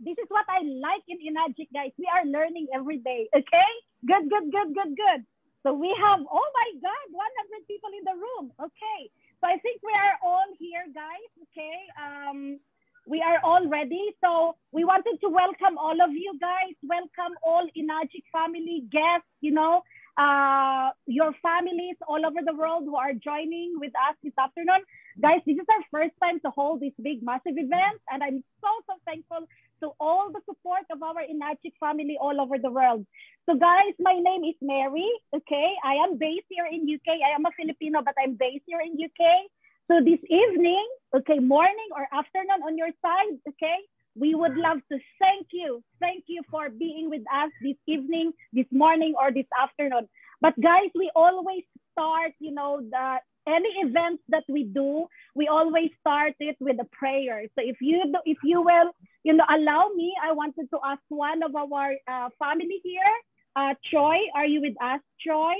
This is what I like in Enagic, guys. We are learning every day. Okay? Good, good, good, good, good. So we have, oh my God, 100 people in the room. Okay. So I think we are all here, guys. Okay. Um, we are all ready. So we wanted to welcome all of you guys. Welcome all Enagic family, guests, you know, uh, your families all over the world who are joining with us this afternoon. Guys, this is our first time to hold this big, massive event. And I'm so, so thankful to all the support of our Enagic family all over the world. So guys, my name is Mary, okay? I am based here in UK. I am a Filipino, but I'm based here in UK. So this evening, okay, morning or afternoon on your side, okay? We would love to thank you. Thank you for being with us this evening, this morning, or this afternoon. But guys, we always start, you know, the any events that we do, we always start it with a prayer. So if you do, if you will, you know, allow me, I wanted to ask one of our uh, family here, uh, Troy. Are you with us, Troy?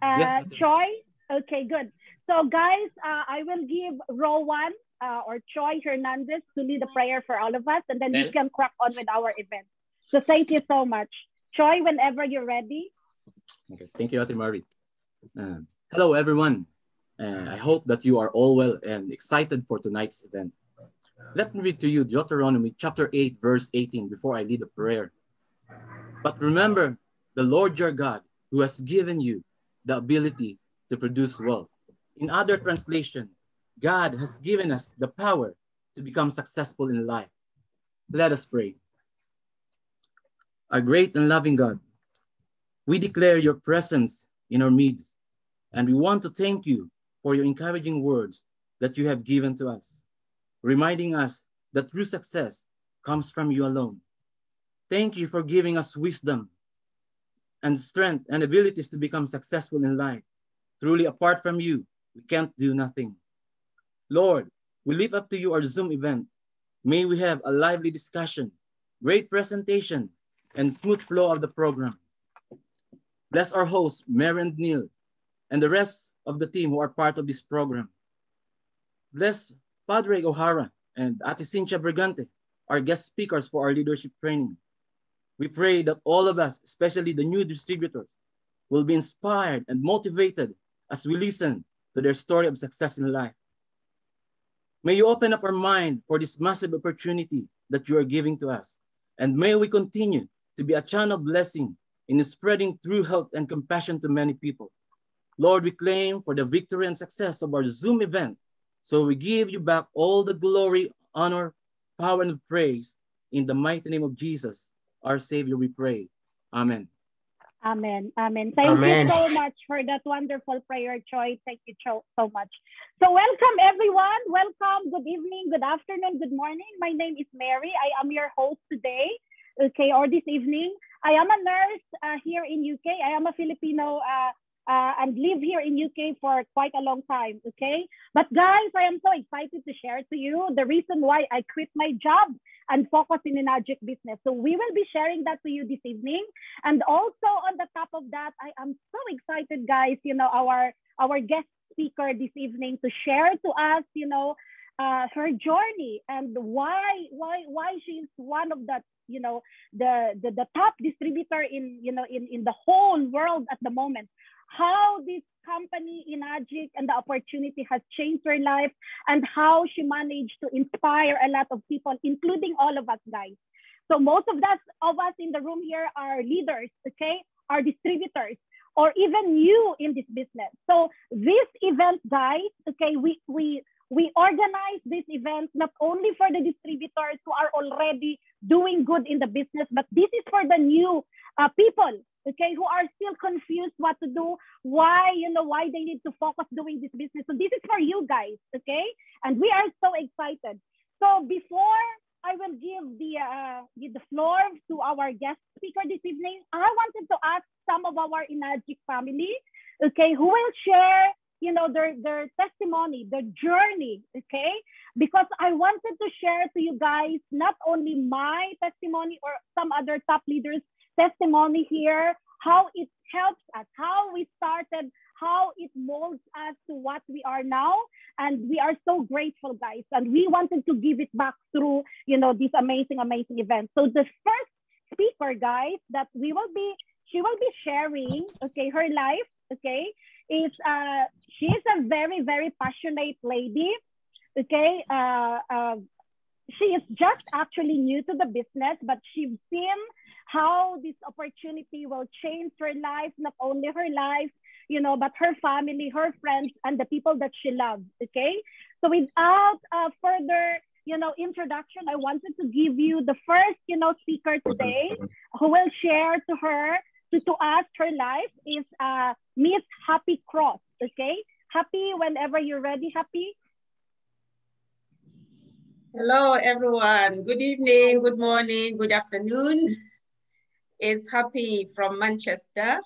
Uh, yes, Troy. Okay, good. So guys, uh, I will give Rowan uh, or Troy Hernandez to lead the prayer for all of us, and then we can crack on with our event. So thank you so much. Troy, whenever you're ready. Okay, thank you, Ate Marie. Uh, hello, everyone. Uh, I hope that you are all well and excited for tonight's event. Let me read to you Deuteronomy chapter 8, verse 18 before I lead a prayer. But remember the Lord your God, who has given you the ability to produce wealth. In other translation, God has given us the power to become successful in life. Let us pray. Our great and loving God, we declare your presence in our midst, and we want to thank you for your encouraging words that you have given to us, reminding us that true success comes from you alone. Thank you for giving us wisdom and strength and abilities to become successful in life. Truly, apart from you, we can't do nothing. Lord, we live up to you our Zoom event. May we have a lively discussion, great presentation, and smooth flow of the program. Bless our hosts, Mary and Neil, and the rest of the team who are part of this program. Bless Padre O'Hara and Ate Briganti, our guest speakers for our leadership training. We pray that all of us, especially the new distributors, will be inspired and motivated as we listen to their story of success in life. May you open up our mind for this massive opportunity that you are giving to us. And may we continue to be a channel blessing in spreading true health and compassion to many people. Lord, we claim for the victory and success of our Zoom event. So we give you back all the glory, honor, power, and praise in the mighty name of Jesus, our Savior, we pray. Amen. Amen. Amen. Thank Amen. you so much for that wonderful prayer, Troy. Thank you so, so much. So welcome everyone. Welcome. Good evening, good afternoon, good morning. My name is Mary. I am your host today, okay, or this evening. I am a nurse uh, here in UK. I am a Filipino uh, uh, and live here in UK for quite a long time, okay? But guys, I am so excited to share to you the reason why I quit my job and focus in Enagic business. So we will be sharing that to you this evening. And also on the top of that, I am so excited, guys, you know, our, our guest speaker this evening to share to us, you know, uh, her journey and why why why she's one of the you know the, the the top distributor in you know in in the whole world at the moment how this company in Enagic and the opportunity has changed her life and how she managed to inspire a lot of people, including all of us guys. So most of us of us in the room here are leaders, okay, are distributors, or even you in this business. So this event, guys, okay, we we we organize this event not only for the distributors who are already doing good in the business, but this is for the new uh, people okay, who are still confused what to do, why, you know, why they need to focus doing this business. So this is for you guys, okay? And we are so excited. So before I will give the uh, give the floor to our guest speaker this evening, I wanted to ask some of our Enagic family, okay, who will share you know their their testimony their journey okay because i wanted to share to you guys not only my testimony or some other top leaders testimony here, how it helps us, how we started, how it molds us to what we are now. And we are so grateful, guys. And we wanted to give it back through, you know, this amazing, amazing event. So the first speaker, guys, that we will be, she will be sharing, okay, her life, okay, is, uh, she is a very, very passionate lady, okay, uh, uh, she is just actually new to the business, but she's seen how this opportunity will change her life, not only her life, you know, but her family, her friends, and the people that she loves. Okay. So without uh, further, you know, introduction, I wanted to give you the first, you know, speaker today who will share to her, to, to us, her life is uh, Miss Happy Cross. Okay. Happy whenever you're ready, Happy. Hello, everyone. Good evening, good morning, good afternoon. It's Happy from Manchester.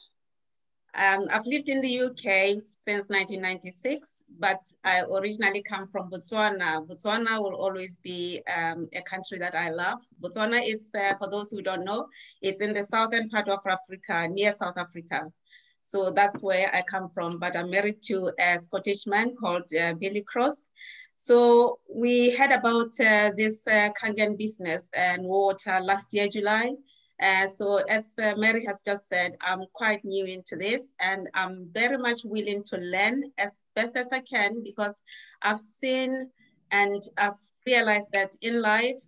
Um, I've lived in the UK since 1996, but I originally come from Botswana. Botswana will always be um, a country that I love. Botswana is, uh, for those who don't know, it's in the southern part of Africa, near South Africa. So that's where I come from, but I'm married to a Scottish man called uh, Billy Cross. So we had about uh, this uh, Kangen business and water last year, July. Uh, so as uh, Mary has just said, I'm quite new into this and I'm very much willing to learn as best as I can because I've seen and I've realized that in life,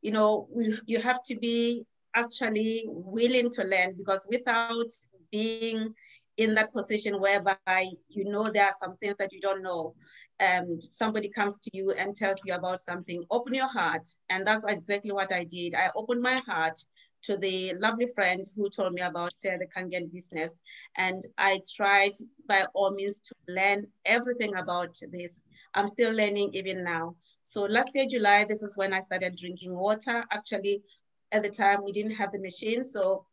you know, you have to be actually willing to learn because without being in that position whereby you know there are some things that you don't know um, somebody comes to you and tells you about something open your heart. And that's exactly what i did. I opened my heart to the lovely friend who told me about uh, the kangen business. And i tried by all means to learn everything about this. I'm still learning even now. So last year july this is when i started drinking water. Actually at the time we didn't have the machine. So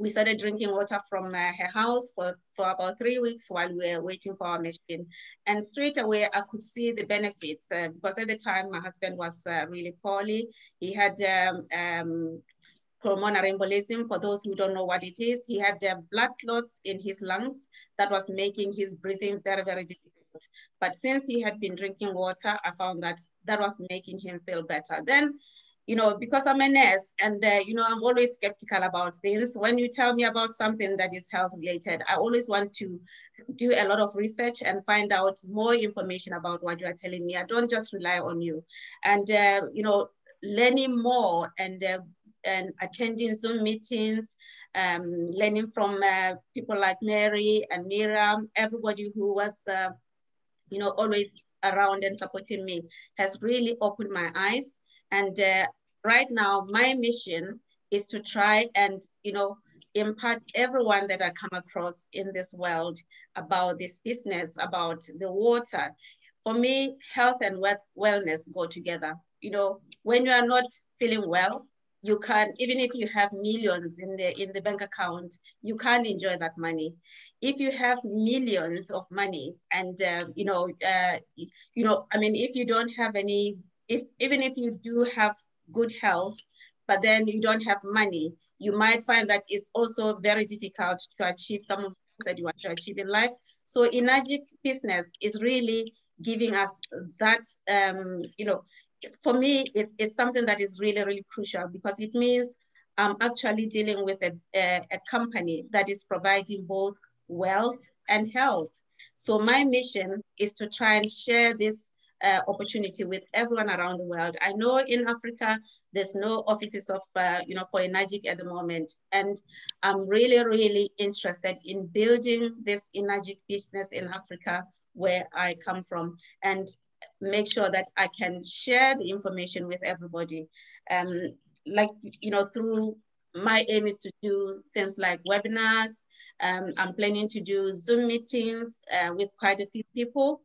we started drinking water from uh, her house for, for about three weeks while we were waiting for our machine. And straight away, I could see the benefits uh, because at the time my husband was uh, really poorly. He had um, um, pulmonary embolism. For those who don't know what it is, he had uh, blood clots in his lungs that was making his breathing very, very difficult. But since he had been drinking water, I found that that was making him feel better. Then you know, because I'm a nurse and, uh, you know, I'm always skeptical about things. When you tell me about something that is health related, I always want to do a lot of research and find out more information about what you are telling me. I don't just rely on you. And, uh, you know, learning more and uh, and attending Zoom meetings, um, learning from uh, people like Mary and Miriam, everybody who was, uh, you know, always around and supporting me has really opened my eyes. And uh, right now, my mission is to try and, you know, impart everyone that I come across in this world about this business, about the water. For me, health and wellness go together. You know, when you are not feeling well, you can even if you have millions in the in the bank account you can't enjoy that money if you have millions of money and uh, you know uh, you know i mean if you don't have any if even if you do have good health, but then you don't have money, you might find that it's also very difficult to achieve some of the that you want to achieve in life. So Enagic business is really giving us that, um, you know, for me, it's, it's something that is really, really crucial because it means I'm actually dealing with a, a, a company that is providing both wealth and health. So my mission is to try and share this uh, opportunity with everyone around the world. I know in Africa, there's no offices of, uh, you know, for Enagic at the moment. And I'm really, really interested in building this Enagic business in Africa where I come from and make sure that I can share the information with everybody. Um, like, you know, through my aim is to do things like webinars. Um, I'm planning to do Zoom meetings uh, with quite a few people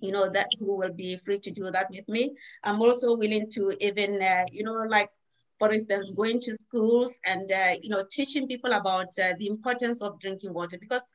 you know, that who will be free to do that with me. I'm also willing to even, uh, you know, like, for instance, going to schools and, uh, you know, teaching people about uh, the importance of drinking water because,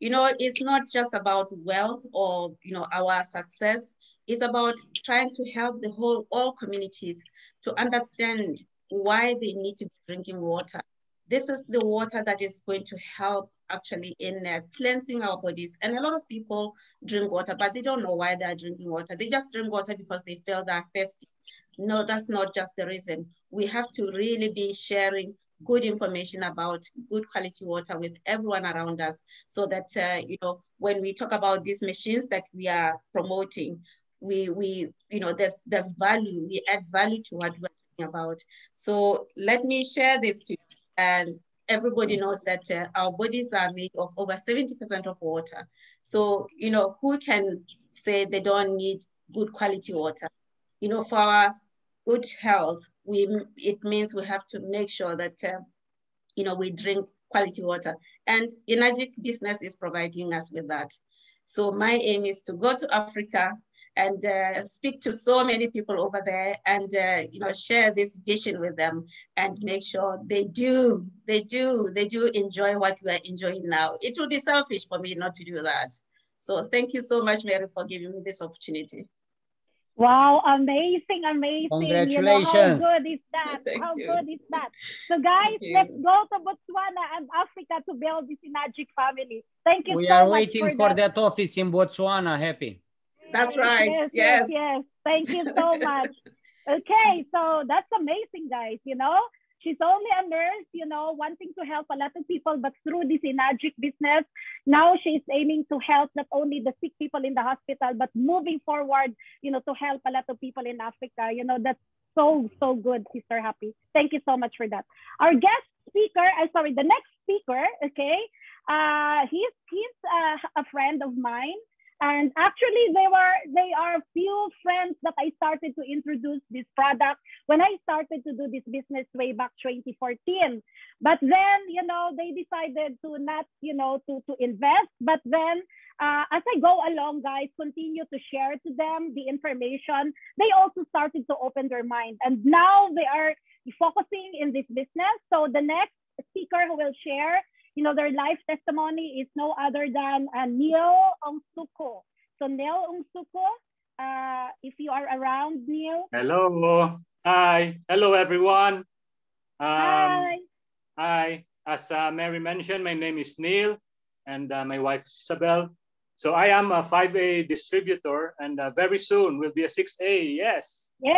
you know, it's not just about wealth or, you know, our success. It's about trying to help the whole, all communities to understand why they need to be drinking water. This is the water that is going to help actually in uh, cleansing our bodies. And a lot of people drink water, but they don't know why they're drinking water. They just drink water because they feel they're thirsty. No, that's not just the reason. We have to really be sharing good information about good quality water with everyone around us so that, uh, you know, when we talk about these machines that we are promoting, we, we you know, there's, there's value, we add value to what we're talking about. So let me share this to you. And everybody knows that uh, our bodies are made of over 70% of water. So, you know, who can say they don't need good quality water? You know, for our good health, we it means we have to make sure that uh, you know we drink quality water, and Enagic Business is providing us with that. So my aim is to go to Africa and uh, speak to so many people over there and uh, you know share this vision with them and make sure they do they do they do enjoy what we are enjoying now. It will be selfish for me not to do that. So thank you so much mary for giving me this opportunity Wow, amazing, amazing. Congratulations. You know, how good is that? Thank how you. good is that? So guys, let's go to Botswana and Africa to build this Enagic family. Thank you We so are waiting for that office in Botswana, Happy. That's right. Yes, Yes. yes, yes. Thank you so much. okay, so that's amazing, guys. You know, she's only a nurse, you know, wanting to help a lot of people, but through this Enagic business, now she's aiming to help not only the sick people in the hospital, but moving forward, you know, to help a lot of people in Africa. You know, that's so, so good, Sister Happy. Thank you so much for that. Our guest speaker, uh, sorry, the next speaker, okay, uh, he's, he's uh, a friend of mine. And actually, they were they are few friends that I started to introduce this product when I started to do this business way back 2014. But then, you know, they decided to not, you know, to to invest. But then, uh, as I go along, guys, continue to share to them the information. They also started to open their mind, and now they are focusing in this business. So the next speaker who will share you know, their life testimony is no other than uh, Neil Ongsuko. So Neil Ongsuko, uh, if you are around, Neil. Hello. Hi. Hello, everyone. Um, Hi. Hi. As uh, Mary mentioned, my name is Neil and uh, my wife Isabel. So I am a 5A distributor and uh, very soon will be a 6A. Yes. Yay!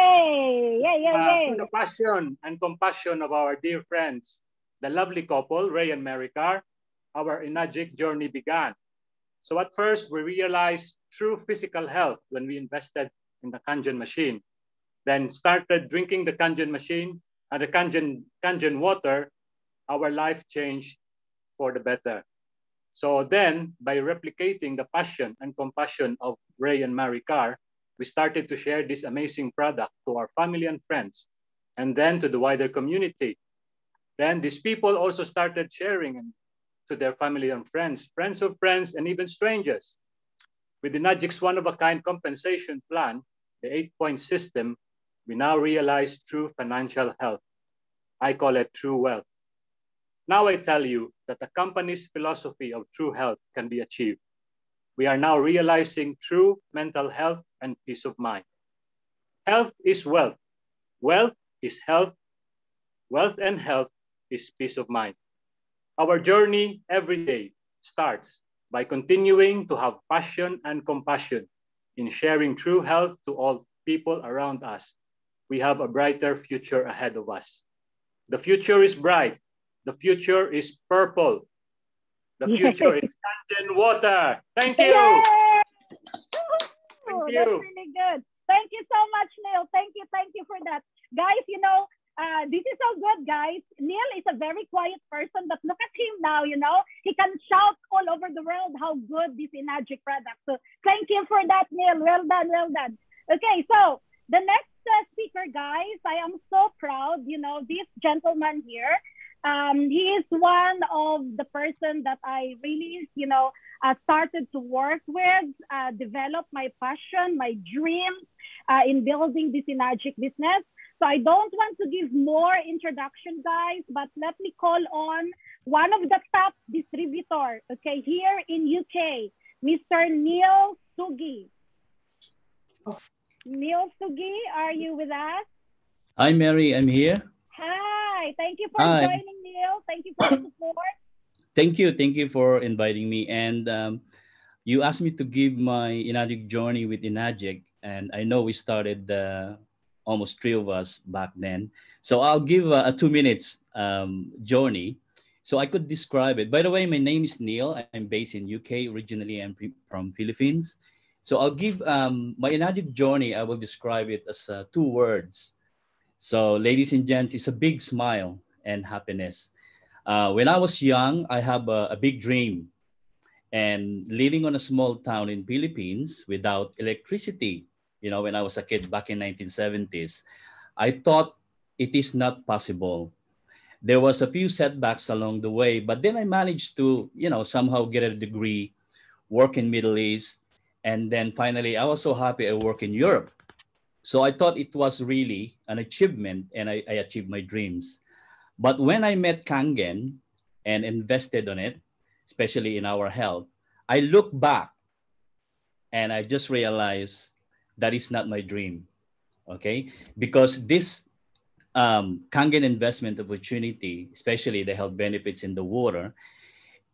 Yay! Yay! Uh, Yay! the passion and compassion of our dear friends, the lovely couple, Ray and Mary Carr, our Enagic journey began. So at first, we realized true physical health when we invested in the Kangen machine. Then started drinking the Kangen machine and the Kangen, Kangen water, our life changed for the better. So then, by replicating the passion and compassion of Ray and Mary Carr, we started to share this amazing product to our family and friends, and then to the wider community. Then these people also started sharing to their family and friends, friends of friends, and even strangers. With the Enagic's one-of-a-kind compensation plan, the eight-point system, we now realize true financial health. I call it true wealth. Now I tell you that the company's philosophy of true health can be achieved. We are now realizing true mental health and peace of mind. Health is wealth. Wealth is health. Wealth and health is peace of mind. Our journey every day starts by continuing to have passion and compassion in sharing true health to all people around us. We have a brighter future ahead of us. The future is bright. The future is purple. The future is Kangen water. Thank you. Yay! Thank That's you. really good. Thank you so much, Neil. Thank you, thank you for that. Guys, you know, uh, this is so good, guys. Neil is a very quiet person, but look at him now, you know. He can shout all over the world how good this Enagic product. So thank you for that, Neil. Well done, well done. Okay, so the next uh, speaker, guys, I am so proud, you know, this gentleman here. Um, he is one of the person that I really, you know, uh, started to work with, uh, develop my passion, my dreams uh, in building this Enagic business. So I don't want to give more introduction, guys, but let me call on one of the top distributor, okay, here in UK, Mr. Neil Sugi. Neil Sugi, are you with us? Hi, Mary. I'm here. Hi, thank you for Hi. joining, Neil. Thank you for the support. thank you. Thank you for inviting me. And um, you asked me to give my Enagic journey with Enagic. And I know we started uh, almost three of us back then. So I'll give a, a two minutes um, journey. So I could describe it. By the way, my name is Neil. I'm based in UK. Originally, I'm from Philippines. So I'll give um, my Enagic journey. I will describe it as uh, two words. So ladies and gents, it's a big smile and happiness. Uh, when I was young, I have a, a big dream and living on a small town in Philippines without electricity, you know, when I was a kid back in 1970s, I thought it is not possible. There was a few setbacks along the way, but then I managed to, you know, somehow get a degree, work in Middle East, and then finally I was so happy I work in Europe. So I thought it was really an achievement and I, I achieved my dreams. But when I met Kangen and invested on it, especially in our health, I look back and I just realized that is not my dream. Okay. Because this um, Kangen investment opportunity, especially the health benefits in the water,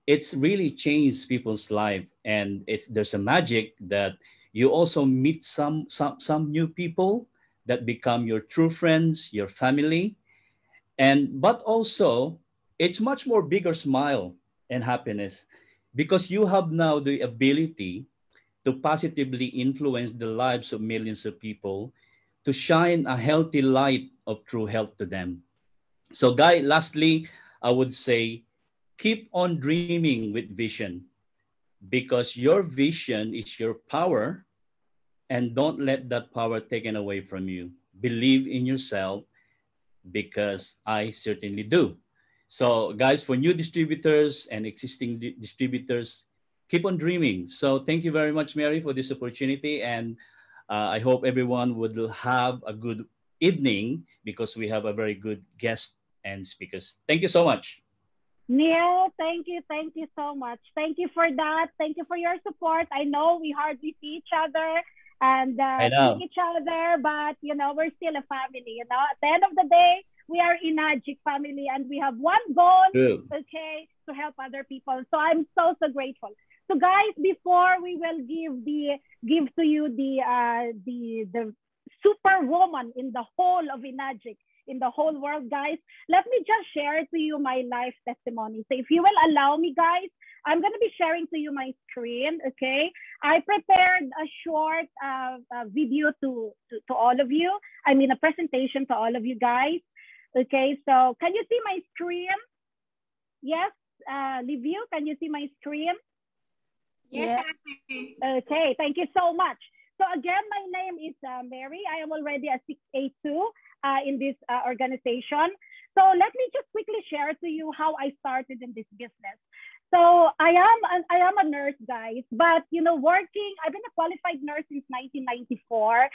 it's really changed people's life. And it's there's a magic that you also meet some some some new people that become your true friends, your family, and but also it's much more bigger smile and happiness because you have now the ability to positively influence the lives of millions of people to shine a healthy light of true health to them so guy lastly i would say keep on dreaming with vision because your vision is your power and don't let that power taken away from you believe in yourself because I certainly do. So guys, for new distributors and existing di distributors, keep on dreaming. So thank you very much, Mary, for this opportunity. And uh, I hope everyone would have a good evening because we have a very good guest and speakers. Thank you so much. Neil, thank you. Thank you so much. Thank you for that. Thank you for your support. I know we hardly see each other and uh, see each other, but you know, we're still a family. You know, at the end of the day, we are Enagic family and we have one goal, True. okay, to help other people. So I'm so so grateful. So guys, before we will give the give to you the uh, the the superwoman in the whole of Enagic, in the whole world, guys, let me just share to you my life testimony. So if you will allow me, guys, I'm going to be sharing to you my screen, okay? I prepared a short uh, uh, video to, to, to all of you. I mean, a presentation to all of you guys, okay? So can you see my screen? Yes, uh, Liviu, can you see my screen? Yes. yes. Okay, thank you so much. So again, my name is uh, Mary. I am already a 6A2 uh, in this uh, organization. So let me just quickly share to you how I started in this business. So I am an, I am a nurse, guys. But you know, working, I've been a qualified nurse since 1994,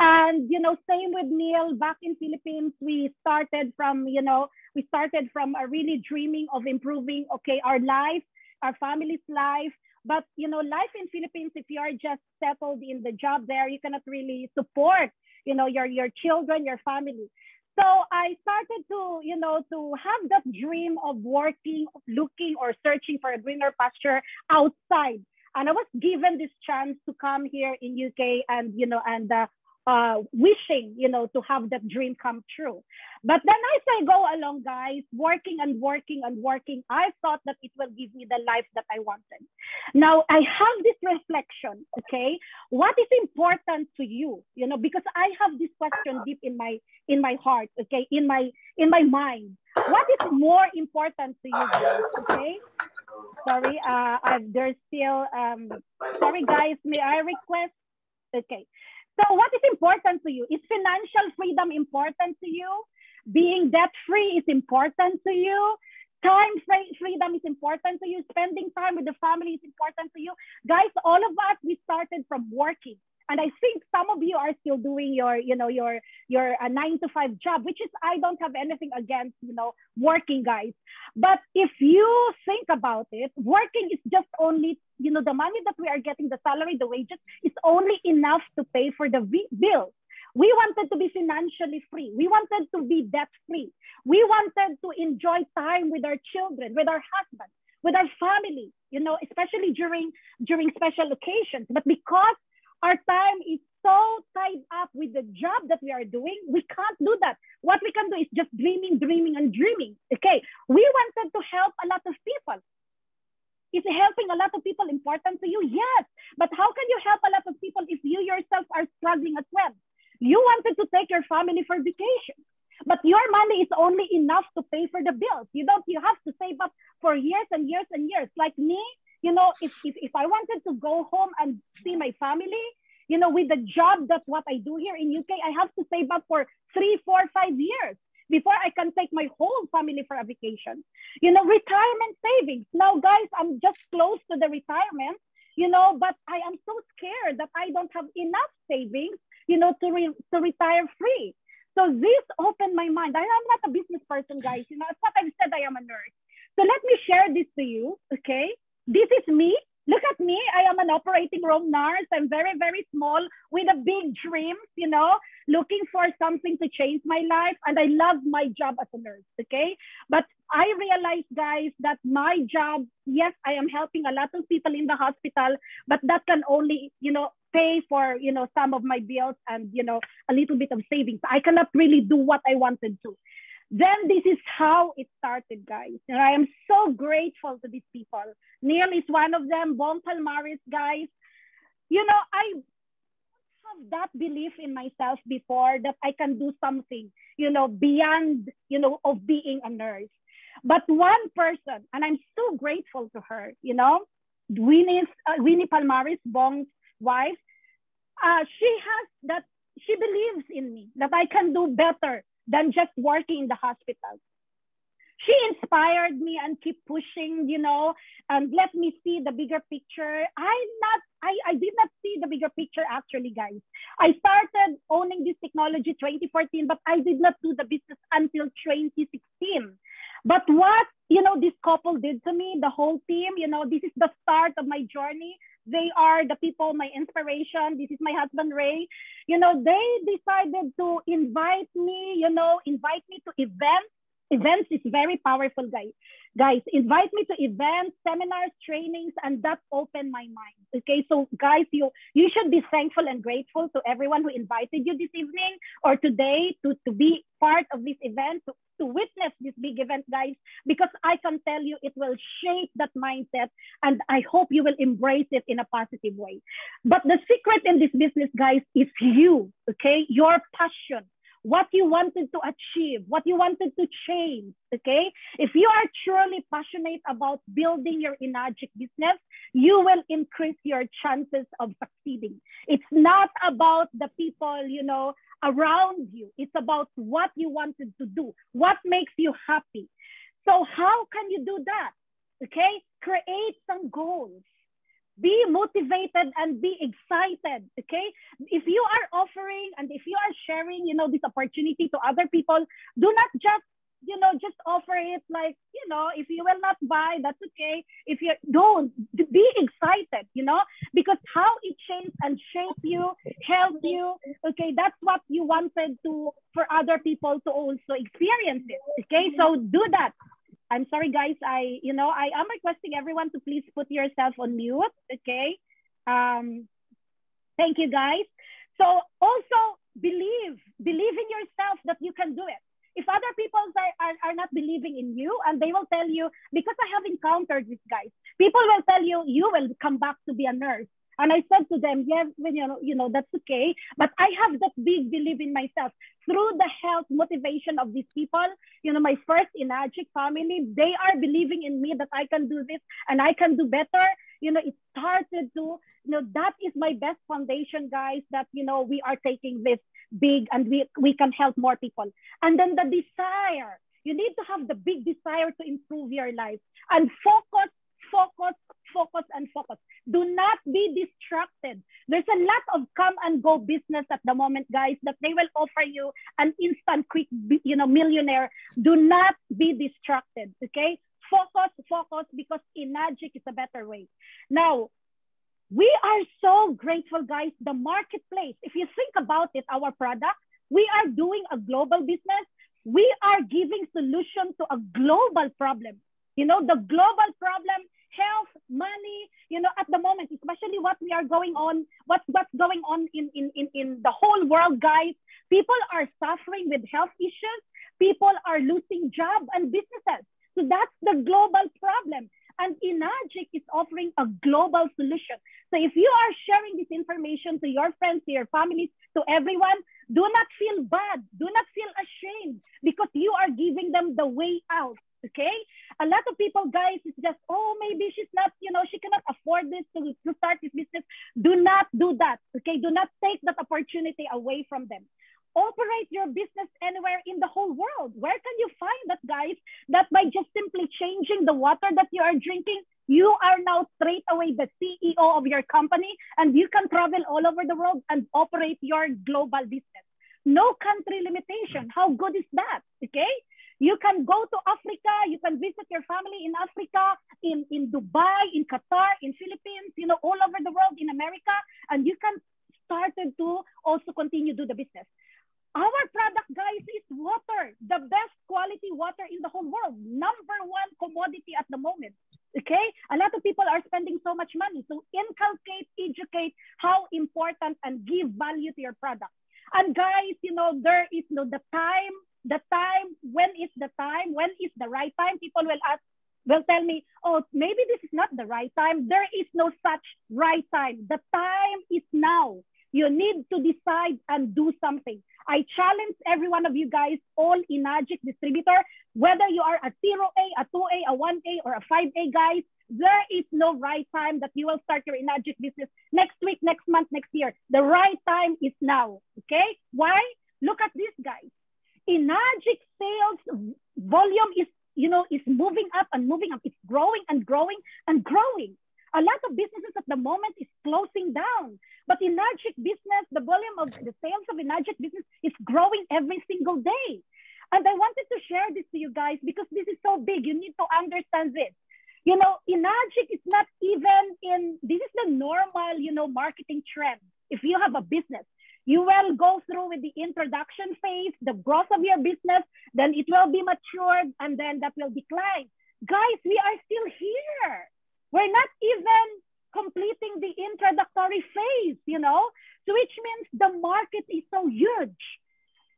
and you know, same with Neil. Back in Philippines, we started from you know, we started from a really dreaming of improving, okay, our life, our family's life. But you know, life in Philippines, if you are just settled in the job there, you cannot really support, you know, your your children, your family. So I started to, you know, to have that dream of working, looking or searching for a greener pasture outside. And I was given this chance to come here in UK and, you know, and uh, uh, wishing, you know, to have that dream come true. But then as I go along, guys, working and working and working, I thought that it will give me the life that I wanted. Now I have this reflection, okay? What is important to you? You know, because I have this question deep in my in my heart, okay, in my in my mind. What is more important to you guys? Okay. Sorry, uh, I, there's still um sorry guys, may I request? Okay. So what is important to you? Is financial freedom important to you? Being debt free is important to you? Time freedom is important to you. Spending time with the family is important to you. Guys, all of us, we started from working and i think some of you are still doing your you know your your uh, nine to five job which is i don't have anything against you know working guys but if you think about it working is just only you know the money that we are getting the salary the wages is only enough to pay for the bills we wanted to be financially free. We wanted to be debt free. We wanted to enjoy time with our children, with our husband. with our family, you know, especially during during special occasions. But because our time is so tied up with the job that we are doing, we can't do that. What we can do is just dreaming, dreaming, and dreaming. Okay, we wanted to help a lot of people. Is helping a lot of people important to you? Yes. But how can you help a lot of people if you yourself are struggling as well? You wanted to take your family for vacation, but your money is only enough to pay for the bills. You don't, you have to save up for years and years and years. Like me, you know, if, if, if I wanted to go home and see my family, you know, with the job that's what I do here in UK, I have to save up for three, four, five years before I can take my whole family for a vacation. You know, retirement savings. Now, guys, I'm just close to the retirement, you know, but I am so scared that I don't have enough savings, you know, to, re- to retire free. So this opened my mind. I am not a business person, guys. You know, it's what I've said I am a nurse. So let me share this to you, okay? This is me look at me. I am an operating room nurse. I'm very, very small with a big dreams, you know, looking for something to change my life. And I love my job as a nurse. Okay. But I realized, guys, that my job, yes, I am helping a lot of people in the hospital, but that can only, you know, pay for, you know, some of my bills and, you know, a little bit of savings. I cannot really do what I wanted to then this is how it started, guys. And I am so grateful to these people. Neil is one of them, Bong Palmaris, guys. You know, I have that belief in myself before that I can do something, you know, beyond, you know, of being a nurse. But one person, and I'm so grateful to her, you know, Winnie's, uh, Winnie Palmaris, Bong's wife, uh, she has that, she believes in me, that I can do better than just working in the hospital. She inspired me and keep pushing, you know, and let me see the bigger picture. I not, I, I did not see the bigger picture actually, guys. I started owning this technology 2014, but I did not do the business until 2016. But what, you know, this couple did to me, the whole team, you know, this is the start of my journey. They are the people, my inspiration. This is my husband, Ray. You know, they decided to invite me, you know, invite me to events. Events is very powerful, guys. Guys, invite me to events, seminars, trainings, and that opened my mind. Okay, so guys, you you should be thankful and grateful to everyone who invited you this evening or today to, to be part of this event, to, to witness this big event, guys, because I can tell you it will shape that mindset and I hope you will embrace it in a positive way. But the secret in this business, guys, is you, okay? Your passion, what you wanted to achieve, what you wanted to change, okay? If you are truly passionate about building your Enagic business, you will increase your chances of succeeding. It's not about the people, you know, around you. It's about what you wanted to do, what makes you happy. So how can you do that? Okay, create some goals. Be motivated and be excited. Okay, if you are offering and if you are sharing, you know, this opportunity to other people, do not just you know, just offer it like, you know, if you will not buy, that's okay. If you don't, be excited, you know, because how it changed and shape you, help you, okay, that's what you wanted to, for other people to also experience it, okay? So do that. I'm sorry, guys. I, you know, I am requesting everyone to please put yourself on mute, okay? Um, thank you, guys. So also believe, believe in yourself that you can do it if other people are, are, are not believing in you and they will tell you, because I have encountered these guys, people will tell you, you will come back to be a nurse. And I said to them, yes, you know, you know, that's okay. But I have that big belief in myself through the health motivation of these people. You know, my first Enagic family, they are believing in me that I can do this and I can do better. You know, it started to, you know, that is my best foundation, guys, that, you know, we are taking this big and we, we can help more people. And then the desire, you need to have the big desire to improve your life and focus, focus, focus, and focus. Do not be distracted. There's a lot of come and go business at the moment, guys, that they will offer you an instant quick, you know, millionaire. Do not be distracted, okay? Focus, focus, because Enagic is a better way. Now, we are so grateful, guys. The marketplace, if you think about it, our product, we are doing a global business. We are giving solution to a global problem. You know, the global problem, health, money, you know, at the moment, especially what we are going on, what's what's going on in, in, in, in the whole world, guys. People are suffering with health issues. People are losing jobs and businesses. So that's the global problem. And Enagic is offering a global solution. So if you are sharing this information to your friends, to your families, to everyone, do not feel bad. Do not feel ashamed because you are giving them the way out. Okay. A lot of people, guys, it's just, oh, maybe she's not, you know, she cannot afford this to, to start this business. Do not do that. Okay. Do not take that opportunity away from them operate your business anywhere in the whole world. Where can you find that, guys? That by just simply changing the water that you are drinking, you are now straight away the CEO of your company and you can travel all over the world and operate your global business. No country limitation. How good is that? Okay. You can go to Africa, you can visit your family in Africa, in, in Dubai, in Qatar, in Philippines, you know, all over the world, in America, and you can start to also continue do the business. Our product, guys, is water, the best quality water in the whole world, number one commodity at the moment. Okay, a lot of people are spending so much money. So inculcate, educate how important and give value to your product. And guys, you know, there is no the time, the time, when is the time, when is the right time? People will ask, will tell me, oh, maybe this is not the right time. There is no such right time. The time is now. You need to decide and do something. I challenge every one of you guys, all Enagic distributor, whether you are a 0A, a 2A, a 1A, or a 5A guys, there is no right time that you will start your Enagic business next week, next month, next year. The right time is now, okay? Why? Look at this, guys. Enagic sales volume is, you know, is moving up and moving up. It's growing and growing and growing. A lot of businesses at the moment is closing down. But Enagic business, the volume of the sales of Enagic business is growing every single day. And I wanted to share this to you guys because this is so big. You need to understand this. You know, Enagic is not even in, this is the normal, you know, marketing trend. If you have a business, you will go through with the introduction phase, the growth of your business, then it will be matured and then that will decline. Guys, we are still here. We're not even completing the introductory phase, you know, so which means the market is so huge.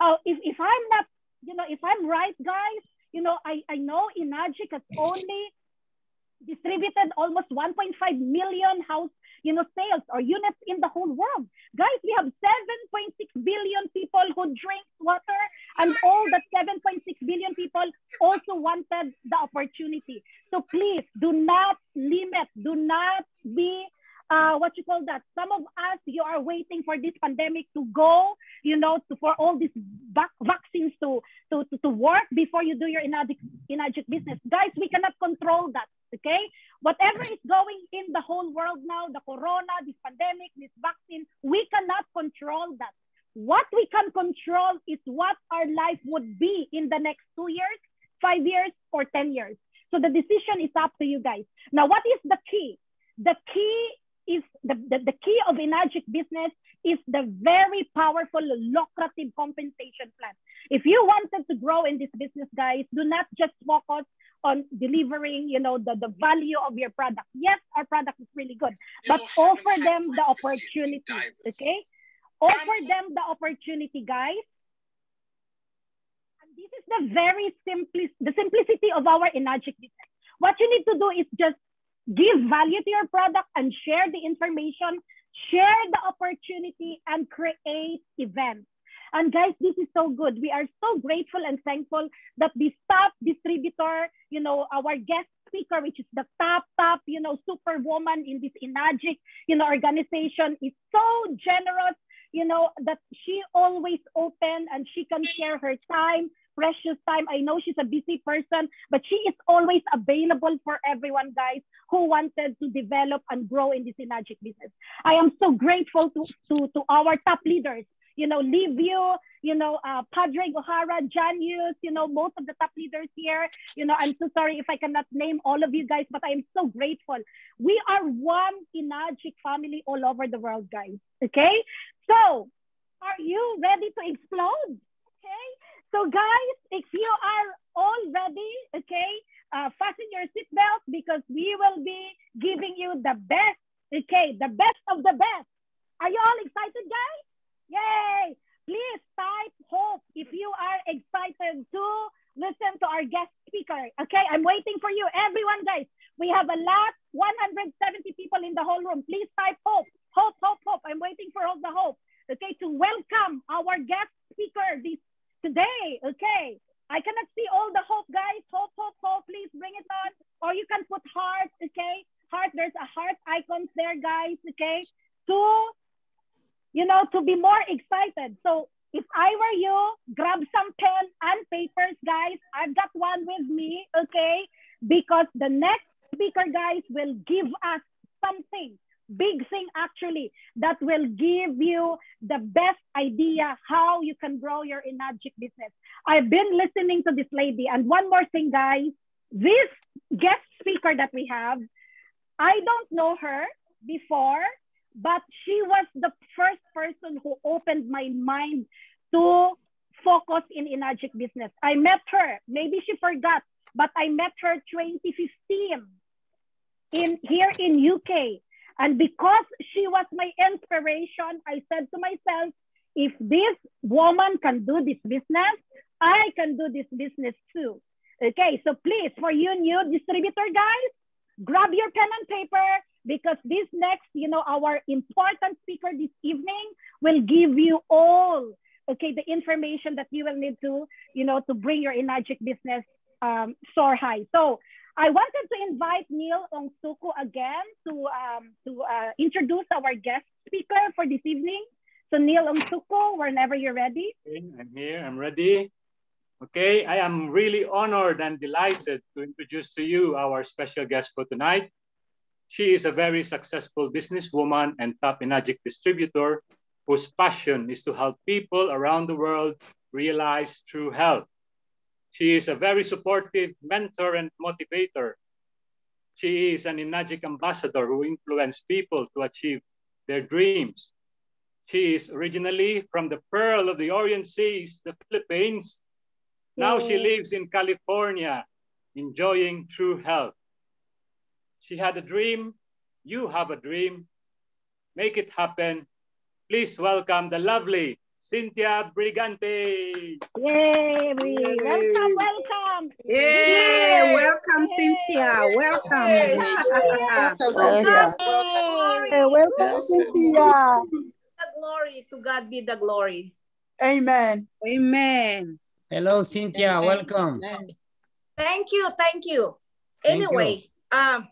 Uh, if, if I'm not, you know, if I'm right, guys, you know, I, I know Enagic has only distributed almost 1.5 million house, you know, sales or units in the whole world. Guys, we have 7.6 billion people who drink water and all the 7.6 billion people also wanted the opportunity. So please do not limit, do not be uh, what you call that. Some of us, you are waiting for this pandemic to go, you know, to, for all these vac- vaccines to, to, to, to, work before you do your Enagic business. Guys, we cannot control that, okay? Whatever is going in the whole world now, the corona, this pandemic, this vaccine, we cannot control that. What we can control is what our life would be in the next two years, five years, or 10 years. So the decision is up to you guys. Now, what is the key? The key is the, the, the key of Enagic business is the very powerful lucrative compensation plan. If you wanted to grow in this business, guys, do not just focus on delivering, you know, the, the value of your product. Yes, our product is really good, but offer them the opportunity, okay? Offer them the opportunity, guys. And this is the very simplicity, the simplicity of our Enagic business. What you need to do is just give value to your product and share the information, share the opportunity and create events. And guys, this is so good. We are so grateful and thankful that the top distributor, you know, our guest speaker, which is the top, top, you know, superwoman in this Enagic, you know, organization is so generous, you know, that she always open and she can share her time, precious time. I know she's a busy person, but she is always available for everyone, guys, who wanted to develop and grow in this Enagic business. I am so grateful to, to, to our top leaders, you know, Livio, you know, uh, Padre Gohara, Janius, you know, most of the top leaders here. You know, I'm so sorry if I cannot name all of you guys, but I am so grateful. We are one Enagic family all over the world, guys. Okay? So, are you ready to explode? Okay? So guys, if you are all ready, okay, uh, fasten your seatbelts because we will be giving you the best, okay, the best of the best. Are you all excited, guys? Yay! Please type hope if you are excited to listen to our guest speaker. Okay, I'm waiting for you. Everyone, guys, we have a lot, 170 people in the whole room. Please type hope, hope, hope, hope. I'm waiting for all the hope. Okay, to welcome our guest speaker this today. Okay, I cannot see all the hope, guys. Hope, hope, hope. Please bring it on. Or you can put heart. Okay, heart. There's a heart icons there, guys. Okay, to you know to be more excited. So if I were you, grab some pen and papers, guys. I've got one with me, okay? Because the next speaker, guys, will give us something, big thing actually, that will give you the best idea how you can grow your Enagic business. I've been listening to this lady. And one more thing, guys, this guest speaker that we have, I don't know her before, but she was the first person who opened my mind to focus in Enagic business. I met her, maybe she forgot, but I met her 2015 in here in UK. And because she was my inspiration, I said to myself, if this woman can do this business, I can do this business too. Okay, so please, for you new distributor guys, grab your pen and paper because this next, you know, our important speaker this evening will give you all, okay, the information that you will need to, you know, to bring your Enagic business um, soar high. So I wanted to invite Neil Ongsuku again to, um, to uh, introduce our guest speaker for this evening. So Neil Ongsuku, whenever you're ready. I'm here, I'm ready. Okay, I am really honored and delighted to introduce to you our special guest for tonight. She is a very successful businesswoman and top Enagic distributor whose passion is to help people around the world realize true health. She is a very supportive mentor and motivator. She is an Enagic ambassador who influences people to achieve their dreams. She is originally from the Pearl of the Orient Seas, the Philippines. Now she lives in California, enjoying true health. She had a dream. You have a dream. Make it happen. Please welcome the lovely Cynthia Briganti. Yay, we welcome, welcome. Yay, welcome, Cynthia. Welcome. Welcome, welcome Cynthia. The glory to God be the glory. Amen. Amen. Hello, Cynthia. Amen. Welcome. Thank you. Thank you. Thank anyway, um,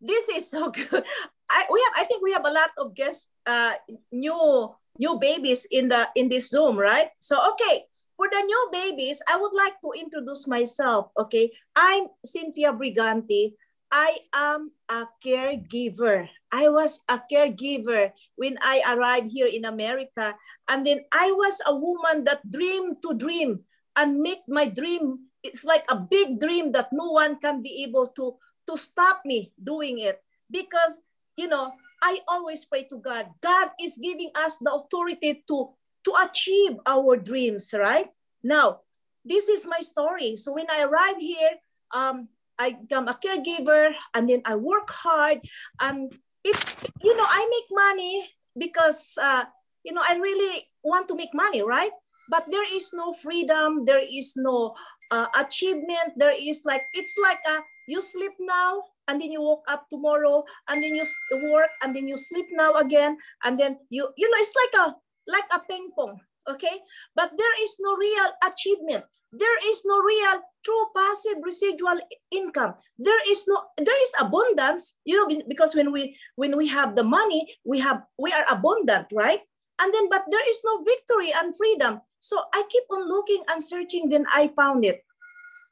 this is so good. I we have I think we have a lot of guests, uh, new new babies in the in this Zoom, right? So okay, for the new babies, I would like to introduce myself. Okay, I'm Cynthia Briganti. I am a caregiver. I was a caregiver when I arrived here in America. And then I was a woman that dreamed to dream and make my dream. It's like a big dream that no one can be able to, to stop me doing it. Because, you know, I always pray to God. God is giving us the authority to, to achieve our dreams, right? Now, this is my story. So when I arrived here, um, I become a caregiver and then I work hard and it's you know I make money because uh, you know I really want to make money right but there is no freedom there is no uh, achievement there is like it's like a you sleep now and then you woke up tomorrow and then you work and then you sleep now again and then you you know it's like a like a ping pong okay? But there is no real achievement. There is no real true passive residual income. There is no there is abundance you know because when we when we have the money we have we are abundant right? And then but there is no victory and freedom. So i keep on looking and searching then i found it.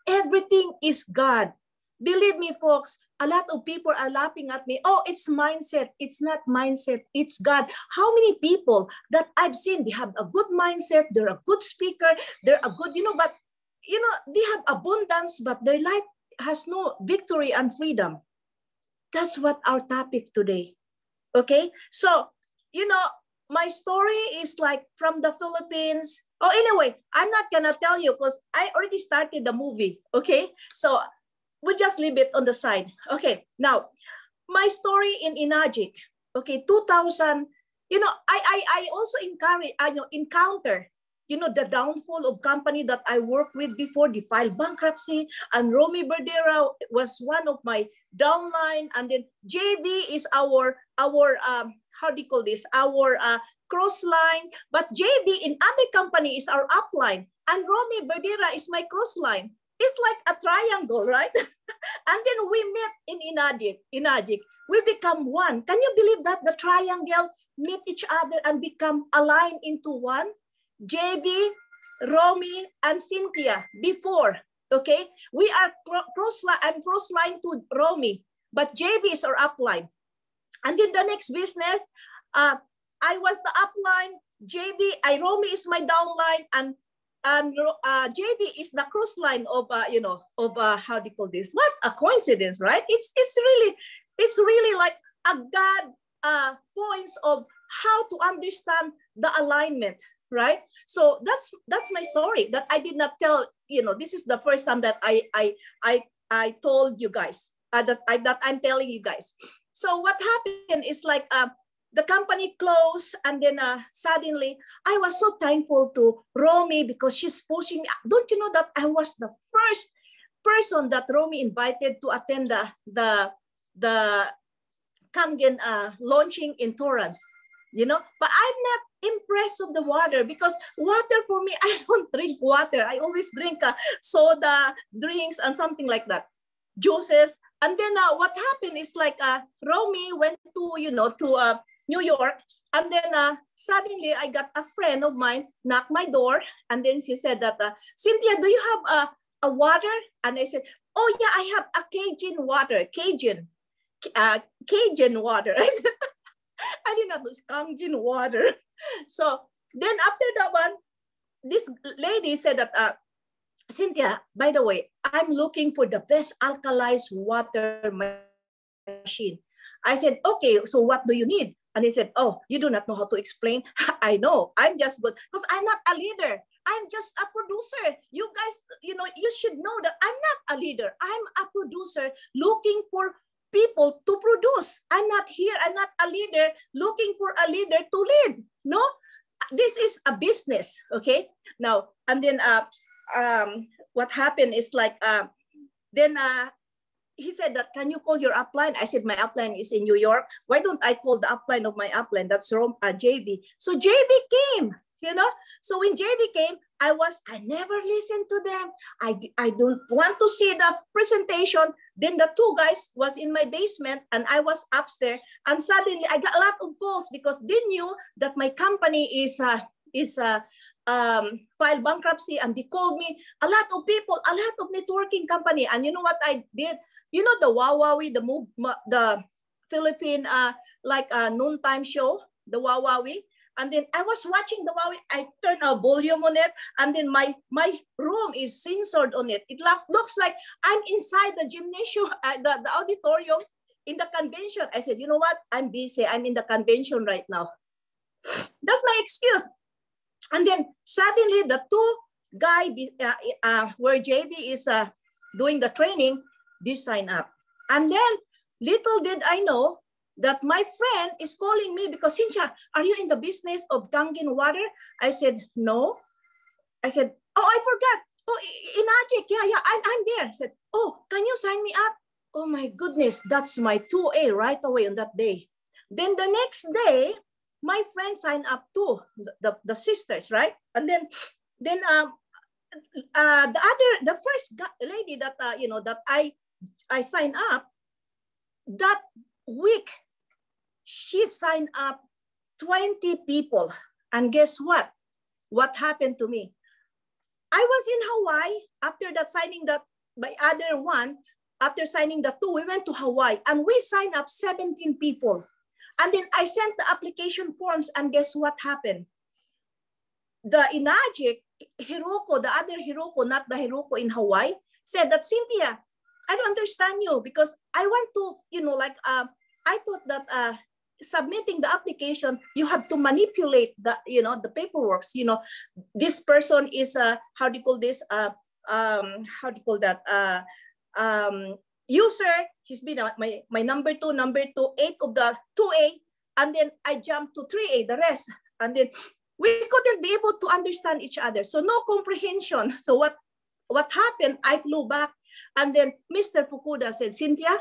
Everything is god believe me folks a lot of people are laughing at me oh it's mindset it's not mindset it's god how many people that i've seen they have a good mindset they're a good speaker they're a good you know but you know, they have abundance, but their life has no victory and freedom. That's what our topic today. Okay. So, you know, my story is like from the Philippines. Oh, anyway, I'm not gonna tell you because I already started the movie. Okay. So we'll just leave it on the side. Okay. Now, my story in Enagic. Okay, 2000. You know, I I I also encourage. I know encounter you know, the downfall of company that I worked with before, they filed bankruptcy, and Romy Berdera was one of my downline, and then JB is our, our um, how do you call this, our uh, cross line, but JB in other company is our upline, and Romy Berdera is my cross line. It's like a triangle, right? and then we met in Enagic, Enagic. We become one. Can you believe that the triangle meet each other and become aligned into one? JB, Romy, and Cynthia before, okay? We are cross line, I'm cross line to Romy, but JB is our upline. And in the next business, uh, I was the upline, JB, I, Romy is my downline, and and uh, JB is the cross line of uh, you know of uh, how do you call this? What a coincidence, right? It's it's really it's really like a God uh, points of how to understand the alignment, right? So that's that's my story that I did not tell. You know, this is the first time that I I I I told you guys uh, that I that I'm telling you guys. So what happened is like uh, the company closed and then uh, suddenly I was so thankful to Romy because she's pushing me. Don't you know that I was the first person that Romy invited to attend the the the Kangen uh, launching in Torrance, you know, but I'm not impressed of the water because water for me, I don't drink water. I always drink uh, soda, drinks, and something like that, juices. And then uh, what happened is like uh, Romy went to, you know, to uh, New York. And then uh, suddenly I got a friend of mine knock my door. And then she said that, uh, Cynthia, do you have a, a water? And I said, oh yeah, I have a Cajun water, Cajun, uh, Cajun water. I did not know Cajun water. So then after that one, this lady said that, uh, Cynthia, by the way, I'm looking for the best alkalized water machine. I said, okay, so what do you need? And he said, oh, you do not know how to explain. I know, I'm just good because I'm not a leader. I'm just a producer. You guys, you know, you should know that I'm not a leader. I'm a producer looking for people to produce. I'm not here. I'm not a leader looking for a leader to lead. No, this is a business. Okay. Now, and then uh, um, what happened is like, uh, then uh, he said that, can you call your upline? I said, my upline is in New York. Why don't I call the upline of my upline? That's from uh, JB. So JB came, you know? So when JB came, I was, I never listened to them. I, I don't want to see the presentation. Then the two guys was in my basement and I was upstairs. And suddenly I got a lot of calls because they knew that my company is, uh, is uh, um, filed bankruptcy and they called me a lot of people, a lot of networking company. And you know what I did? You know the Wowowee, the move, the Philippine uh, like a noontime show, the Wowowee. And then I was watching the Wowowee. I turned a volume on it, and then my my room is censored on it. It looks like I'm inside the gymnasium, uh, the, the auditorium in the convention. I said, you know what? I'm busy. I'm in the convention right now. That's my excuse. And then suddenly the two guy uh, uh, where JB is uh, doing the training, they sign up. And then little did I know that my friend is calling me because Cynthia, are you in the business of Kangen water? I said, no. I said, oh, I forgot. Oh, Enagic, yeah, yeah, I'm, I'm there. I said, oh, can you sign me up? Oh my goodness, that's my 2A right away on that day. Then the next day, my friend signed up too, the, the, the sisters, right? And then, then um, uh, the other, the first lady that, uh, you know, that I I signed up, that week, she signed up 20 people. And guess what? What happened to me? I was in Hawaii after that signing that by other one, after signing the two, we went to Hawaii and we signed up 17 people. And then I sent the application forms and guess what happened? The Enagic, Hiroko, the other Hiroko, not the Hiroko in Hawaii, said that Cynthia, I don't understand you because I want to, you know, like uh, I thought that uh, submitting the application, you have to manipulate the, you know, the paperwork. You know, this person is a, uh, how do you call this? Uh, um, how do you call that? Uh, um, user, he's been uh, my, my number two, number two, eight of the 2A, and then I jumped to 3A, the rest. And then we couldn't be able to understand each other. So no comprehension. So what, what happened, I flew back and then Mr. Fukuda said, Cynthia.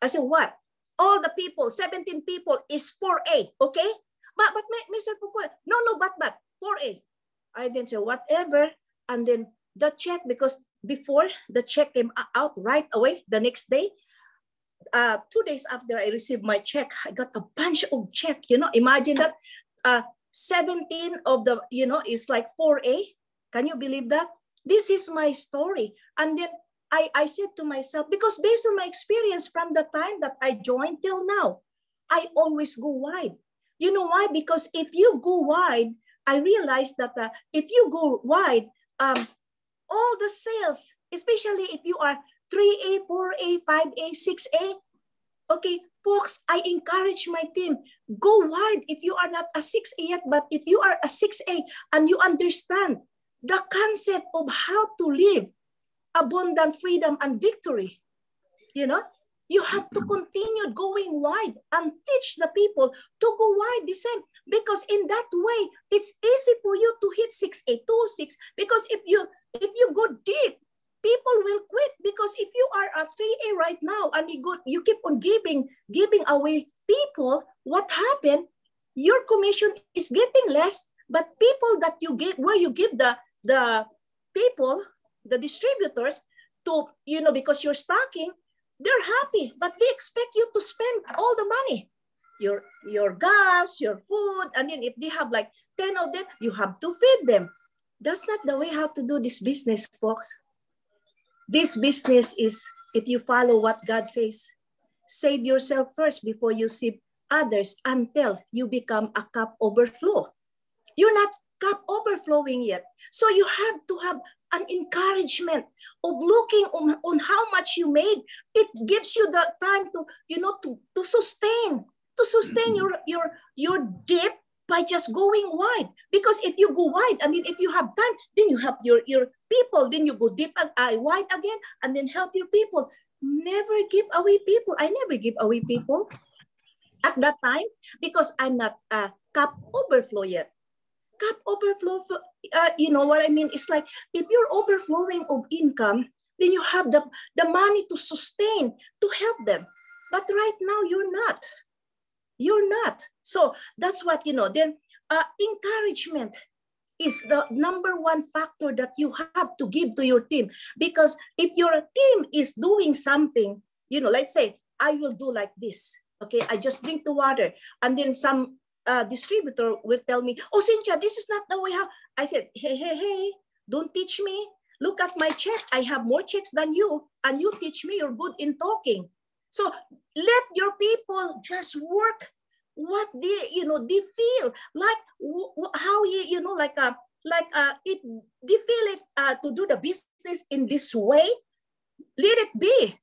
I said, what? All the people, 17 people is 4A, okay? But, but Mr. Fukuda, no, no, but, but, 4A. I then said, whatever. And then the check, because before the check came out right away the next day, uh, two days after I received my check, I got a bunch of check. You know, imagine that uh, 17 of the, you know, is like 4A. Can you believe that? This is my story. And then I, I said to myself, because based on my experience from the time that I joined till now, I always go wide. You know why? Because if you go wide, I realized that uh, if you go wide, um, all the sales, especially if you are 3A, 4A, 5A, 6A. Okay, folks, I encourage my team, go wide if you are not a 6A yet, but if you are a 6A and you understand the concept of how to live abundant freedom and victory, you know, you have to mm-hmm. continue going wide and teach the people to go wide the same because in that way it's easy for you to hit 6A, 2, 6 because if you if you go deep people will quit. Because if you are a 3A right now and you, go, you keep on giving, giving away people, what happened? Your commission is getting less, but people that you give, where you give the, the people, the distributors to, you know, because you're stocking, they're happy, but they expect you to spend all the money. Your, your gas, your food, and then if they have like 10 of them, you have to feed them. That's not the way how to do this business, folks. This business is if you follow what God says, save yourself first before you save others until you become a cup overflow. You're not cup overflowing yet. So you have to have an encouragement of looking on, on how much you made. It gives you the time to, you know, to, to sustain, to sustain mm-hmm. your, your, your dip by just going wide. Because if you go wide, I mean, if you have time, then you have your, your people, then you go deep and uh, wide again, and then help your people. Never give away people. I never give away people at that time because I'm not a cup overflow yet. Cup overflow, uh, you know what I mean? It's like if you're overflowing of income, then you have the, the money to sustain, to help them. But right now, you're not. You're not. So that's what, you know, then uh, encouragement is the number one factor that you have to give to your team. Because if your team is doing something, you know, let's say, I will do like this. Okay, I just drink the water. And then some uh, distributor will tell me, oh, Cynthia, this is not the way how. I said, hey, hey, hey, don't teach me. Look at my check. I have more checks than you. And you teach me you're good in talking. So let your people just work what they you know they feel like how you you know like uh like uh it they feel it uh, to do the business in this way let it be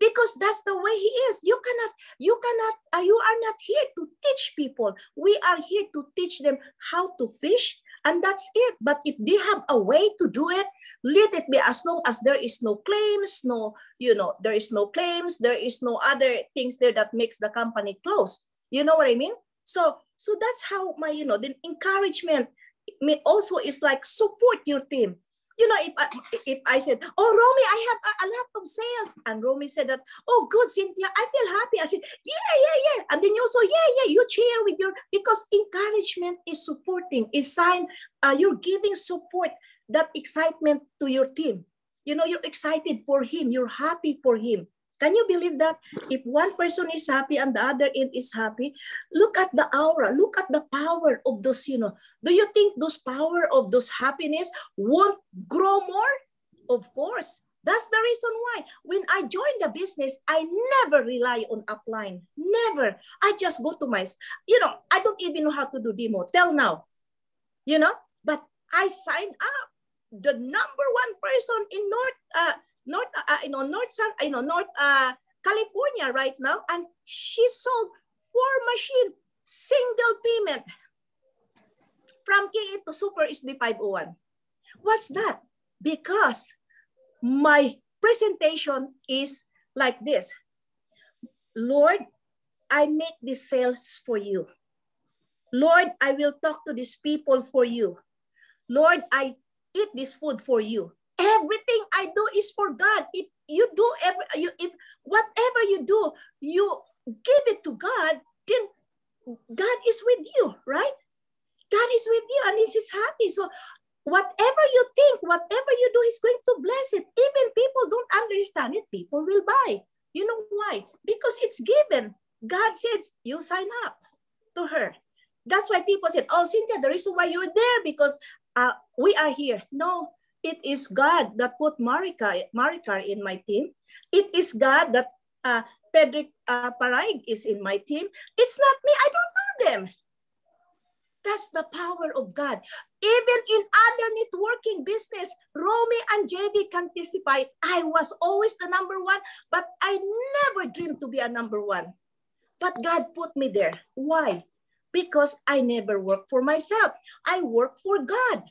because that's the way he is you cannot you cannot uh, you are not here to teach people we are here to teach them how to fish and that's it but if they have a way to do it let it be as long as there is no claims no you know there is no claims there is no other things there that makes the company close you know what I mean? So so that's how my you know the encouragement also is like support your team. You know, if I, if I said, "Oh, Romy, I have a, a lot of sales," and Romy said that, "Oh, good, Cynthia, I feel happy." I said, "Yeah, yeah, yeah," and then you also, "Yeah, yeah," you cheer with your because encouragement is supporting, is sign uh, you're giving support, that excitement to your team. You know, you're excited for him, you're happy for him. Can you believe that? If one person is happy and the other is happy, look at the aura, look at the power of those, you know. Do you think those power of those happiness won't grow more? Of course. That's the reason why when I joined the business, I never rely on upline. Never. I just go to my, you know, I don't even know how to do demo till now. You know, but I signed up the number one person in North uh, North, uh, you know, North, you know, North uh, California right now, and she sold four machine single payment from KE to Super SD 501. What's that? Because my presentation is like this. Lord, I make these sales for you. Lord, I will talk to these people for you. Lord, I eat this food for you. Everything I do is for God. If you do every, you, if whatever you do, you give it to God, then God is with you, right? God is with you and He's happy. So whatever you think, whatever you do, He's going to bless it. Even people don't understand it, people will buy. You know why? Because it's given. God says, you sign up to her. That's why people said, oh, Cynthia, the reason why you're there because uh, we are here. No, it is God that put Marika, Maricar in my team. It is God that uh, Pedrick uh, Paraig is in my team. It's not me. I don't know them. That's the power of God. Even in other networking business, Romy and JB can testify. I was always the number one, but I never dreamed to be a number one. But God put me there. Why? Because I never work for myself. I work for God.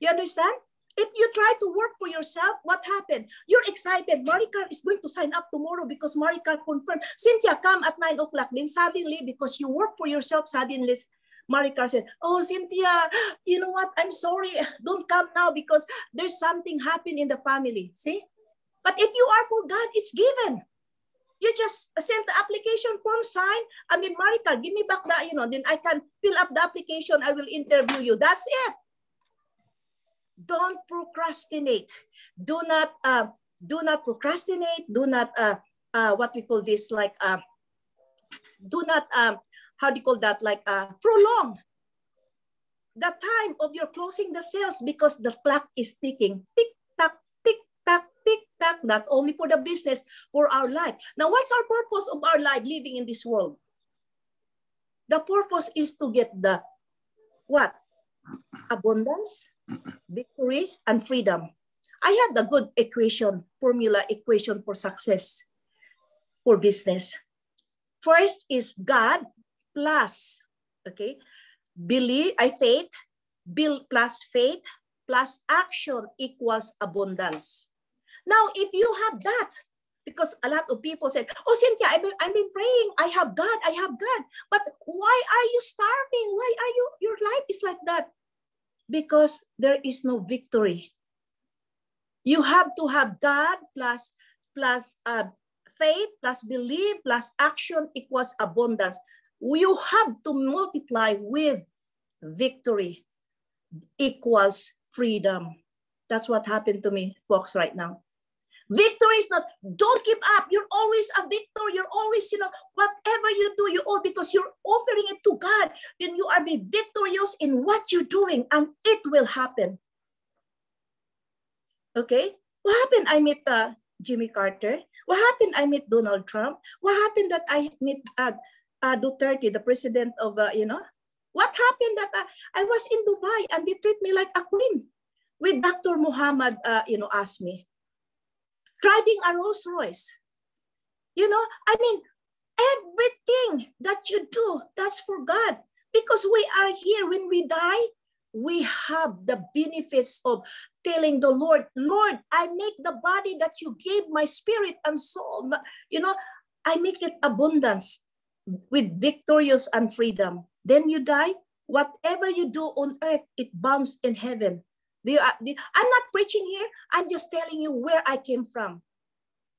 You understand? If you try to work for yourself, what happened? You're excited. Maricar is going to sign up tomorrow because Maricar confirmed. Cynthia, come at 9 o'clock. Then suddenly, because you work for yourself, suddenly Maricar said, oh, Cynthia, you know what? I'm sorry. Don't come now because there's something happened in the family. See? But if you are for God, it's given. You just send the application form, sign, and then Maricar, give me back the, you know, then I can fill up the application. I will interview you. That's it don't procrastinate. Do not uh, do not procrastinate. Do not uh, uh, what we call this like uh, do not um, how do you call that like uh, prolong the time of your closing the sales because the clock is ticking. Tick tock, tick tock, tick tock. Not only for the business, for our life. Now, what's our purpose of our life living in this world? The purpose is to get the what? Abundance, victory, and freedom. I have the good equation, formula equation for success for business. First is God plus, okay, believe, I faith, build plus faith plus action equals abundance. Now, if you have that, because a lot of people said, oh, Cynthia, I've been, I've been praying. I have God, I have God. But why are you starving? Why are you, your life is like that? Because there is no victory. You have to have God plus, plus uh, faith plus belief plus action equals abundance. You have to multiply with victory equals freedom. That's what happened to me, folks, right now. Victory is not, don't give up. You're always a victor. You're always, you know, whatever you do, you all because you're offering it to God, then you are be victorious in what you're doing and it will happen. Okay? What happened? I met uh, Jimmy Carter. What happened? I met Donald Trump. What happened that I met uh, uh, Duterte, the president of, uh, you know, what happened that uh, I was in Dubai and they treat me like a queen with Dr. Muhammad, uh, you know, asked me, driving a Rolls Royce. You know, I mean, everything that you do, that's for God. Because we are here when we die, we have the benefits of telling the Lord, Lord, I make the body that you gave my spirit and soul. You know, I make it abundance with victorious and freedom. Then you die, whatever you do on earth, it bounds in heaven. Do, I'm not preaching here. I'm just telling you where I came from.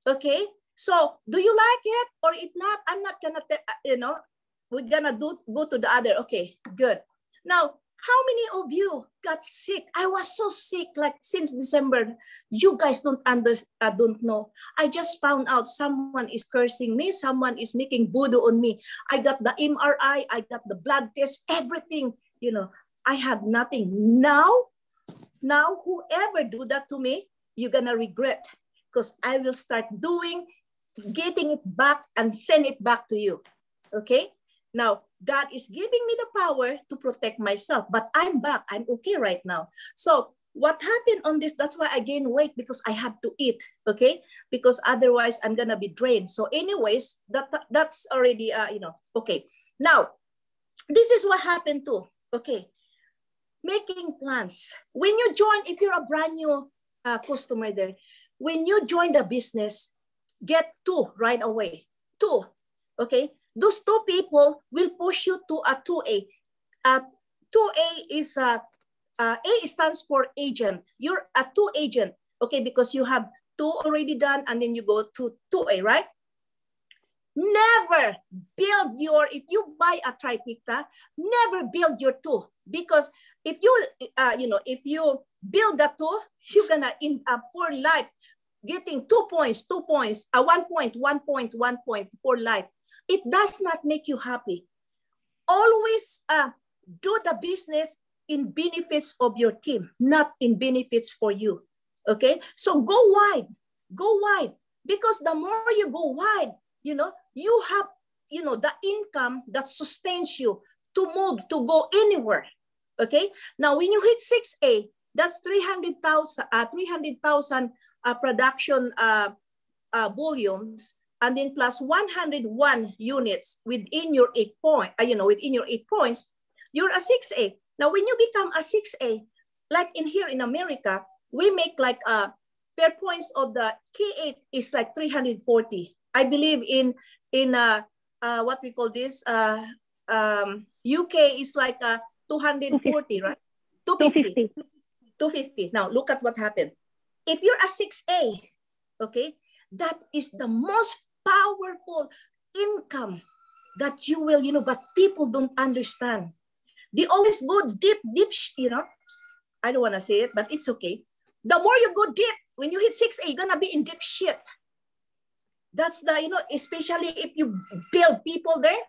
Okay? So, do you like it or if not, I'm not gonna, you know, we're gonna do go to the other. Okay, good. Now, how many of you got sick? I was so sick, like since December. You guys don't under, uh, don't know. I just found out someone is cursing me. Someone is making voodoo on me. I got the MRI. I got the blood test. Everything. You know, I have nothing now. Now, whoever do that to me, you're gonna regret because I will start doing, getting it back and send it back to you. Okay? Now, God is giving me the power to protect myself, but I'm back. I'm okay right now. So, what happened on this? That's why I gain weight because I have to eat. Okay? Because otherwise, I'm gonna be drained. So, anyways, that that's already uh, you know okay. Now, this is what happened too. Okay, making plans. When you join, if you're a brand new uh, customer there, when you join the business, get two right away. Two, okay? Those two people will push you to a 2A. Uh, 2A is, a, uh, A stands for agent. You're a two agent, okay, because you have two already done and then you go to 2A, right? Never build your, if you buy a tripicta, never build your two because if you, uh, you know, if you build that two, you're gonna in uh, for life getting two points, two points, uh, one point, one point, one point for life. It does not make you happy. Always uh, do the business in benefits of your team, not in benefits for you. Okay, so go wide, go wide, because the more you go wide, you know, you have, you know, the income that sustains you to move, to go anywhere. Okay, now when you hit 6A, that's 300,000 uh, 300,000 uh, production uh, uh, volumes and then plus 101 units within your eight point, uh, you know, within your eight points, you're a 6A. Now, when you become a 6A, like in here in America, we make like a uh, per points of the K8 is like 340. I believe in in uh, uh, what we call this uh, um, UK is like a 240, right? 250. 250. 250. Now look at what happened. If you're a 6A, okay, that is the most powerful income that you will, you know, but people don't understand. They always go deep, deep, you know. I don't want to say it, but it's okay. The more you go deep, when you hit 6A, you're going to be in deep shit. That's the, you know, especially if you build people there,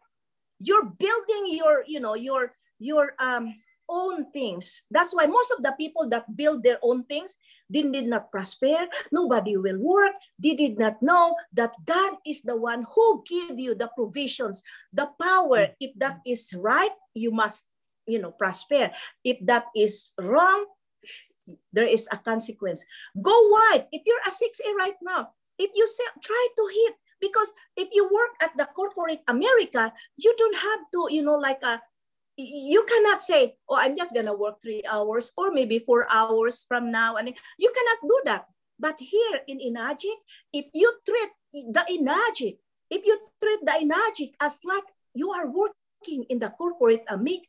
you're building your, you know, your, your, um, own things. That's why most of the people that build their own things they did not prosper. Nobody will work. They did not know that God is the one who give you the provisions, the power. If that is right, you must, you know, prosper. If that is wrong, there is a consequence. Go wide. If you're a 6A right now, if you say, try to hit, because if you work at the corporate America, you don't have to, you know, like a you cannot say, oh, I'm just gonna work three hours or maybe four hours from now. And you cannot do that. But here in Enagic, if you treat the Enagic, if you treat the Enagic as like you are working in the corporate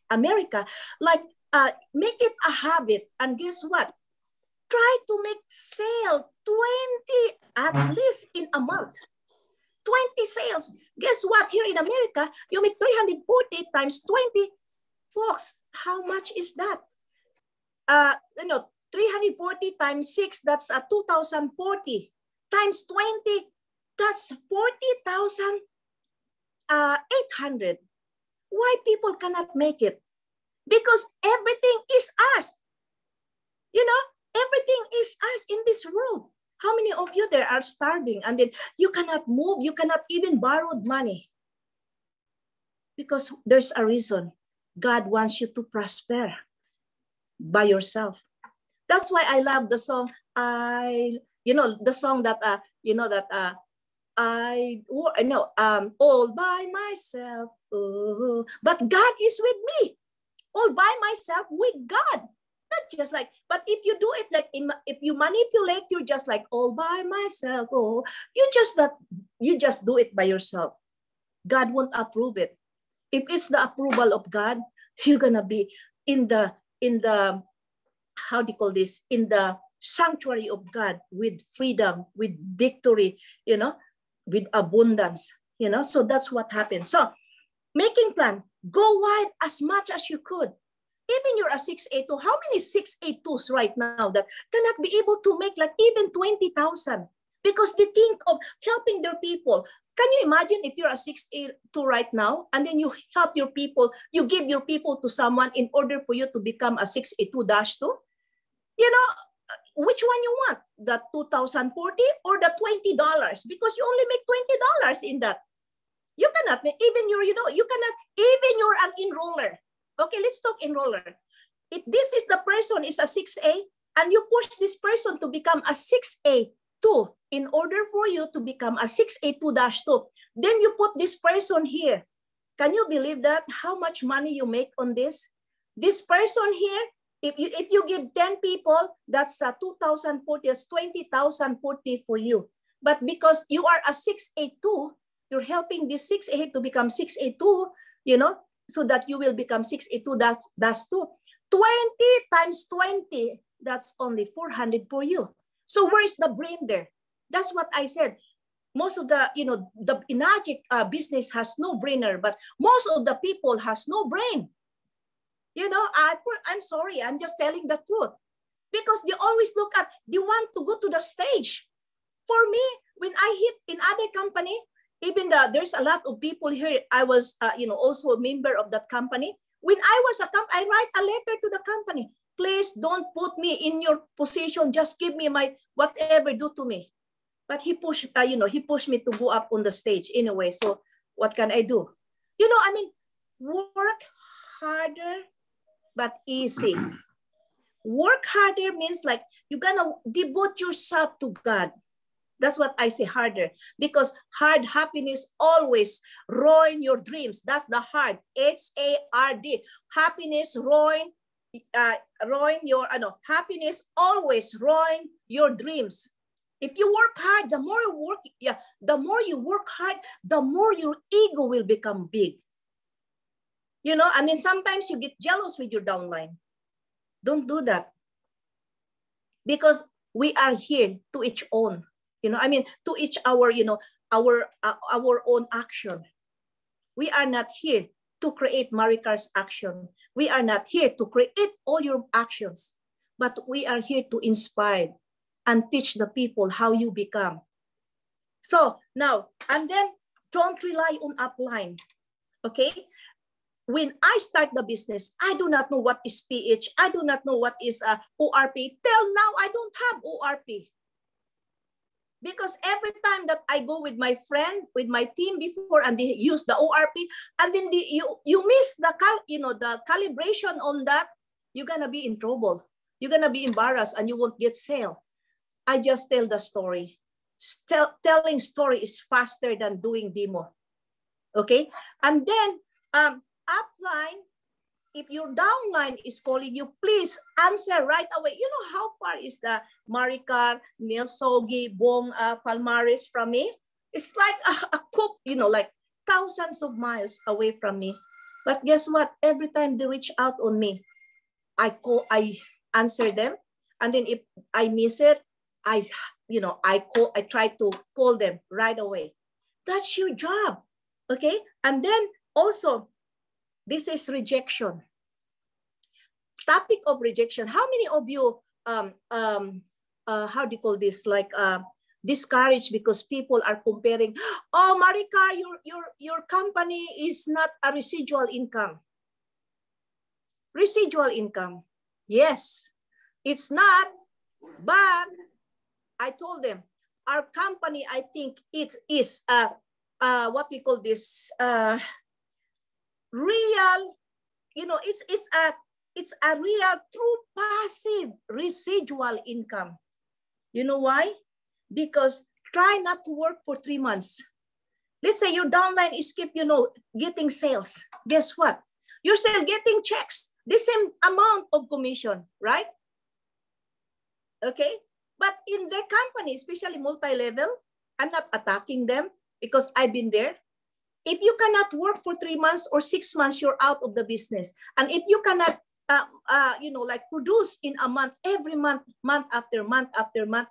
America, like uh, make it a habit. And guess what? Try to make sale 20 at mm. least in a month. 20 sales. Guess what? Here in America, you make 340 times 20 Folks, how much is that? Uh, you know, 340 times 6, that's a 2,040. Times 20, that's 40,800. Uh, Why people cannot make it? Because everything is us. You know, everything is us in this world. How many of you there are starving and then you cannot move, you cannot even borrow money? Because there's a reason. God wants you to prosper by yourself. That's why I love the song. I, you know, the song that, uh, you know, that uh, I, know, um, all by myself. Oh, but God is with me. All by myself with God. Not just like, but if you do it like, if you manipulate, you're just like all by myself. Oh, you just that, you just do it by yourself. God won't approve it if it's the approval of God, you're gonna be in the in the how do you call this in the sanctuary of God with freedom, with victory, you know, with abundance, you know. So that's what happened. So making plan, go wide as much as you could. Even you're a 6A2, how many 6A2s right now that cannot be able to make like even 20,000 because they think of helping their people, can you imagine if you're a 6A2 right now and then you help your people, you give your people to someone in order for you to become a 6A2-2? You know, uh, which one you want? The 2040 or the $20? Because you only make $20 in that. You cannot even you're, you know, you cannot, even you're an enroller. Okay, let's talk enroller. If this is the person is a 6A and you push this person to become a 6A, 2 in order for you to become a 6A2-2 then you put this person here. Can you believe that? How much money you make on this? This person here if you if you give 10 people that's a 2040 that's 20040 for you. But because you are a 6A2 you're helping this 6A2 to become 6A2 you know so that you will become 6A2, that's, that's 2. 20 times 20, that's only 400 for you. So where's the brain there? That's what I said. Most of the, you know, the Enagic uh, business has no brainer, but most of the people has no brain. You know, I, I'm sorry, I'm just telling the truth. Because they always look at, they want to go to the stage. For me, when I hit in other company, even the, there's a lot of people here, I was, uh, you know, also a member of that company. When I was a comp, I write a letter to the company. Please don't put me in your position. Just give me my whatever do to me. But he pushed, uh, you know, he pushed me to go up on the stage anyway. So what can I do? You know, I mean, work harder, but easy. work harder means like you're gonna devote yourself to God. That's what I say harder because hard happiness always ruin your dreams. That's the hard H A R D. Happiness ruin, uh, ruin your uh, no, happiness always ruin your dreams. If you work hard, the more you work, yeah, the more you work hard, the more your ego will become big. You know, and then sometimes you get jealous with your downline. Don't do that. Because we are here to each own you know i mean to each our you know our uh, our own action we are not here to create maricar's action we are not here to create all your actions but we are here to inspire and teach the people how you become so now and then don't rely on upline okay when I start the business, I do not know what is PH. I do not know what is uh, ORP. Till now, I don't have ORP because every time that I go with my friend, with my team before, and they use the ORP, and then the, you you miss the cal, you know the calibration on that, you're gonna be in trouble. You're gonna be embarrassed, and you won't get sale. I just tell the story. Tell, telling story is faster than doing demo. Okay, and then um, upline if your downline is calling you, please answer right away. You know how far is the Maricar, Nilsogi, Bong, uh, Palmaris from me? It's like a, a cook, you know, like thousands of miles away from me. But guess what? Every time they reach out on me, I call, I answer them. And then if I miss it, I, you know, I call, I try to call them right away. That's your job. Okay. And then also this is rejection. Topic of rejection. How many of you, um, um, uh, how do you call this? Like uh, discouraged because people are comparing, oh, Maricar, your, your, your company is not a residual income. Residual income. Yes, it's not, but I told them, our company, I think it is uh, uh, what we call this, uh, real, you know, it's it's a it's a real true passive residual income. You know why? Because try not to work for three months. Let's say your downline is keep, you know, getting sales. Guess what? You're still getting checks, the same amount of commission, right? Okay. But in their company, especially multi-level, I'm not attacking them because I've been there. If you cannot work for three months or six months, you're out of the business. And if you cannot, uh, uh, you know, like produce in a month, every month, month after month after month,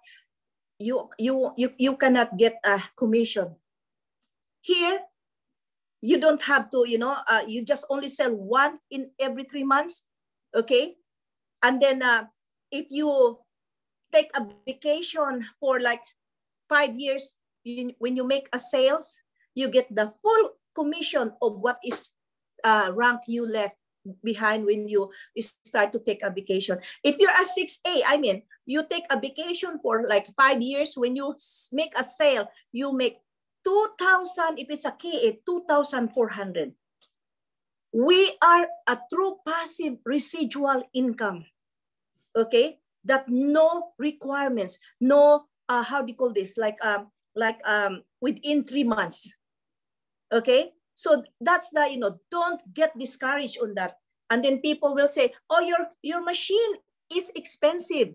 you you you you cannot get a commission. Here, you don't have to, you know, uh, you just only sell one in every three months, okay? And then uh, if you take a vacation for like five years, you, when you make a sales, you get the full commission of what is uh, rank you left behind when you start to take a vacation. If you're a 6A, I mean, you take a vacation for like five years, when you make a sale, you make 2,000, if it's a K8, 2,400. We are a true passive residual income, okay? That no requirements, no, uh, how do you call this? Like, um, like um, within three months, Okay, so that's the you know don't get discouraged on that. And then people will say, "Oh, your your machine is expensive."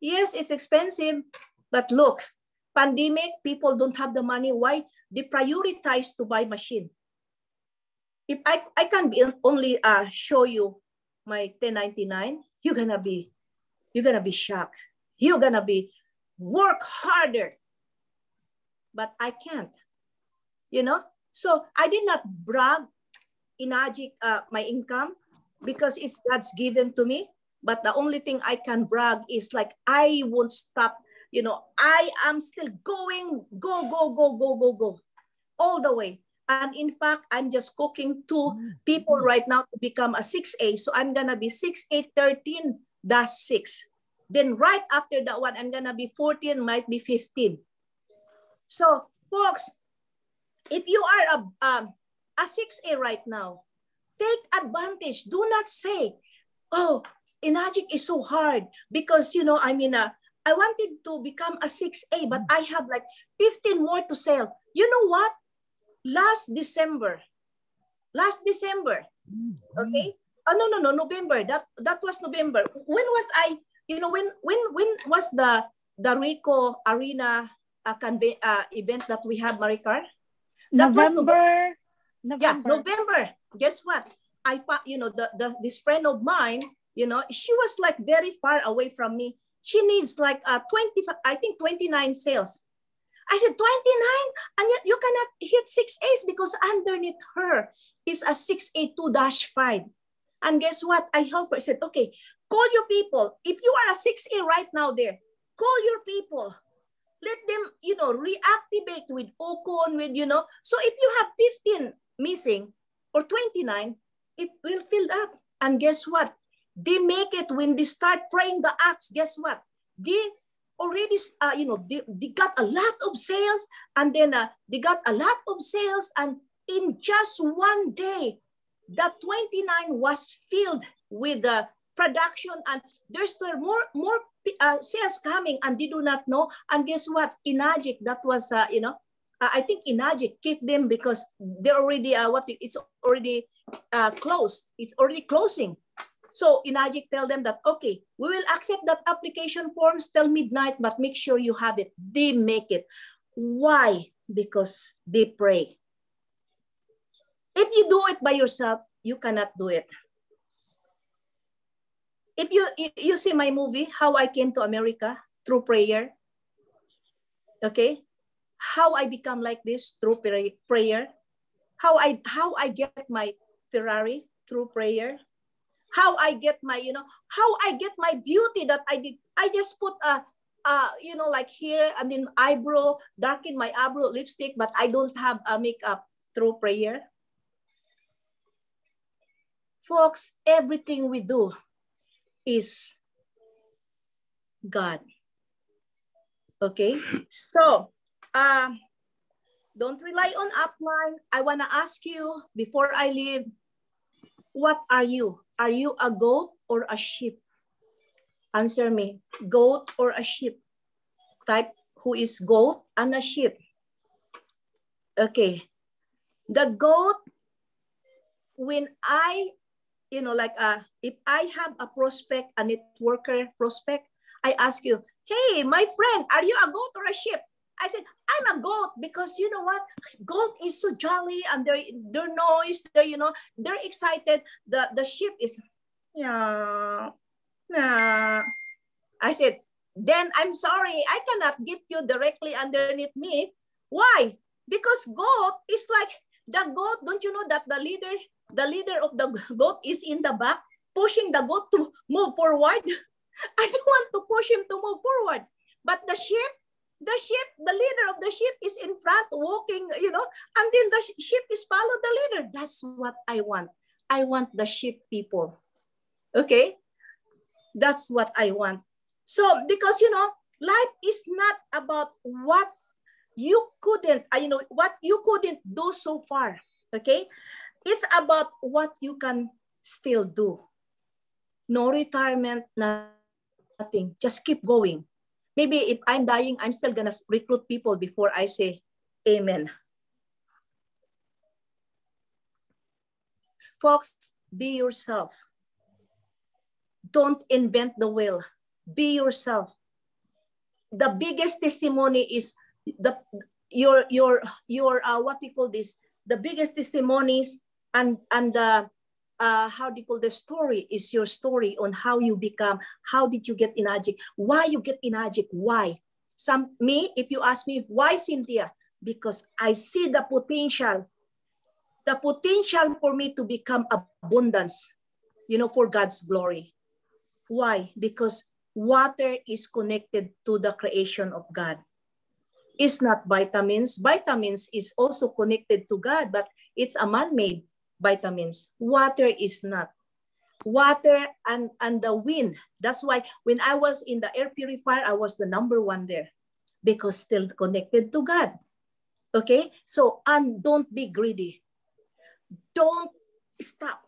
Yes, it's expensive, but look, pandemic, people don't have the money. Why? They prioritize to buy machine. if I, I can be only uh, show you my 1099, you're gonna be, you're gonna be shocked. You're gonna be work harder. But I can't, you know? So I did not brag in uh, my income because it's God's given to me. But the only thing I can brag is like, I won't stop. You know, I am still going, go, go, go, go, go, go, all the way. And in fact, I'm just cooking two people right now to become a 6A. So I'm going to be 6813 dash 6. Then right after that one, I'm going to be 14, might be 15. So folks, if you are a, um, a 6A right now, take advantage. Do not say, oh, Enagic is so hard because, you know, I mean, uh, I wanted to become a 6A, but I have like 15 more to sell. You know what? last December. Last December. Okay? Oh no no no November. That that was November. When was I? You know when when when was the the Ricoh Arena uh, conve- uh, event that we had, Maricar? That November. was November. Yeah, November. Guess what? I you know the, the this friend of mine. You know she was like very far away from me. She needs like uh 20 I think 29 sales. I said, 29? And yet you cannot hit 6As because underneath her is a 6A2-5. And guess what? I helped her. I said, okay, call your people. If you are a 6A right now there, call your people. Let them, you know, reactivate with Ukon, with, you know. So if you have 15 missing or 29, it will fill up. And guess what? They make it when they start praying the acts. Guess what? They already, uh, you know, they, they got a lot of sales and then uh, they got a lot of sales and in just one day, the 29 was filled with the uh, production and there's more more uh, sales coming and they do not know. And guess what? Enagic, that was, uh, you know, uh, I think Enagic kicked them because they're already, uh, what it's already uh, closed. It's already closing. So Enagic tell them that, okay, we will accept that application forms till midnight, but make sure you have it. They make it. Why? Because they pray. If you do it by yourself, you cannot do it. If you, you see my movie, How I Came to America, through prayer, okay? How I become like this through prayer. How I, how I get my Ferrari through prayer how I get my, you know, how I get my beauty that I did. I just put a, uh, you know, like here and then eyebrow, darken my eyebrow, lipstick, but I don't have a makeup through prayer. Folks, everything we do is God. Okay, so um, don't rely on upline. I want to ask you before I leave, what are you? Are you a goat or a sheep? Answer me, goat or a sheep? Type who is goat and a sheep. Okay. The goat, when I, you know, like uh, if I have a prospect, a networker prospect, I ask you, hey, my friend, are you a goat or a sheep? I said, I'm a goat because you know what? Goat is so jolly and their noise, they're, you know, they're excited. The the sheep is yeah, yeah. I said, then I'm sorry, I cannot get you directly underneath me. Why? Because goat is like the goat, don't you know that the leader, the leader of the goat is in the back, pushing the goat to move forward. I don't want to push him to move forward. But the sheep, the sheep, the leader of the sheep is in front walking, you know, and then the sheep is follow the leader. That's what I want. I want the sheep people. Okay? That's what I want. So, because, you know, life is not about what you couldn't, uh, you know, what you couldn't do so far. Okay? It's about what you can still do. No retirement, nothing. Just keep going maybe if I'm dying, I'm still gonna recruit people before I say amen. Folks, be yourself. Don't invent the wheel. Be yourself. The biggest testimony is the your your your uh, what we call this. The biggest testimonies and and the uh, how do you call the story is your story on how you become how did you get Enagic why you get Enagic why? Some me if you ask me why cynthia? Because i see the potential the potential for me to become abundance you know for god's glory. Why? Because water is connected to the creation of god. It's not vitamins. Vitamins is also connected to god but it's a man-made vitamins. Water is not. Water and, and the wind. That's why when I was in the air purifier, I was the number one there because still connected to God. Okay? So, and don't be greedy. Don't stop.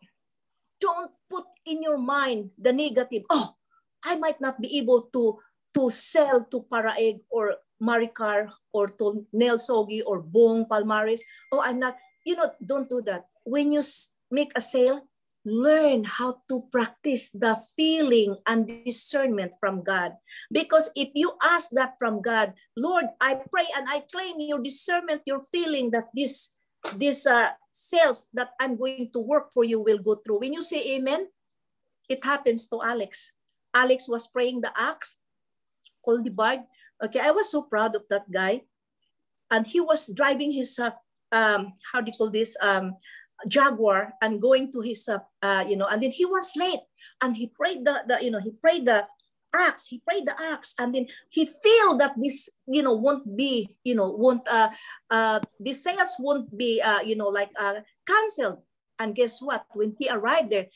Don't put in your mind the negative. Oh, I might not be able to, to sell to Padraig or Maricar or to Nel Sogi or Bong Palmaris. Oh, I'm not. You know, don't do that when you make a sale, learn how to practice the feeling and discernment from God. Because if you ask that from God, Lord, I pray and I claim your discernment, your feeling that this this uh, sales that I'm going to work for you will go through. When you say amen, it happens to Alex. Alex was praying the axe, called the bard. Okay, I was so proud of that guy. And he was driving his, uh, um, how do you call this, um, Jaguar and going to his, uh, uh, you know, and then he was late and he prayed the, the, you know, he prayed the axe, he prayed the axe and then he feel that this, you know, won't be, you know, won't, uh, uh, the sales won't be, uh, you know, like uh, canceled. And guess what? When he arrived there,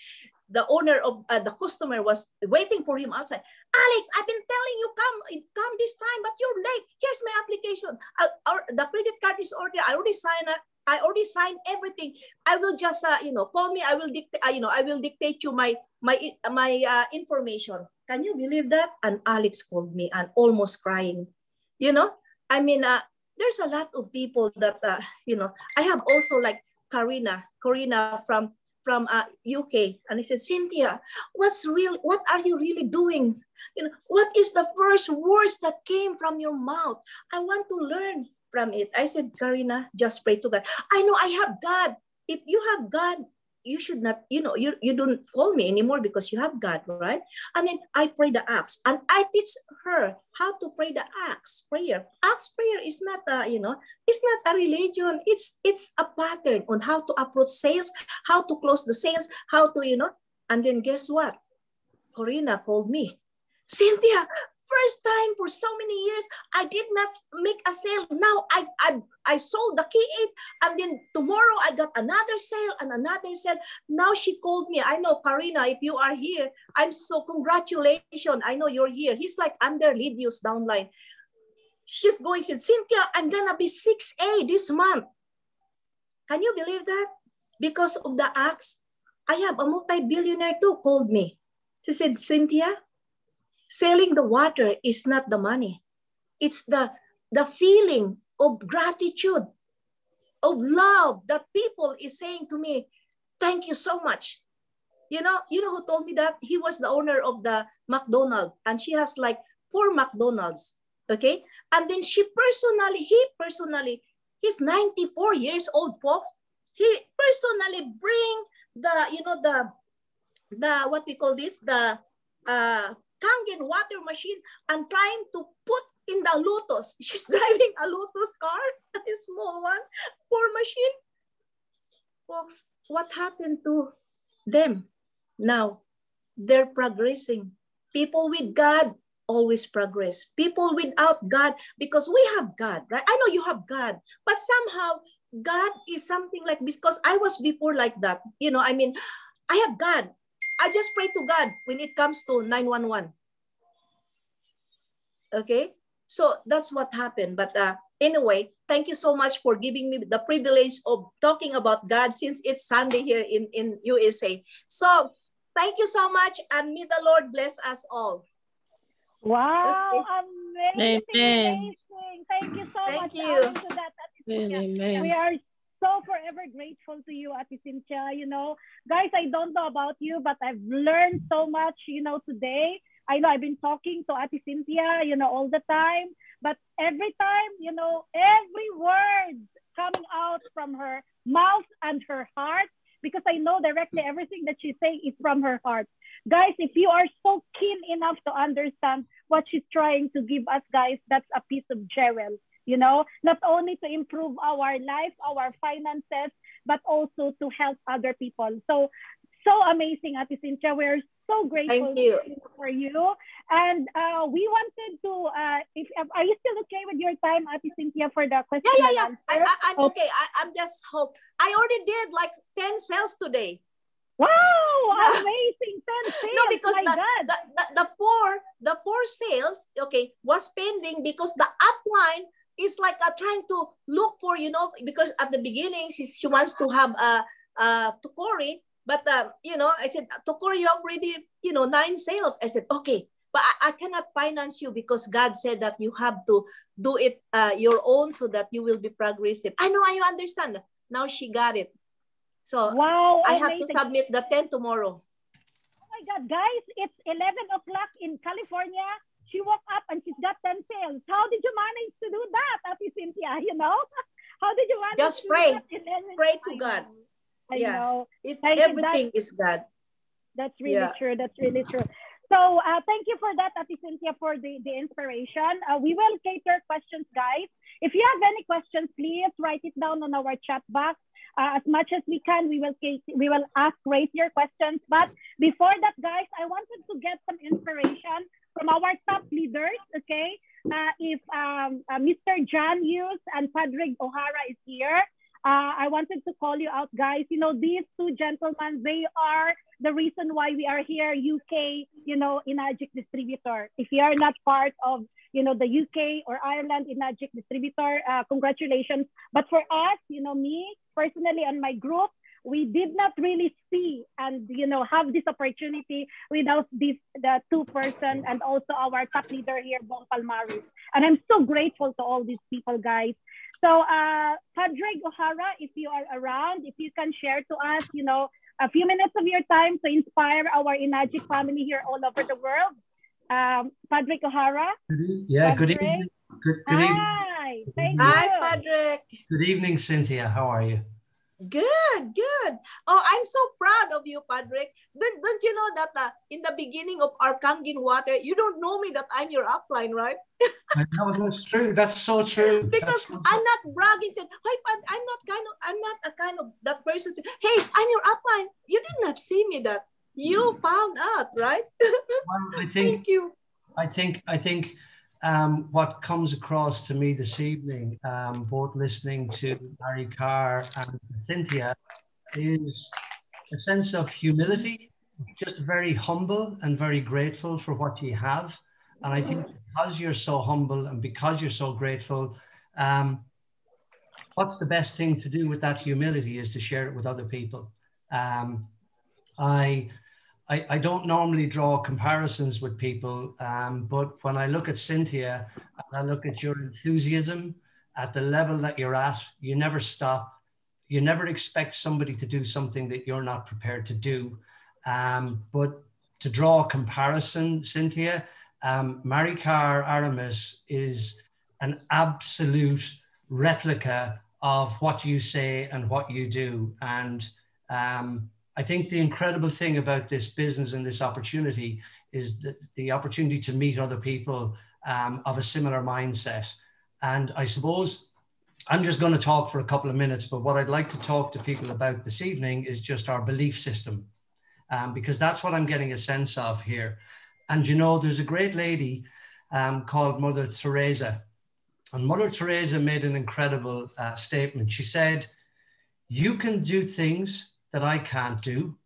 the owner of uh, the customer was waiting for him outside. Alex, I've been telling you come come this time, but you're late. Here's my application. Uh, our, the credit card is ordered. I already signed it. I already signed everything. I will just, uh, you know, call me. I will dictate, uh, you know, I will dictate you my my my uh, information. Can you believe that? And Alex called me and almost crying. You know, I mean, uh, there's a lot of people that, uh, you know, I have also like Karina, Karina from from uh, UK, and he said, Cynthia, what's real? What are you really doing? You know, what is the first words that came from your mouth? I want to learn from it. I said, Karina, just pray to God. I know I have God. If you have God, you should not, you know, you, you don't call me anymore because you have God, right? And then I pray the acts and I teach her how to pray the acts prayer. Acts prayer is not a, you know, it's not a religion. It's it's a pattern on how to approach sales, how to close the sales, how to, you know, and then guess what? Corina called me. Cynthia, first time for so many years i did not make a sale. Now i i, I sold the key eight and then tomorrow i got another sale and another sale. Now she called me. I know karina if you are here i'm so congratulations i know you're here. He's like under Livius downline. She's going said cynthia i'm gonna be 6a this month. Can you believe that? Because of the acts i have a multi-billionaire too called me. She said cynthia selling the water is not the money. It's the, the feeling of gratitude, of love that people is saying to me, thank you so much. You know, you know who told me that? He was the owner of the McDonald's and she has like four McDonald's. Okay. And then she personally, he personally, he's 94 years old, folks. He personally bring the, you know, the, the, what we call this, the, uh, Kangen water machine and trying to put in the Lotus. She's driving a Lotus car, a small one, poor machine. Folks, what happened to them? Now, they're progressing. People with God always progress. People without God, because we have God, right? I know you have God, but somehow God is something like because I was before like that. You know, I mean, I have God. I just pray to God when it comes to 911. Okay, so that's what happened. But uh, anyway, thank you so much for giving me the privilege of talking about God since it's Sunday here in, in USA. So thank you so much and may the Lord bless us all. Wow, okay. amazing, Amen. amazing. Thank you so Thank much. you. Alan, to that, Amen. We are so forever grateful to you, Ate Cynthia. You know, guys, I don't know about you, but I've learned so much, you know, today. I know I've been talking to Ate Cynthia, you know, all the time, but every time, you know, every word coming out from her mouth and her heart because I know directly everything that she's saying is from her heart. Guys, if you are so keen enough to understand what she's trying to give us, guys, that's a piece of jewel. You know, not only to improve our life, our finances, but also to help other people. So, so amazing, Ate Cynthia. We're so grateful Thank you. for you. And uh, we wanted to, uh, if are you still okay with your time, Ate Cynthia, for the question? Yeah, yeah, yeah. I, I, I'm Oh. okay. I, I'm just hope. I already did like 10 sales today. Wow, Yeah. amazing. 10 sales. No, because My the, God. the, the, the four the four sales, okay, was pending because the upline is like uh, trying to look for, you know, because at the beginning she, she wants to have a uh, uh, Tokori, but uh, you know, I said Tokori, you already, you know, nine sales. I said okay, but I, I cannot finance you because God said that you have to do it uh, your own so that you will be progressive. I know, I understand. Now she got it. So Wow, I have to submit the 10 tomorrow. Oh my God, guys, it's 11 o'clock in California. She woke up and she's got 10 sales. How did you manage to do that, Ate Cynthia? You know? How did you manage Just to pray. do that? Pray to I God. know. I Yeah. know. It's everything is God. That's really Yeah. true. That's really true. So uh, thank you for that, Ate Cynthia, for the, the inspiration. Uh, we will cater questions, guys. If you have any questions, please write it down on our chat box. Uh, as much as we can, we will we will ask raise your questions. But before that, guys, I wanted to get some inspiration from our top leaders. Okay, uh, if um, uh, Mr. John Hughes and Padraig O'Hara is here, uh, I wanted to call you out, guys. You know, these two gentlemen, they are the reason why we are here, UK, you know, Enagic distributor. If you are not part of, you know, the UK or Ireland Enagic distributor, uh, congratulations. But for us, you know, me personally and my group, we did not really see and you know have this opportunity without this the two person and also our top leader here, Bong Palmaris. And I'm so grateful to all these people, guys. So, uh, Padraig O'Hara, if you are around, if you can share to us, you know, a few minutes of your time to inspire our Enagic family here all over the world. Um, Padraig O'Hara. Good e- Yeah, good evening. Good, good, evening. Hi, thank Hi, you. Patrick. good evening, Cynthia. How are you? Good, good. Oh, I'm so proud of you, Patrick. Don't, don't you know that uh, in the beginning of our Kangen Water, you don't know me that I'm your upline, right? I know that's true. That's so true. Because so I'm not bragging, saying, "Hi, Pad, I'm not kind of, I'm not a kind of that person." Saying, "Hey, I'm your upline." You did not see me that. You found out, right? Well, I think Thank you. I think I think um, what comes across to me this evening, um, both listening to Maricar and Cynthia, is a sense of humility, just very humble and very grateful for what you have. And I think because you're so humble and because you're so grateful, um, what's the best thing to do with that humility is to share it with other people. Um, I I, I don't normally draw comparisons with people, um, but when I look at Cynthia and I look at your enthusiasm at the level that you're at, you never stop. You never expect somebody to do something that you're not prepared to do. Um, but to draw a comparison, Cynthia, um, Maricar Aramis is an absolute replica of what you say and what you do. And um, I think the incredible thing about this business and this opportunity is the, the opportunity to meet other people um, of a similar mindset. And I suppose I'm just going to talk for a couple of minutes, but what I'd like to talk to people about this evening is just our belief system, um, because that's what I'm getting a sense of here. And you know, there's a great lady um, called Mother Teresa. And Mother Teresa made an incredible uh, statement. She said, You can do things that I can't do,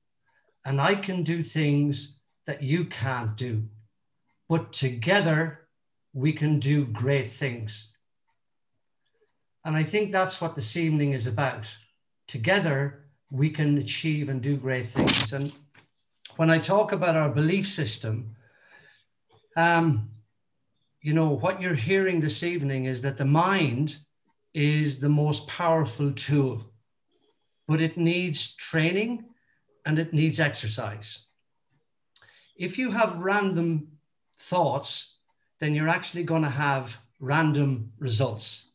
and I can do things that you can't do. But together, we can do great things. And I think that's what this evening is about. Together, we can achieve and do great things. And when I talk about our belief system, um, you know, what you're hearing this evening is that the mind is the most powerful tool but it needs training and it needs exercise. If you have random thoughts, then you're actually going to have random results.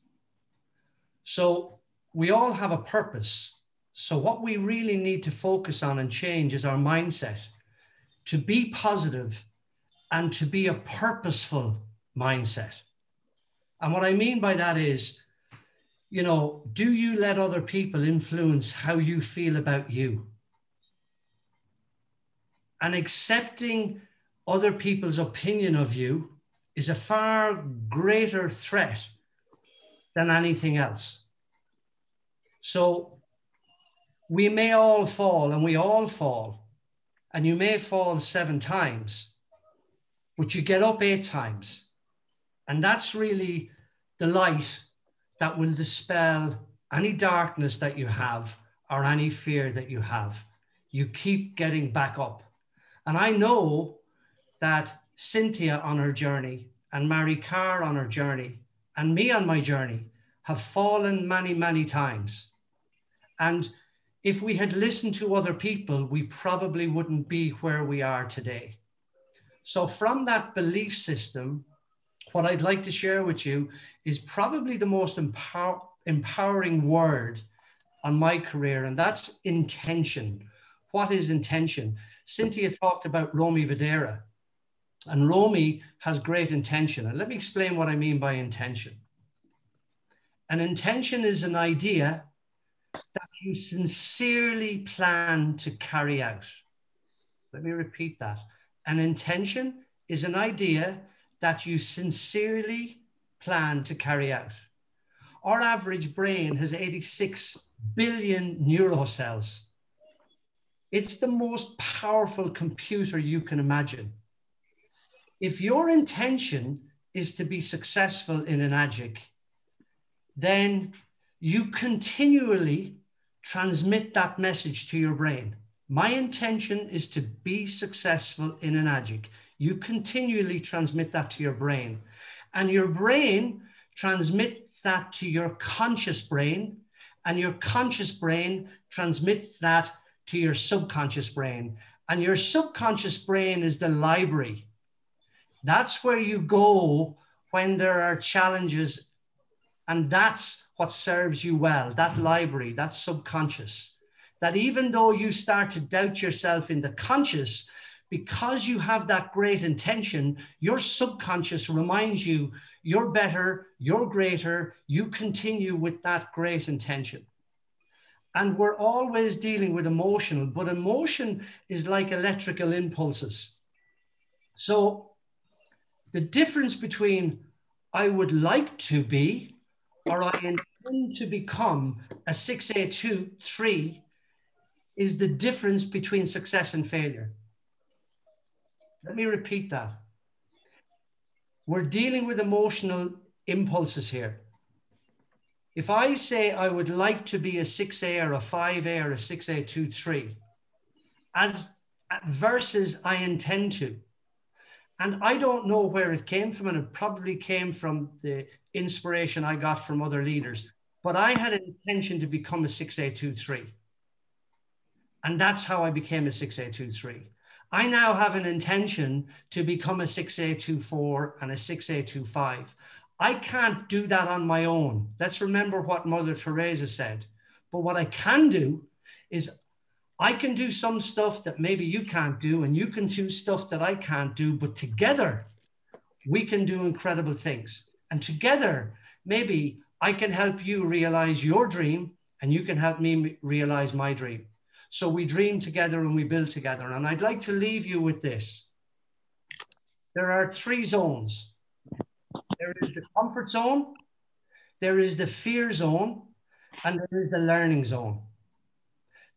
So we all have a purpose, So, what we really need to focus on and change is our mindset to be positive and to be a purposeful mindset. And what I mean by that is, you know, do you let other people influence how you feel about you? And accepting other people's opinion of you is a far greater threat than anything else. So we may all fall and we all fall, and you may fall seven times, but you get up eight times. And that's really the light that will dispel any darkness that you have or any fear that you have. You keep getting back up. And I know that Cynthia on her journey and Maricar on her journey and me on my journey have fallen many, many times. And if we had listened to other people, we probably wouldn't be where we are today. So, from that belief system, what I'd like to share with you is probably the most empower, empowering word on my career, and that's intention. What is intention? Cynthia talked about Romy Vadera, and Romy has great intention. And let me explain what I mean by intention. An intention is an idea that you sincerely plan to carry out. Let me repeat that. An intention is an idea that you sincerely plan to carry out. Our average brain has 86 billion neurocells. It's the most powerful computer you can imagine. If your intention is to be successful in Enagic, then you continually transmit that message to your brain. My intention is to be successful in Enagic. You continually transmit that to your brain. And your brain transmits that to your conscious brain, and your conscious brain transmits that to your subconscious brain. And your subconscious brain is the library. That's where you go when there are challenges. And that's what serves you well, that library, that subconscious. That even though you start to doubt yourself in the conscious, because you have that great intention, your subconscious reminds you you're better, you're greater, you continue with that great intention. And we're always dealing with emotional, but emotion is like electrical impulses. So the difference between I would like to be or I intend to become a 6A2 3 is the difference between success and failure. Let me repeat that. We're dealing with emotional impulses here. If I say I would like to be a 6A or a 5A or a 6A2 3, as versus I intend to, and I don't know where it came from, and it probably came from the inspiration I got from other leaders. But I had an intention to become a 6A23. And that's how I became a 6A23. I now have an intention to become a 6A24 and a 6A25. I can't do that on my own. Let's remember what Mother Teresa said. But what I can do is I can do some stuff that maybe you can't do, and you can do stuff that I can't do, but together we can do incredible things. And together, maybe I can help you realize your dream, and you can help me realize my dream. So we dream together and we build together. And I'd like to leave you with this there are three zones there is the comfort zone, there is the fear zone, and there is the learning zone.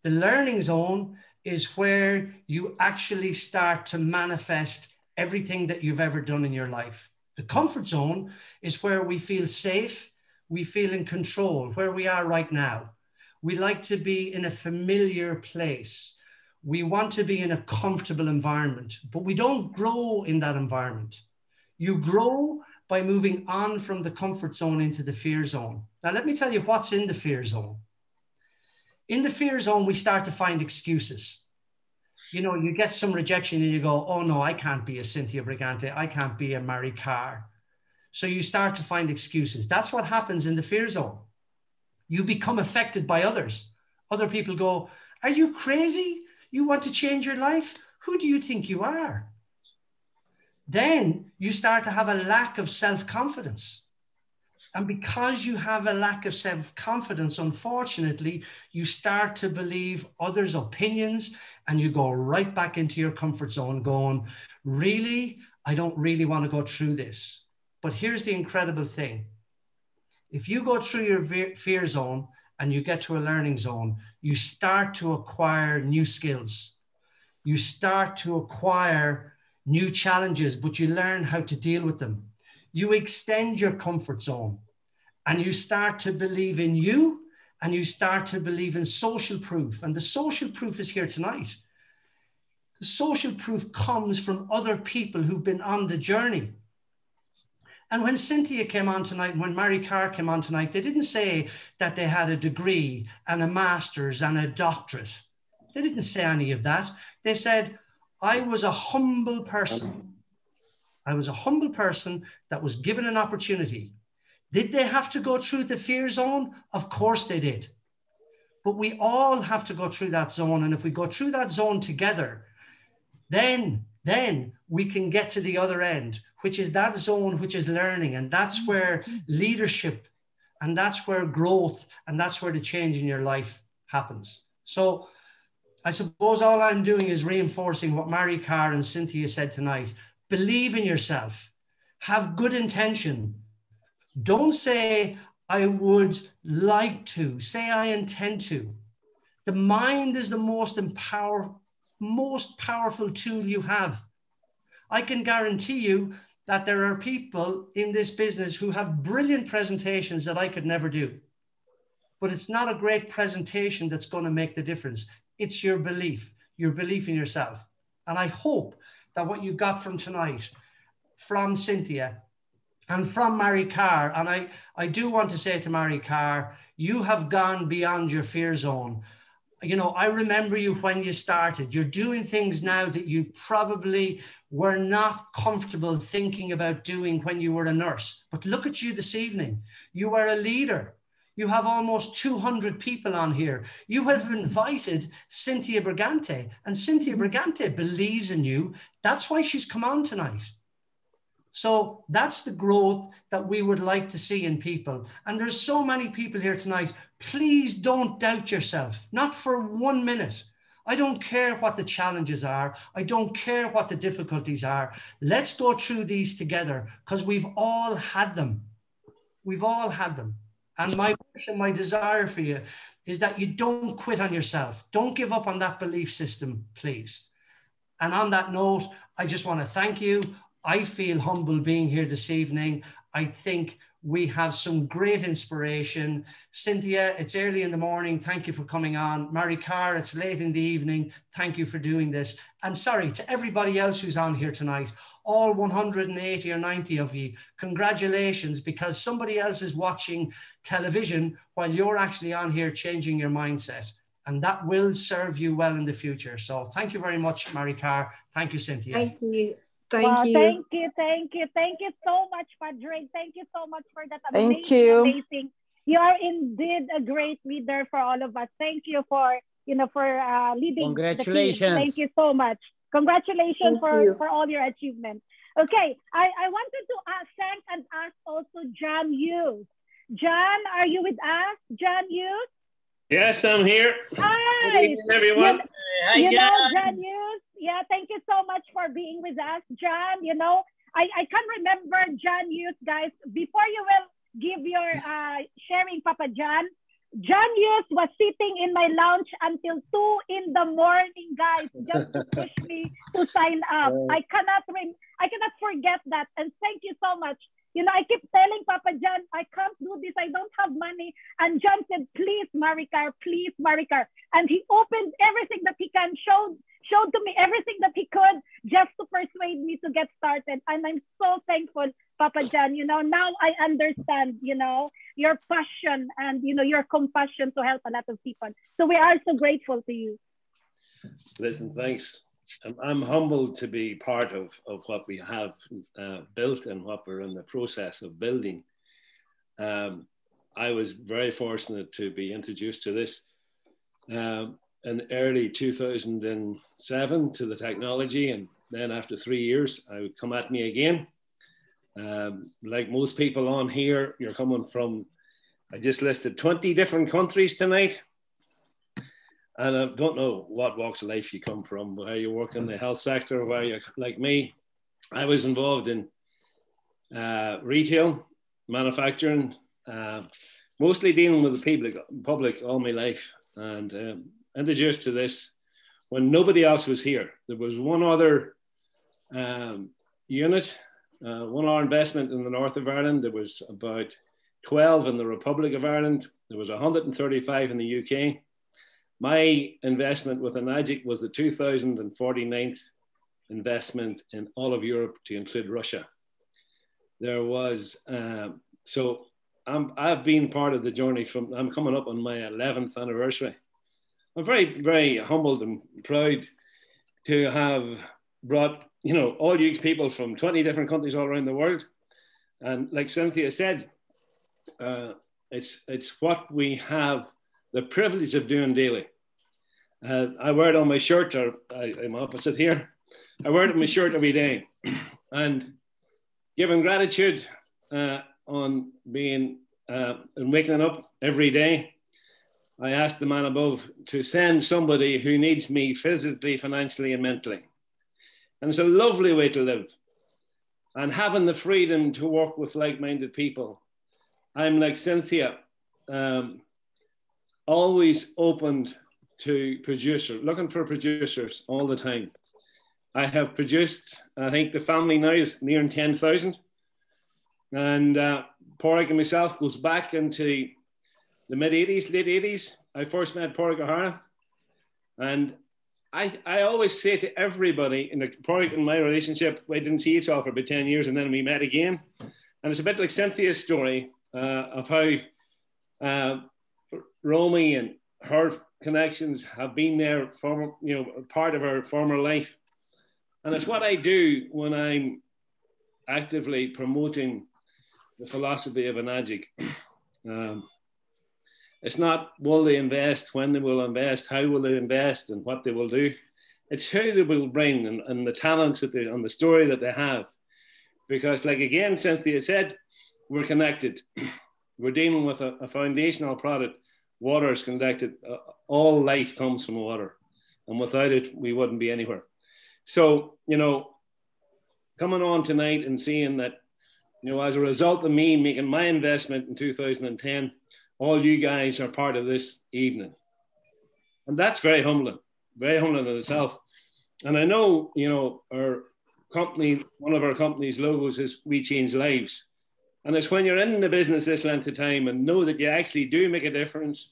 The learning zone is where you actually start to manifest everything that you've ever done in your life. The comfort zone is where we feel safe, we feel in control, where we are right now. We like to be in a familiar place. We want to be in a comfortable environment, but we don't grow in that environment. You grow by moving on from the comfort zone into the fear zone. Now, let me tell you what's in the fear zone in the fear zone, we start to find excuses. You know, you get some rejection and you go, oh no, I can't be a Cynthia Briganti. I can't be a Maricar. So you start to find excuses. That's what happens in the fear zone. You become affected by others. Other people go, Are you crazy? You want to change your life? Who do you think you are? Then you start to have a lack of self confidence. And because you have a lack of self confidence, unfortunately, you start to believe others' opinions and you go right back into your comfort zone, going, Really? I don't really want to go through this. But here's the incredible thing if you go through your fear zone and you get to a learning zone, you start to acquire new skills. You start to acquire new challenges, but you learn how to deal with them. You extend your comfort zone and you start to believe in you and you start to believe in social proof. And the social proof is here tonight. The social proof comes from other people who've been on the journey. And when Cynthia came on tonight, when Maricar came on tonight, they didn't say that they had a degree and a master's and a doctorate. They didn't say any of that. They said, I was a humble person. I was a humble person that was given an opportunity. Did they have to go through the fear zone? Of course they did. But we all have to go through that zone. And if we go through that zone together, then, then we can get to the other end, which is that zone which is learning. And that's mm-hmm. where leadership and that's where growth and that's where the change in your life happens. So I suppose all I'm doing is reinforcing what Maricar and Cynthia said tonight. Believe in yourself, have good intention. Don't say, I would like to, say, I intend to. The mind is the most empower, most powerful tool you have. I can guarantee you that there are people in this business who have brilliant presentations that I could never do. But it's not a great presentation that's going to make the difference. It's your belief, your belief in yourself. And I hope that what you got from tonight, from Cynthia and from Maricar, and I, I do want to say to Maricar, you have gone beyond your fear zone. You know, I remember you when you started. You're doing things now that you probably were not comfortable thinking about doing when you were a nurse. But look at you this evening. You are a leader. You have almost 200 people on here. You have invited Cynthia Briganti, and Cynthia mm-hmm. Briganti believes in you. That's why she's come on tonight. So that's the growth that we would like to see in people. And there's so many people here tonight. Please don't doubt yourself, not for one minute. I don't care what the challenges are. I don't care what the difficulties are. Let's go through these together because we've all had them. We've all had them. And my wish and my desire for you is that you don't quit on yourself. Don't give up on that belief system, please. And on that note, I just want to thank you. I feel humble being here this evening. I think we have some great inspiration. Cynthia, it's early in the morning. Thank you for coming on. Maricar, it's late in the evening. Thank you for doing this. And sorry to everybody else who's on here tonight, all 180 or 90 of you, congratulations, because somebody else is watching television while you're actually on here changing your mindset. And that will serve you well in the future. So thank you very much, Maricar. Thank you, Cynthia. Thank you. Thank well, you. Thank you, thank you, thank you so much, Padre. Thank you so much for that amazing, thank you. amazing. You are indeed a great leader for all of us. Thank you for you know for uh, leading. Congratulations. Thank you so much. Congratulations Thank for you. for all your achievements. Okay, I, I wanted to ask, thank and ask also John Hughes. John, are you with us? John Hughes? Yes, I'm here. Hi. Good evening, everyone. You, Hi, you know, John. John Hughes, yeah, thank you so much for being with us, John. You know, I, I can remember John Hughes, guys, before you will give your uh, sharing, Papa John, John Hughes was sitting in my lounge until 2 in the morning, guys, just to push me to sign up. I cannot rem- I cannot forget that. And thank you so much. You know, I keep telling Papa John, I can't do this. I don't have money. And John said, please, Maricar, please, Maricar. And he opened everything that he can, showed, showed to me everything that he could just to persuade me to get started. And I'm so thankful, Papa John. You know, now I understand, you know, your passion and, you know, your compassion to help a lot of people. So we are so grateful to you. Listen, thanks. I'm, humbled to be part of, of what we have uh, built and what we're in the process of building. Um, I was very fortunate to be introduced to this uh, in early 2007 to the technology. And then after three years, I would come at me again. Um, like most people on here, you're coming from, I just listed 20 different countries tonight. And I don't know what walks of life you come from, where you work in the health sector, or where you're like me. I was involved in uh, retail, manufacturing, uh, mostly dealing with the public, public all my life. And um, introduced to this when nobody else was here. There was one other um, unit, uh, one other investment in the north of Ireland. There was about 12 in the Republic of Ireland. There was 135 in the UK. My investment with Enagic was the 2049th investment in all of Europe to include Russia. There was, um, so I'm, I've been part of the journey from, I'm coming up on my 11th anniversary. I'm very, very humbled and proud to have brought, you know, all you people from 20 different countries all around the world. And like Cynthia said, uh, it's, it's what we have the privilege of doing daily. Uh, I wear it on my shirt, or I, am opposite here. I wear it on my shirt every day. and giving gratitude uh, on being uh, and waking up every day. I ask the man above to send somebody who needs me physically, financially, and mentally. And it's a lovely way to live. And having the freedom to work with like minded people. I'm like Cynthia, um, always opened to producers, looking for producers all the time. I have produced, I think the family now is near 10,000. And uh, Padraig and myself goes back into the mid 80s, late 80s. I first met Padraig O'Hara. And I, I always say to everybody in the Padraig and my relationship, we didn't see each other for about 10 years and then we met again. And it's a bit like Cynthia's story uh, of how uh, Romy and her connections have been there for you know part of her former life. And it's what i do when i'm actively promoting the philosophy of Enagic um, it's not will they invest when they will invest how will they invest and what they will do. It's who they will bring and, and the talents that they and the story that they have. Because like again cynthia said we're connected. We're dealing with a, a foundational product water is connected. Uh, all life comes from water, and without it, we wouldn't be anywhere. So, you know, coming on tonight and seeing that, you know, as a result of me making my investment in 2010, all you guys are part of this evening. And that's very humbling, very humbling in itself. And I know, you know, our company, one of our company's logos is We Change Lives. And it's when you're in the business this length of time and know that you actually do make a difference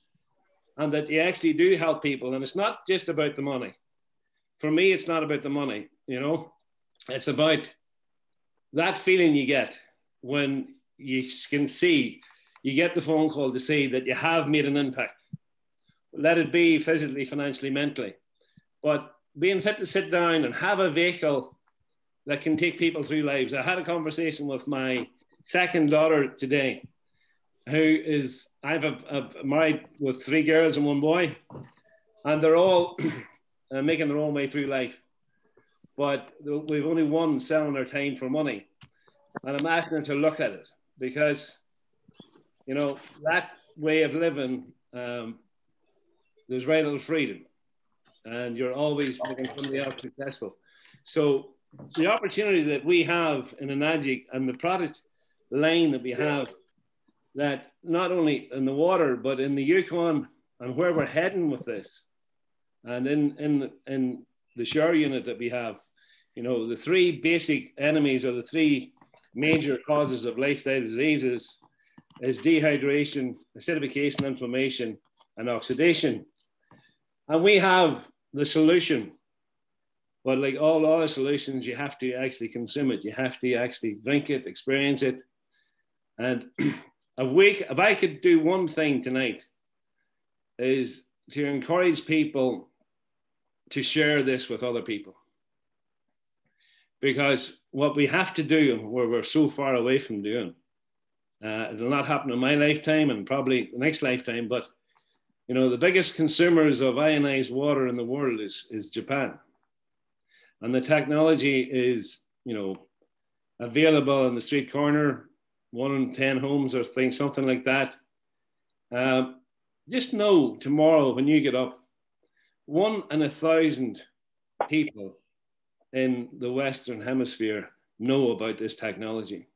and that you actually do help people. And it's not just about the money. For me, it's not about the money, you know, it's about that feeling you get when you can see, you get the phone call to see that you have made an impact. Let it be physically, financially, mentally. But being fit to sit down and have a vehicle that can take people through lives. I had a conversation with my second daughter today, who is I've a married with three girls and one boy, and they're all uh, making their own way through life. But we've only one selling their time for money, and I'm asking them to look at it because, you know, that way of living, um, there's very little freedom, and you're always making somebody else successful. So the opportunity that we have in Enagic and the product line that we have that not only in the water but in the Ukon and where we're heading with this, and in in in the shore unit that we have, you know, the three basic enemies or the three major causes of lifestyle diseases is dehydration, acidification, inflammation, and oxidation. And we have the solution. But like all other solutions, you have to actually consume it. You have to actually drink it, experience it, and a week, if I could do one thing tonight, is to encourage people to share this with other people. Because what we have to do, where we're so far away from doing, uh, it'll not happen in my lifetime and probably the next lifetime, but You know, the biggest consumers of ionized water in the world is, is Japan. And the technology is, you know, available in the street corner, one in 10 homes or things, something like that. Uh, just know tomorrow when you get up, one in a thousand people in the Western Hemisphere know about this technology.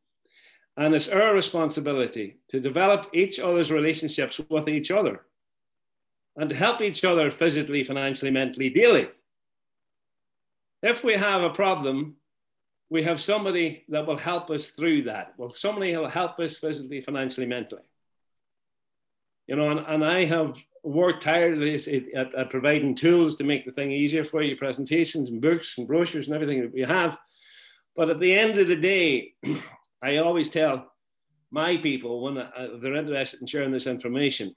And it's our responsibility to develop each other's relationships with each other and to help each other physically, financially, mentally, daily. If we have a problem, we have somebody that will help us through that. Well, somebody will help us physically, financially, mentally. You know, and, and I have worked tirelessly at, at, providing tools to make the thing easier for you, presentations and books and brochures and everything that we have. But at the end of the day, I always tell my people when uh, they're interested in sharing this information,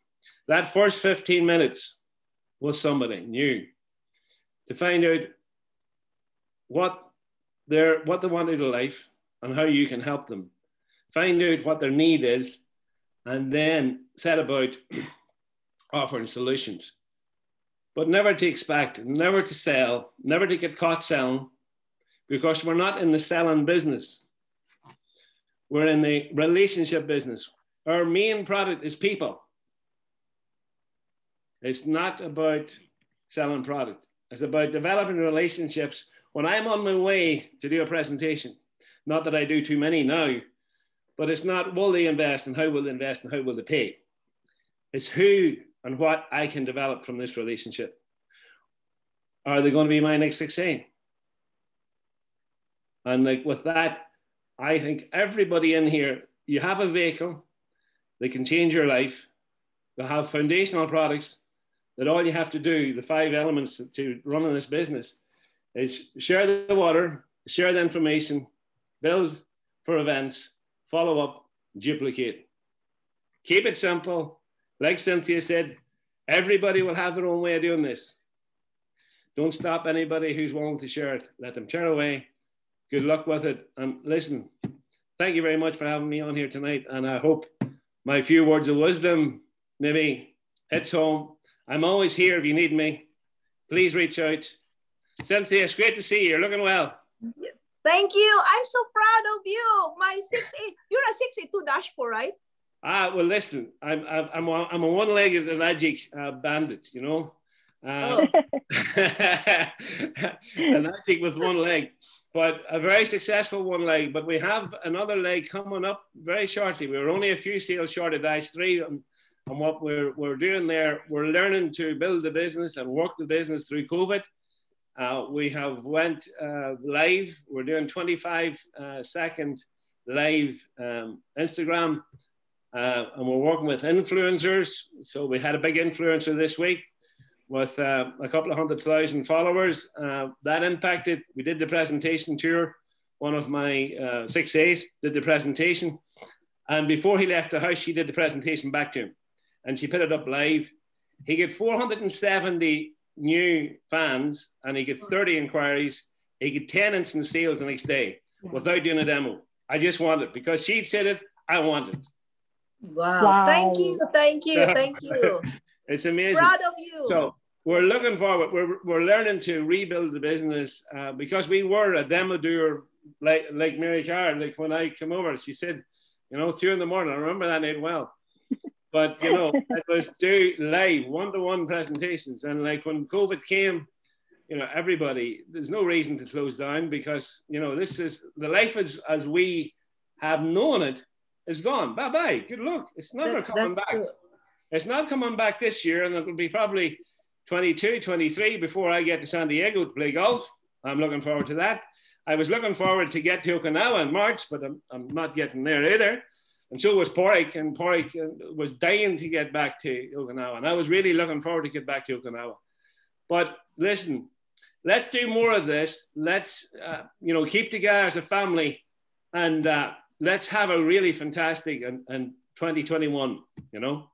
that first 15 minutes was somebody new to find out what they're what they want out of life and how you can help them. Find out what their need is, and then set about offering solutions. But never to expect, never to sell, never to get caught selling, because we're not in the selling business. We're in the relationship business. Our main product is people. It's not about selling product. It's about developing relationships. When I'm on my way to do a presentation, not that I do too many now, but it's not will they invest and how will they invest and how will they pay. It's who and what I can develop from this relationship. Are they going to be my next 16? And like with that, I think everybody in here, you have a vehicle that can change your life. They have foundational products that all you have to do, the five elements to running this business, is share the water, share the information, build for events, follow up, duplicate. Keep it simple. Like Cynthia said, everybody will have their own way of doing this. Don't stop anybody who's willing to share it. Let them turn away good luck with it. And listen, thank you very much for having me on here tonight. And I hope my few words of wisdom maybe hits home. I'm always here if you need me. Please reach out. Cynthia, it's great to see you. You're looking well. Thank you. I'm so proud of you. My six eight. You're a six eight two dash four, right? Ah, well, listen. I'm I'm a, I'm a one-legged Enagic uh, bandit. You know, uh, oh. Enagic with one leg but a very successful one leg. But we have another leg coming up very shortly. We were only a few sales short of Dash 3. And, and what we're, we're doing there, we're learning to build the business and work the business through COVID. Uh, we have went uh, live. We're doing 25 uh, second live um, Instagram. Uh, and we're working with influencers. So we had a big influencer this week with uh, a couple of hundred thousand followers. That impacted. We did the presentation tour. One of my six A's did the presentation. And before he left the house, she did the presentation back to him. And she put it up live. He got 470 new fans and he got 30 inquiries. He got 10 instant sales the next day without doing a demo. I just want it because she'd said it, I want it. Wow. wow. Thank you. Thank you. Thank you. it's amazing. Proud of you. So we're looking forward. We're, we're learning to rebuild the business uh, because we were a demo doer like like Maricar. Like when I came over, she said, you know, two in the morning. I remember that night well. But you know, it was do live one to one presentations, and like when COVID came, you know, everybody. There's no reason to close down because you know this is the life as as we have known it is gone. Bye bye. Good luck. It's never that, coming back. True. It's not coming back this year, and it'll be probably 22, 23 before I get to San Diego to play golf. I'm looking forward to that. I was looking forward to get to Okinawa in March, but I'm, I'm not getting there either. And so was Padraig, and Padraig uh, was dying to get back to Okinawa. And I was really looking forward to get back to Okinawa. But listen, let's do more of this. Let's, uh, you know, keep together as a family and uh, let's have a really fantastic and, and 2021, you know?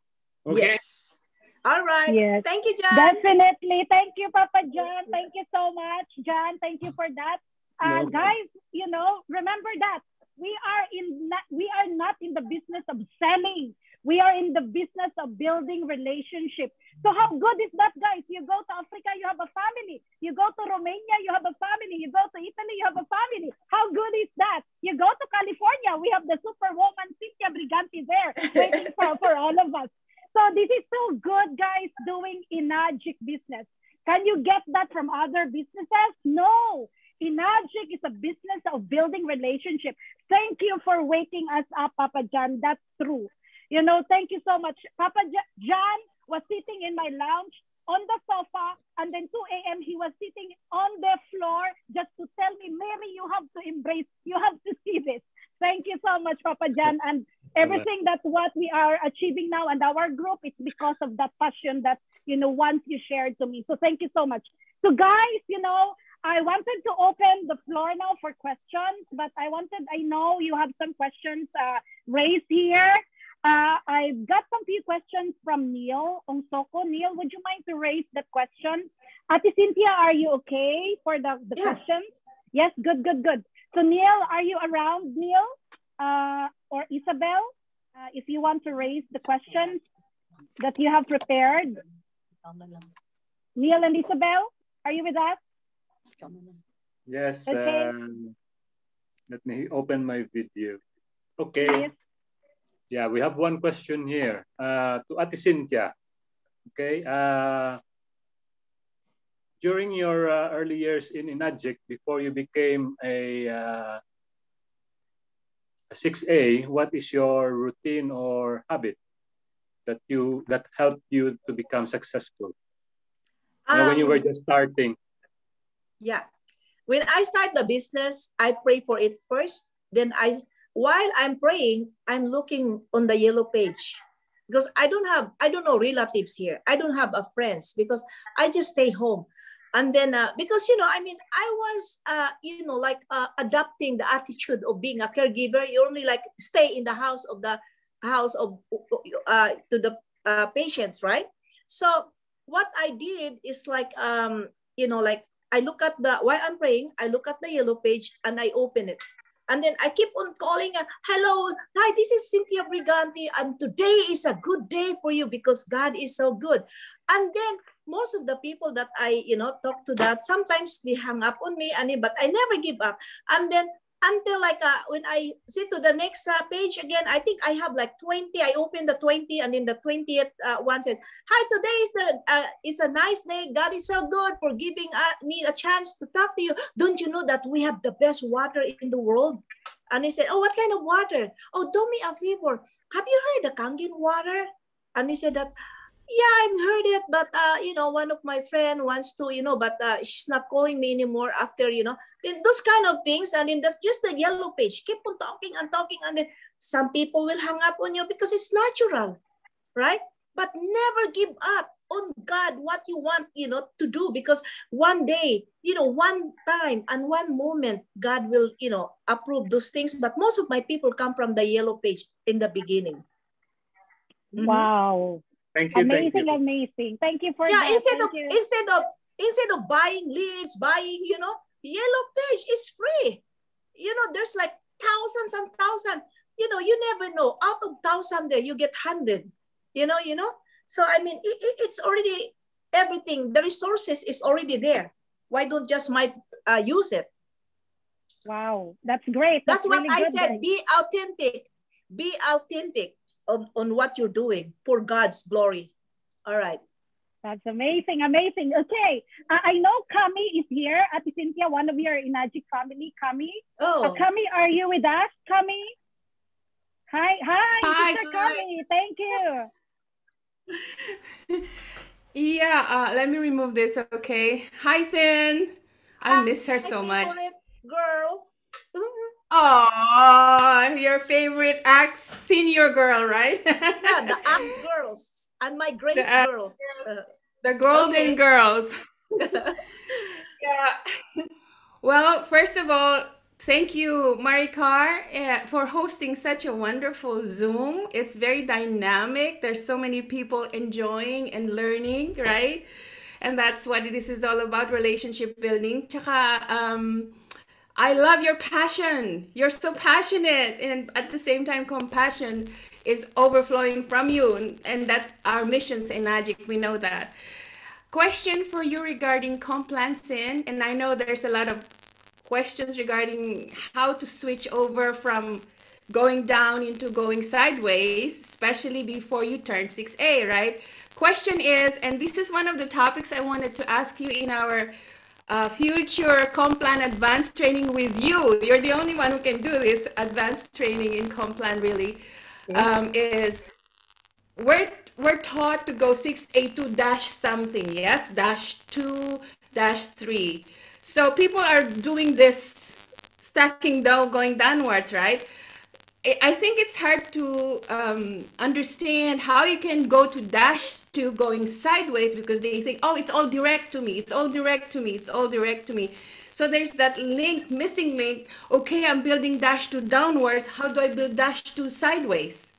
Okay. Yes. All right. Yes. Thank you, John. Definitely. Thank you, Papa John. Thank you so much, John. Thank you for that. Uh, no. Guys, you know, remember that we are in not, we are not in the business of selling. We are in the business of building relationships. So how good is that, guys? You go to Africa, you have a family. You go to Romania, you have a family. You go to Italy, you have a family. How good is that? You go to California, we have the superwoman Cynthia Briganti there waiting for, for all of us. So this is so good, guys, doing Enagic business. Can you get that from other businesses? No. Enagic is a business of building relationship. Thank you for waking us up, Papa John. That's true. You know, thank you so much. Papa John was sitting in my lounge on the sofa, and then 2 a.m. he was sitting on the floor just to tell me, Mary, you have to embrace, you have to see this. Thank you so much, Papa John. And everything that what we are achieving now and our group is because of that passion that, you know, once you shared to me. So thank you so much. So guys, you know, I wanted to open the floor now for questions, but I wanted, I know you have some questions uh, raised here. Uh, I've got some few questions from Neil Onsoko. Neil, would you mind to raise the question? Ati Cynthia, are you okay for the, the yeah. questions? Yes, good, good, good. So Neil, are you around, Neil? Uh, or Isabel? Uh, if you want to raise the questions that you have prepared. Neil and Isabel, are you with us? Yes. Okay. Um, let me open my video. Okay. Yes. Yeah, we have one question here uh, to Ati Cynthia. Okay. Uh, during your uh, early years in Enagic, before you became a, uh, a 6A, what is your routine or habit that you that helped you to become successful? Um, you know, when you were um, just starting. Yeah. When I start the business, I pray for it first. Then I while I'm praying, I'm looking on the yellow page because I don't have, I don't know relatives here. I don't have a friends because I just stay home. And then, uh, because, you know, I mean, I was, uh, you know, like uh, adopting the attitude of being a caregiver. You only like stay in the house of the house of, uh, to the uh, patients, right? So what I did is like, um, you know, like I look at the, while I'm praying, I look at the yellow page and I open it. And then I keep on calling, hello, hi, this is Cynthia Briganti, and today is a good day for you because God is so good. And then most of the people that I, you know, talk to that, sometimes they hang up on me, and but I never give up. And then until like uh, when I see to the next uh, page again, I think I have like 20. I open the 20 and then the 20th uh, one said, hi, today is, the, uh, is a nice day. God is so good for giving uh, me a chance to talk to you. Don't you know that we have the best water in the world? And he said, oh, what kind of water? Oh, do me a favor. Have you heard the Kangen water? And he said that, yeah i've heard it but uh you know one of my friend wants to you know but uh, she's not calling me anymore after you know those kind of things and then that's just the yellow page. Keep on talking and talking and then some people will hang up on you because it's natural right? But never give up on god what you want you know to do because one day you know one time and one moment god will you know approve those things. But most of my people come from the yellow page in the beginning. Mm-hmm. wow Thank you. Amazing, thank you. amazing. Thank you for yeah, that. Instead thank of you. instead of instead of buying leads, buying, you know, yellow page is free. You know, there's like thousands and thousands. You know, you never know. Out of thousand there, you get hundred. You know, you know. So I mean, it, it's already everything. The resources is already there. Why don't just might uh, use it? Wow, that's great. That's, that's what really I said. Guys. Be authentic. Be authentic on, on what you're doing for God's glory. All right. That's amazing, amazing. Okay, uh, I know Kami is here. Ati Cynthia, one of your Enagic family. Kami. Oh. Uh, Kami, are you with us? Kami. Hi, hi, hi Sister Kami. Thank you. yeah, uh, let me remove this. Okay. Hi, Sin. I miss her so much. Girl. Oh, your favorite axe senior girl, right? yeah, the axe girls and my grace the girls. Uh, the golden okay. girls. yeah. Well, first of all, thank you, Maricar, uh, for hosting such a wonderful Zoom. It's very dynamic. There's so many people enjoying and learning, right? And that's what this is all about, relationship building. Tsaka, um, I love your passion. You're so passionate and at the same time compassion. is overflowing from you. And that's our missions in. We know that. Question for you regarding Complansin. And I know there's a lot of questions regarding how to switch over from going down into going sideways, especially before you turn 6A, right? Question is, and this is one of the topics I wanted to ask you in our uh, future Complan advanced training with you. You're the only one who can do this advanced training in Complan, really. Um, is we're we're taught to go 6A2 dash something, yes, dash two, dash three. So people are doing this stacking down, going downwards, right? I think it's hard to um, understand how you can go to dash to going sideways because they think, oh, it's all direct to me. It's all direct to me. It's all direct to me. So there's that link, missing link. Okay, I'm building dash to downwards. How do I build dash to sideways?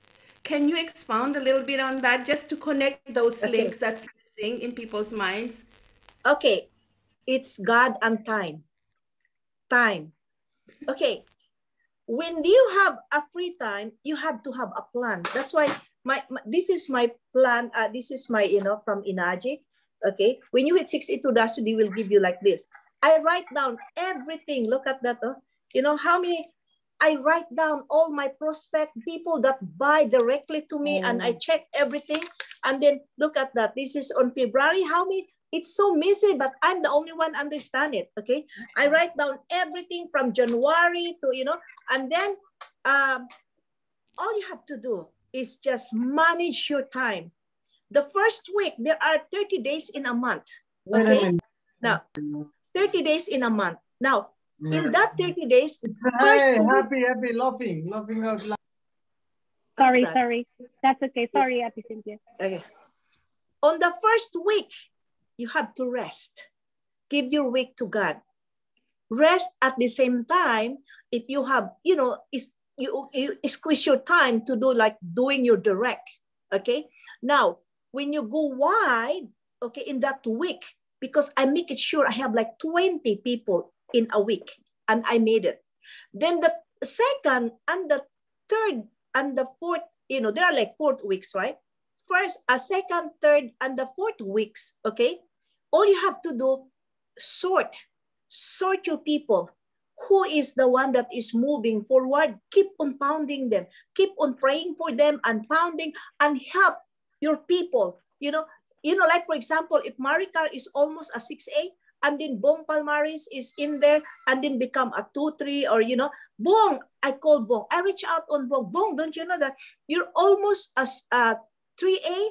Can you expound a little bit on that just to connect those Okay. links that's missing in people's minds? Okay, it's God and time. Time. Okay, when you have a free time, you have to have a plan. That's why my, my- this is my plan. Uh, this is my you know from Enagic. Okay, when you hit 62 dash, they will give you like this. I write down everything. Look at that. Oh. You know how many? I write down all my prospect people that buy directly to me, and I check everything. And then look at that. This is on February. How many? It's so messy, but I'm the only one understand it. Okay, I write down everything from January to you know, and then um, all you have to do is just manage your time. The first week there are 30 days in a month. Okay, now 30 days in a month. Now in that 30 days, first Hey, week- happy, happy, laughing, laughing out loud. Sorry, that? sorry. That's okay. Sorry, Ate Cynthia. Okay. On the first week, you have to rest. Give your week to God. Rest at the same time. If you have, you know, is you, you squeeze your time to do like doing your direct. Okay. Now, when you go wide, okay, in that week, because I make it sure I have like 20 people in a week and I made it. Then the second and the third and the fourth, you know, there are like four weeks, right? First, a second, third, and the fourth weeks, okay? All you have to do, sort, sort your people. Who is the one that is moving forward? Keep on founding them. Keep on praying for them and founding and help your people. You know, you know, like for example, if Maricar is almost a 6A, and then Bong Palmaris is in there and then become a 2-3 or you know, Bong, I call Bong. I reach out on Bong. Bong, don't you know that you're almost a 3A?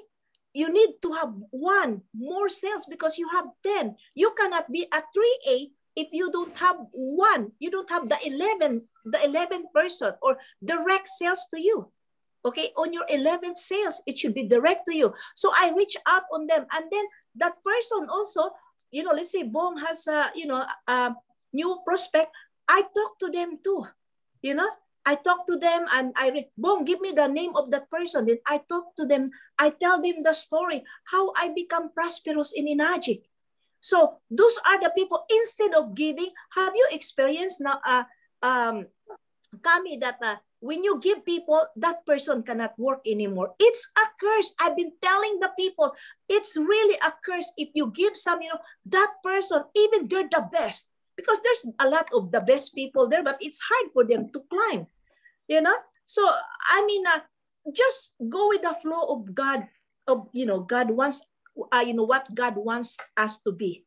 You need to have one more sales because you have 10. You cannot be a 3A if you don't have one. You don't have the 11, the 11 person or direct sales to you. Okay, on your 11th sales, it should be direct to you. So I reach out on them, and then that person also, you know, let's say Bong has a, you know, a new prospect. I talk to them too. You know, I talk to them and I Bong, give me the name of that person. Then I talk to them. I tell them the story how I become prosperous in Enagic. So those are the people. Instead of giving, have you experienced now, uh, um, Kami, that uh, when you give people, that person cannot work anymore. It's a curse. I've been telling the people, it's really a curse if you give some, you know, that person, even they're the best, because there's a lot of the best people there, but it's hard for them to climb, you know? So, I mean, uh, just go with the flow of God, of, you know, God wants, uh, you know, what God wants us to be,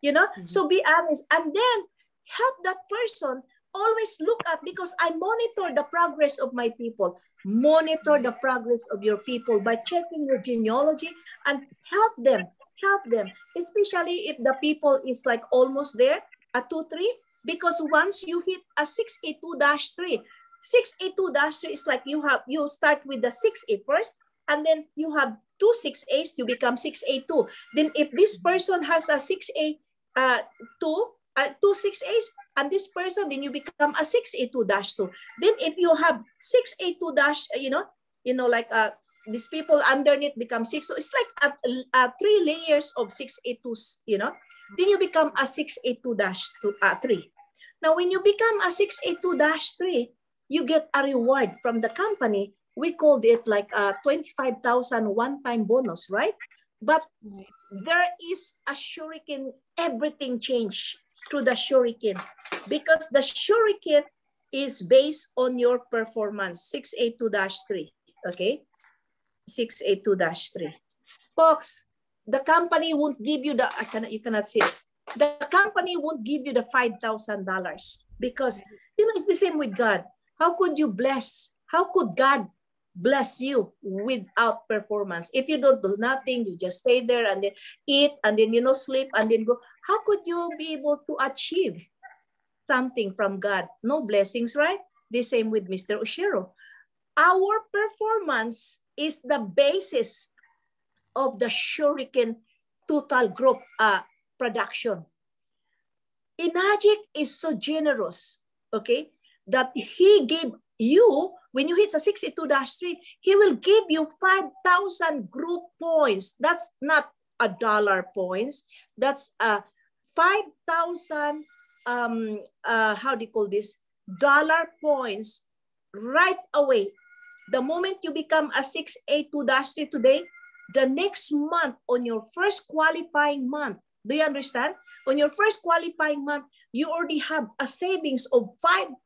you know? So be honest and then help that person always look at because I monitor the progress of my people. Monitor the progress of your people by checking your genealogy and help them, help them, especially if the people is like almost there, a 2 3. Because once you hit a 682 3, 6A2 3 is like you have you start with the 6A first, and then you have two 6As, you become 6A2. Then if this person has a 6A uh, 2, uh, two 6As, and this person, then you become a 6A2 dash 2. Then if you have 6A2 dash, uh, you know, you know, like uh, these people underneath become six. So it's like a, a three layers of 6A2s, you know. Then you become a 6A2 dash two, uh, 3. Now, when you become a 6A2 dash 3, you get a reward from the company we called it like a 25,000 one-time bonus, right? But there is a shuriken, everything changed through the shuriken because the shuriken is based on your performance, 6A2-3, okay? 6A2-3. Folks, the company won't give you the, I cannot, you cannot see it. The company won't give you the $5,000 because, you know, it's the same with God. How could you bless? How could God bless you without performance? If you don't do nothing, you just stay there and then eat and then, you know, sleep and then go. How could you be able to achieve something from God? No blessings, right? The same with Mr. Oshiro. Our performance is the basis of the Shuriken total group uh, production. Enagic is so generous, okay, that he gave you, when you hit a 62-3, he will give you 5,000 group points. That's not a dollar points. That's a 5,000, um, uh, how do you call this? Dollar points right away. The moment you become a 6A2-3 today, the next month on your first qualifying month, do you understand? On your first qualifying month, you already have a savings of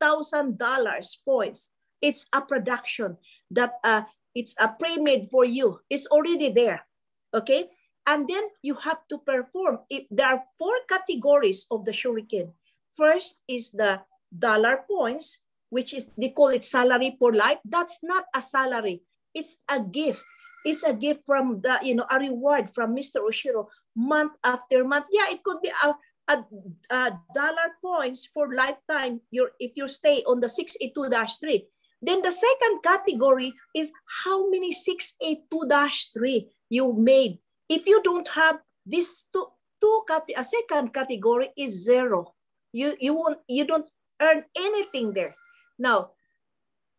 $5,000 points. It's a production that uh, it's a pre-made for you. It's already there, okay? And then you have to perform. If there are four categories of the shuriken. First is the dollar points, which is, they call it salary for life. That's not a salary. It's a gift is a gift from the, you know, a reward from Mr. Oshiro month after month. Yeah, it could be a, a, a dollar points for lifetime Your if you stay on the 6A2-3. Then the second category is how many 6A2-3 you made. If you don't have this two, two a second category is zero. You, you, won't, you don't earn anything there. Now,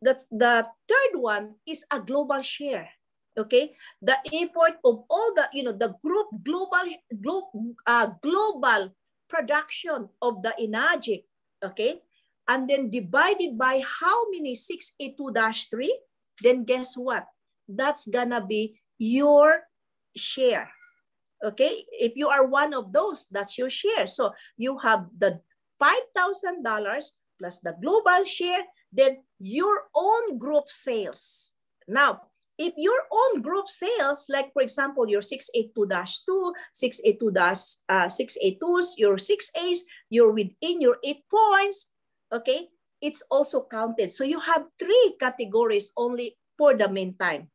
that's the third one is a global share okay? The effort of all the you know the group global glo uh, global production of the inagic okay? And then divided by how many? 682-3 then guess what? That's gonna be your share okay? If you are one of those that's your share. So you have the $5,000 plus the global share then your own group sales. Now if your own group sales, like for example, your 682-2, 682-682s, uh, your 6As, you're within your eight points, okay? It's also counted. So you have three categories only for the meantime.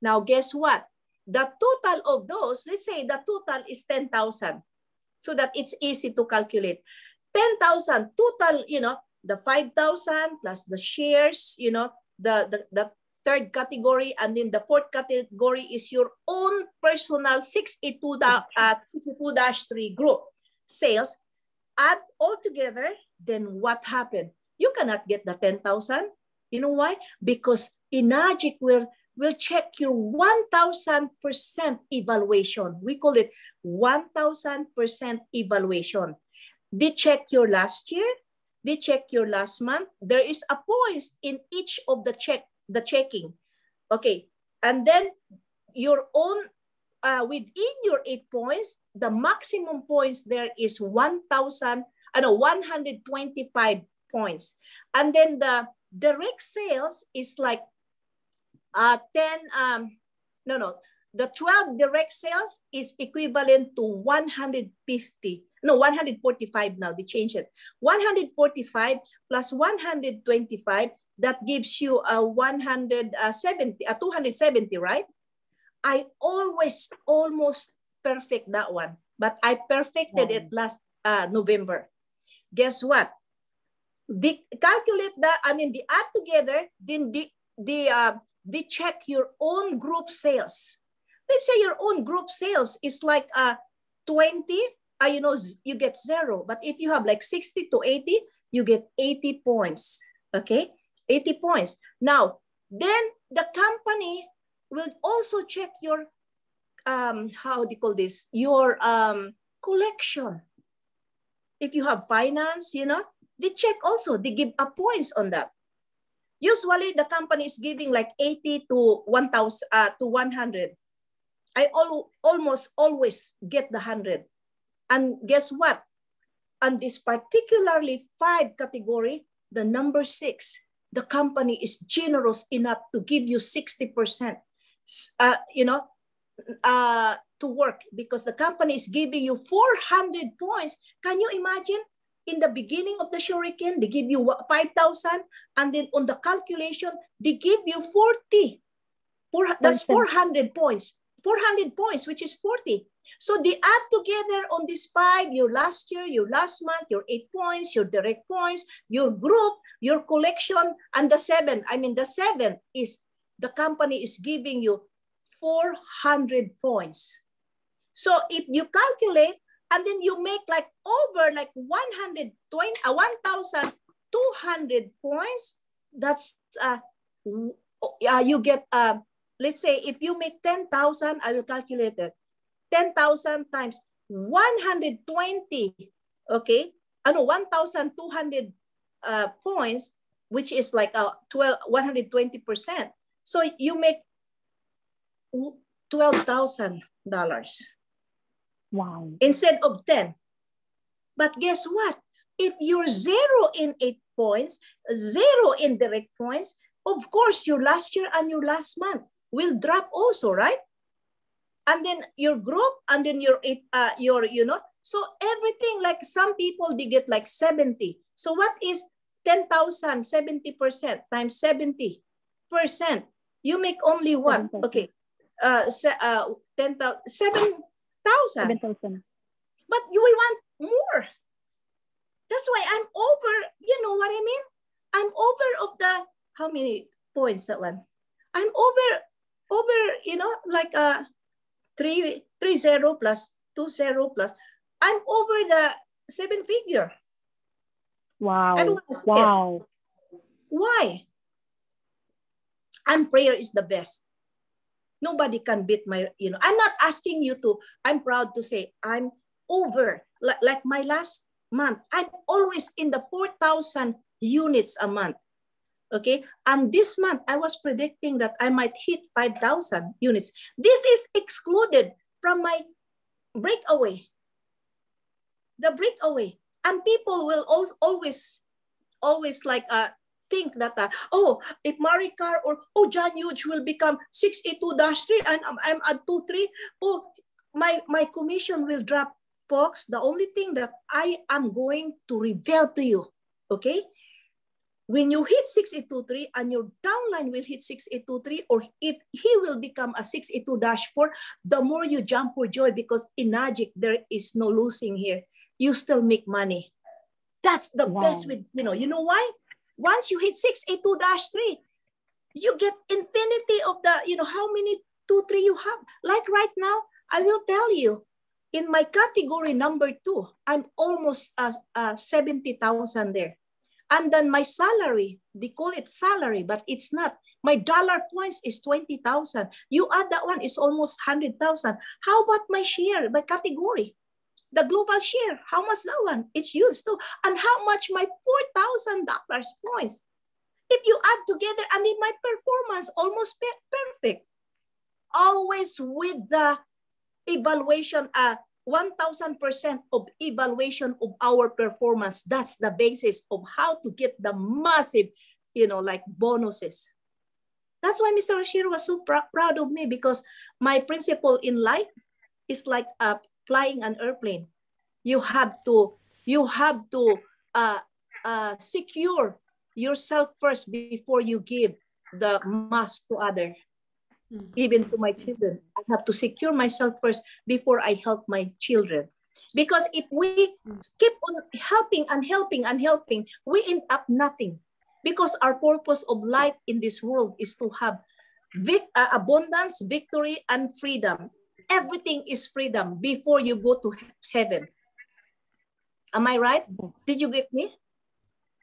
Now, guess what? The total of those, let's say the total is 10,000 so that it's easy to calculate. 10,000 total, you know, the 5,000 plus the shares, you know, the, the, the third category, and then the fourth category is your own personal 6A2-3 uh, group sales. Add all together, then what happened? You cannot get the 10,000. You know why? Because Enagic will, will check your 1,000% evaluation. We call it 1,000% evaluation. They check your last year, they check your last month. There is a point in each of the check the checking. Okay, and then your own, uh, within your eight points, the maximum points there is 1,000, I know, 125 points. And then the direct sales is like uh, 10, um, no, no, the 12 direct sales is equivalent to 150 no 145 now. They changed it. 145 plus 125 that gives you a 170, a 270, right? I always almost perfect that one, but I perfected it last uh, November. Guess what? They calculate that, I mean, they add together, then they, they, uh, they check your own group sales. Let's say your own group sales is like uh, 20, uh, you know, you get zero. But if you have like 60 to 80, you get 80 points, okay? 80 points. Now, then the company will also check your, um, how do you call this? Your um, collection. If you have finance, you know, they check also, they give a points on that. Usually the company is giving like 80 to 1000 uh, to 100. I al- almost always get the 100. And guess what? On this particularly five category, the number six, the company is generous enough to give you 60%, uh, you know, uh, to work because the company is giving you 400 points. Can you imagine? In the beginning of the shuriken, they give you 5,000. And then on the calculation, they give you 40. Four, that's 400 points. 400 points, which is 40. So they add together on this five, your last year, your last month, your eight points, your direct points, your group, your collection, and the seven. I mean, the seven is the company is giving you 400 points. So if you calculate and then you make like over like 120, uh, 1,200 points, that's, uh, uh, you get, uh, let's say if you make 10,000, I will calculate it. 10,000 times 120, okay? I know 1,200 uh, points, which is like a 12, 120%. So you make $12,000 Wow. instead of 10. But guess what? If you're zero in eight points, zero in direct points, of course, your last year and your last month will drop also, right? And then your group, and then your, uh, your you know, so everything, like some people, they get like 70. So what is 10,000, 70% times 70%? You make only one Okay, uh, uh, 10,000, 7,000. 7,000. But you want more. That's why I'm over, you know what I mean? I'm over of the, how many points that one? I'm over, over, you know, like a three, three zero plus two zero plus. I'm over the seven figure. Wow. I don't want to. Wow. Why? And prayer is the best. Nobody can beat my, you know, I'm not asking you to, I'm proud to say I'm over, like, like my last month, I'm always in the 4,000 units a month. Okay. And this month, I was predicting that I might hit 5,000 units. This is excluded from my breakaway. The breakaway. And people will always, always, like uh, think that, uh, oh, if Maricar or, oh, John Huge will become 682-3 and I'm, I'm at 23, oh, my, my commission will drop. Folks, the only thing that I am going to reveal to you, okay? When you hit 6823 and your downline will hit 6823, or if he will become a 6A2-4, the more you jump for joy because in Enagic, there is no losing here. You still make money. That's the Wow. best with, you know, you know why? Once you hit 6A2-3, you get infinity of the, you know, how many two, three you have. Like right now, I will tell you, in my category number two, I'm almost uh, uh, 70,000 there. And then my salary, they call it salary, but it's not. My dollar points is 20,000. You add that one, it's almost 100,000. How about my share, my category? The global share, how much that one? It's used too. And how much my $4,000 points? If you add together, and in my performance, almost pe- perfect. Always with the evaluation, uh, 1000% of evaluation of our performance. That's the basis of how to get the massive, you know, like bonuses. That's why Mr. Oshiro was so pr- proud of me because my principle in life is like uh, flying an airplane. You have to, you have to uh, uh, secure yourself first before you give the mask to other Mm-hmm. even to my children. I have to secure myself first before I help my children. Because if we mm-hmm. keep on helping and helping and helping, we end up nothing. Because our purpose of life in this world is to have vic- uh, abundance, victory, and freedom. Everything is freedom before you go to he- heaven. Am I right? Did you get me?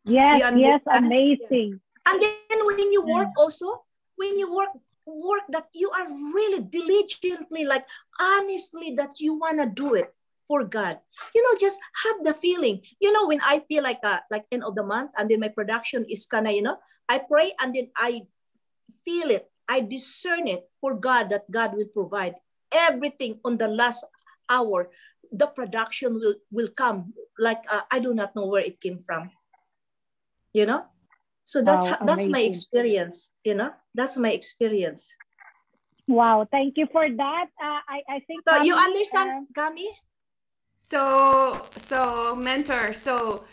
Yes, yes, amazing. And then when you work mm. also, when you work, work that you are really diligently, like honestly, that you want to do it. for God. You know, just have the feeling. You know, when I feel like a, like end of the month and then my production is kind of, you know, I pray and then I feel it. I discern it for God that God will provide everything on the last hour. The production will, will come like uh, I do not know where it came from. You know? So that's Wow, that's my experience, you know? That's my experience. Wow, thank you for that. Uh, I, I think So you understand, uh, Kami? So, so mentor, so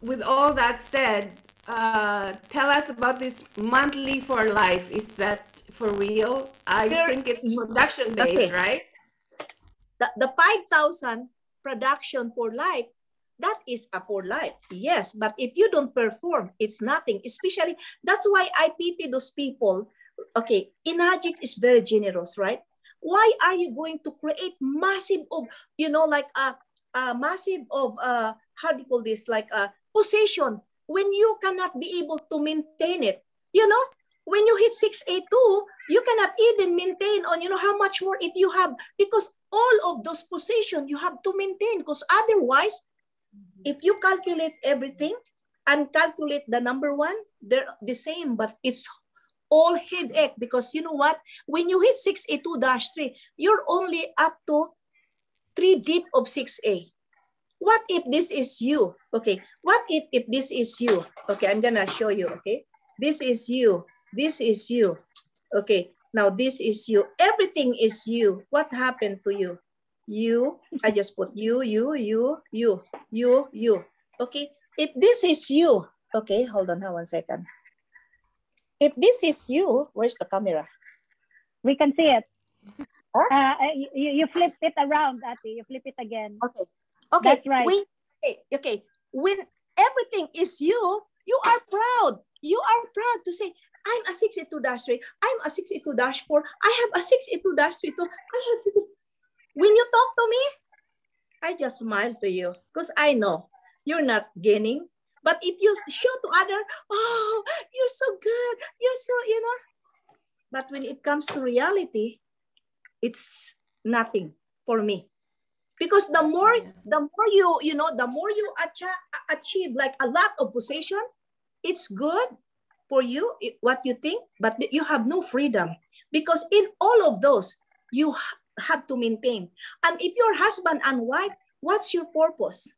with all that said, uh, tell us about this monthly for life. Is that for real? I Sure. think it's production based, Okay. right? The, the 5,000 production for life, that is a poor life. Yes, but if you don't perform, it's nothing. Especially, that's why I pity those people. Okay, Enagic is very generous, right? Why are you going to create massive of, you know, like a, a massive of, uh, how do you call this, like a possession when you cannot be able to maintain it? You know, when you hit 6A2, you cannot even maintain on, you know, how much more if you have, because all of those positions you have to maintain because otherwise, if you calculate everything and calculate the number one, they're the same, but it's all headache because you know what? When you hit 682-3, you're only up to three deep of 6A. What if this is you? Okay, what if, if this is you? Okay, I'm gonna show you, okay? This is you, this is you. Okay, now this is you. Everything is you. What happened to you? You, I just put you, you, you, you, you, you. Okay, if this is you, okay, hold on, one second. If this is you, where's the camera? we can see it. Uh, you, you flip it around, Ate. You flip it again. Okay. Okay. That's right. When, okay, okay. When everything is you, you are proud. You are proud to say, I'm a 62-3. I'm a 62-4. I have a 62-3 too. I have 62. When you talk to me, I just smile to you because I know you're not gaining. But if you show to other, oh, you're so good. You're so, you know. But when it comes to reality, it's nothing for me because the more the more you you know the more you achieve, achieve like a lot of possession it's good for you what you think but you have no freedom because in all of those you have to maintain. And if your husband and wife what's your purpose?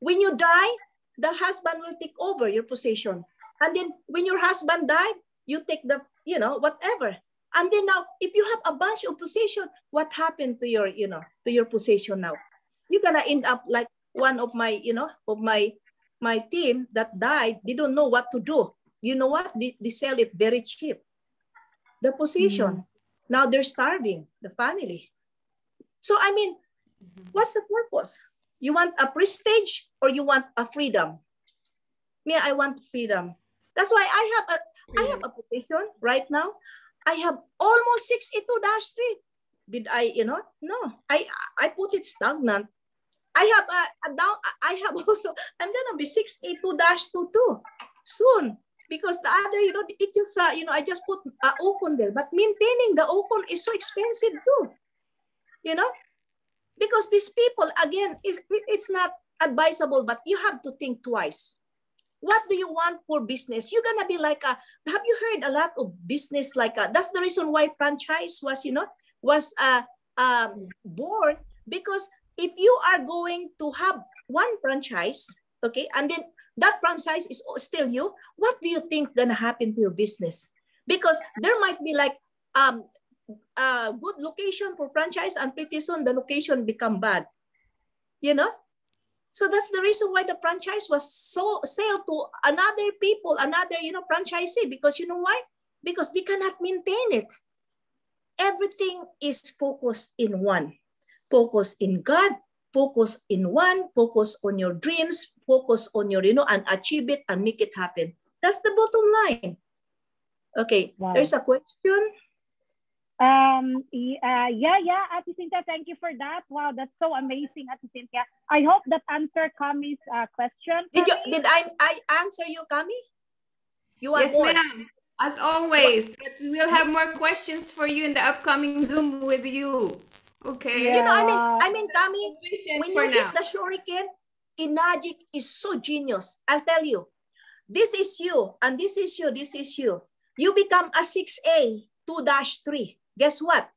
When you die the husband will take over your possession. And then when your husband died you take the you know whatever. And then now if you have a bunch of possession what happened to your you know to your possession now? You're gonna end up like one of my you know of my my team that died. They don't know what to do. You know what? They, they sell it very cheap. The position mm. now they're starving the family so i mean what's the purpose? You want a prestige or you want a freedom? Me i want freedom. That's why i have a i have a position right now. I have almost 62 dash 3 did i you know? No. I i put it stagnant. I have a, a down i have also i'm gonna be 682 dash 2 too soon. Because the other you know it is uh, you know i just put uh, ocon there. But maintaining the ocon is so expensive too you know? Because these people again it's not advisable but you have to think twice. What do you want for business? You're gonna be like a have you heard a lot of business like a, that's the reason why franchise was you know was uh, um, born? Because if you are going to have one franchise okay and then that franchise is still you what do you think gonna happen to your business? Because there might be like um a good location for franchise and pretty soon the location become bad. You know? So that's the reason why the franchise was so sold to another people another you know franchisee because you know why? Because they cannot maintain it. Everything is focused in one. Focus in god focus in one focus on your dreams focus on your you know and achieve it and make it happen. That's the bottom line. Okay Wow. there's a question Um, uh, yeah, yeah, Ate Cynthia, thank you for that. Wow, that's so amazing, Ate Cynthia. I hope that answer Kami's uh, question. did you did i i answer you kami you want Yes, ma'am. As always, but we will have more questions for you in the upcoming Zoom with you. Okay. You know, I mean, I mean, Kami, when for you hit now. the shuriken, Enagic is so genius. I'll tell you, this is you, and this is you, this is you. You become a 6A 2-3. Guess what?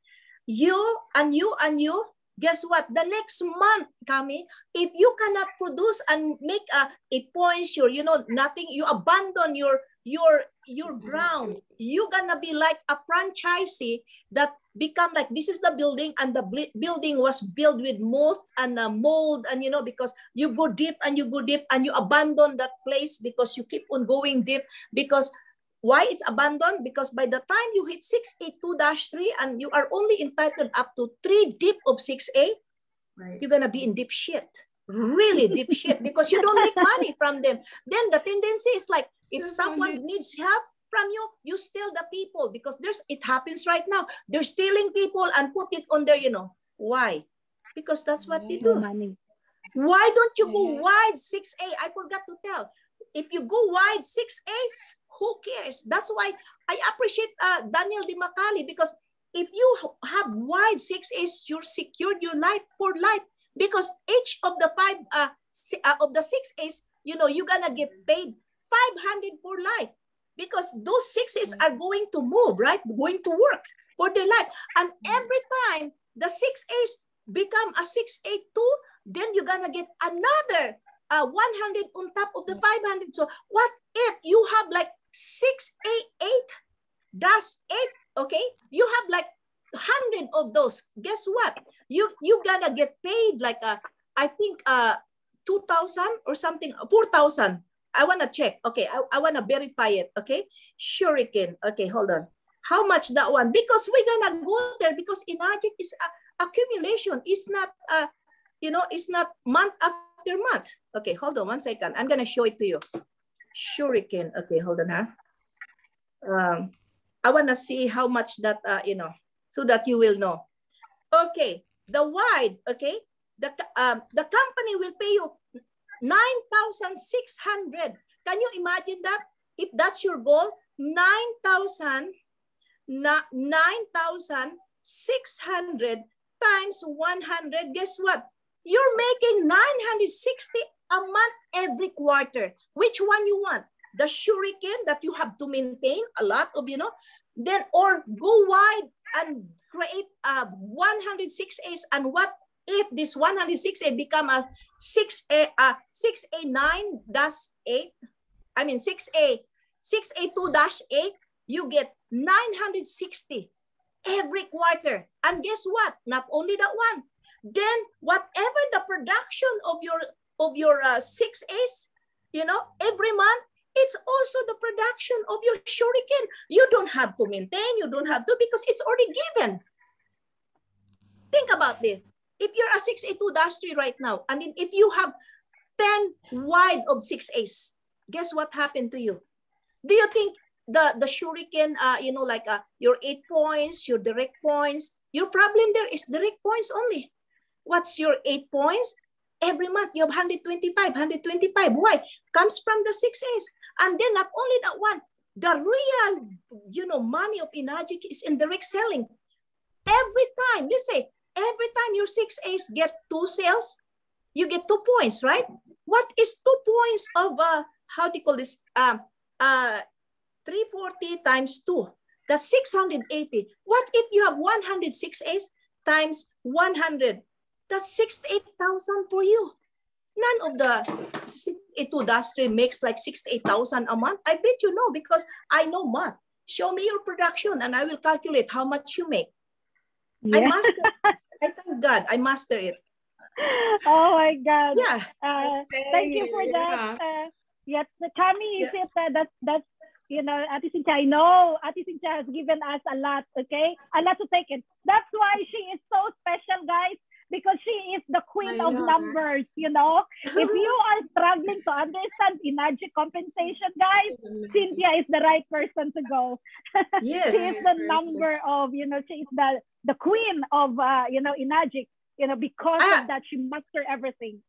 You and you and you, guess what? The next month, Kami, if you cannot produce and make a it points, you're, you know, nothing, you abandon your your your ground. You're gonna be like a franchisee that become like this is the building and the building was built with mold and uh, mold and you know because you go deep and you go deep and you abandon that place because you keep on going deep because why it's abandoned? Because by the time you hit 6A2-3 and you are only entitled up to 3 deep of 6a you're gonna be in deep shit. Really deep shit because you don't make money from them. Then the tendency is like if someone needs help from you you steal the people. Because there's it happens right now. They're stealing people and put it on their you know why? Because that's what they do. Money. why don't you go wide 6a i forgot to tell. If you go wide 6a's who cares that's why i appreciate uh, daniel di Macali because if you have wide 6a's you're secured your life for life because each of the five uh, uh, of the 6a's you know you're gonna get paid 500 for life because those sixes are going to move, right? Going to work for their life. And every time the six A's become a six eight two, then you're gonna get another uh, 100 on top of the 500. So what if you have like six eight eight dash eight? Okay, you have like hundred of those. Guess what? You you gonna get paid like a I think uh 2000 or something 4000 I want to check. Okay, I, I want to verify it. Okay, Shuriken. Okay, hold on. How much that one? Because we're gonna go there because Inagic is a accumulation. It's not, uh, you know, it's not month after month. Okay, hold on one second. I'm gonna show it to you. Shuriken. Okay, hold on, huh? Um, I wanna see how much that, uh, you know, so that you will know. Okay, the wide. Okay, the um, the company will pay you 9,600. Can you imagine that? If that's your goal, 9,000, 9,600 times 100, guess what? You're making 960 a month every quarter. Which one you want? The shuriken that you have to maintain a lot of, you know, then or go wide and create a 106 A's and what if this 106A become a 6A, uh, 6A9 dash 8, I mean 6A, 6A2 dash 8, you get 960 every quarter. And guess what? Not only that one, then whatever the production of your of your uh, 6As, you know, every month, it's also the production of your shuriken. You don't have to maintain, you don't have to because it's already given. Think about this if you're a 6A2-3 right now, and then if you have 10 wide of 6As, guess what happened to you? Do you think the, the shuriken, uh, you know, like uh, your eight points, your direct points, your problem there is direct points only. What's your eight points? Every month you have 125, 125. Why? Comes from the 6As. And then not only that one, the real, you know, money of Enagic is in direct selling. Every time, let's say, every time your 6As get two sales, you get two points, right? What is two points of, uh, how do you call this? Um, uh, 340 times two, that's 680. What if you have 106As times 100? That's 68,000 for you. None of the 6A2 industry makes like 68,000 a month. I bet you know because I know math. Show me your production and I will calculate how much you make. I Yeah. master. I thank God I master it. oh my God. Yeah. Uh, thank you for that. Uh, yes, the Kami is it uh, that's that's you know, Ate Cynthia, I know Ate Cynthia has given us a lot, okay? A lot to take in. That's why she is so special, guys, because she is the queen of numbers, you know? if you are struggling to understand energy compensation, guys, Cynthia is the right person to go. Yes. she is the number of, you know, she is the, the queen of, uh, you know, Enagic, you know, because Ah. of that, she mastered everything.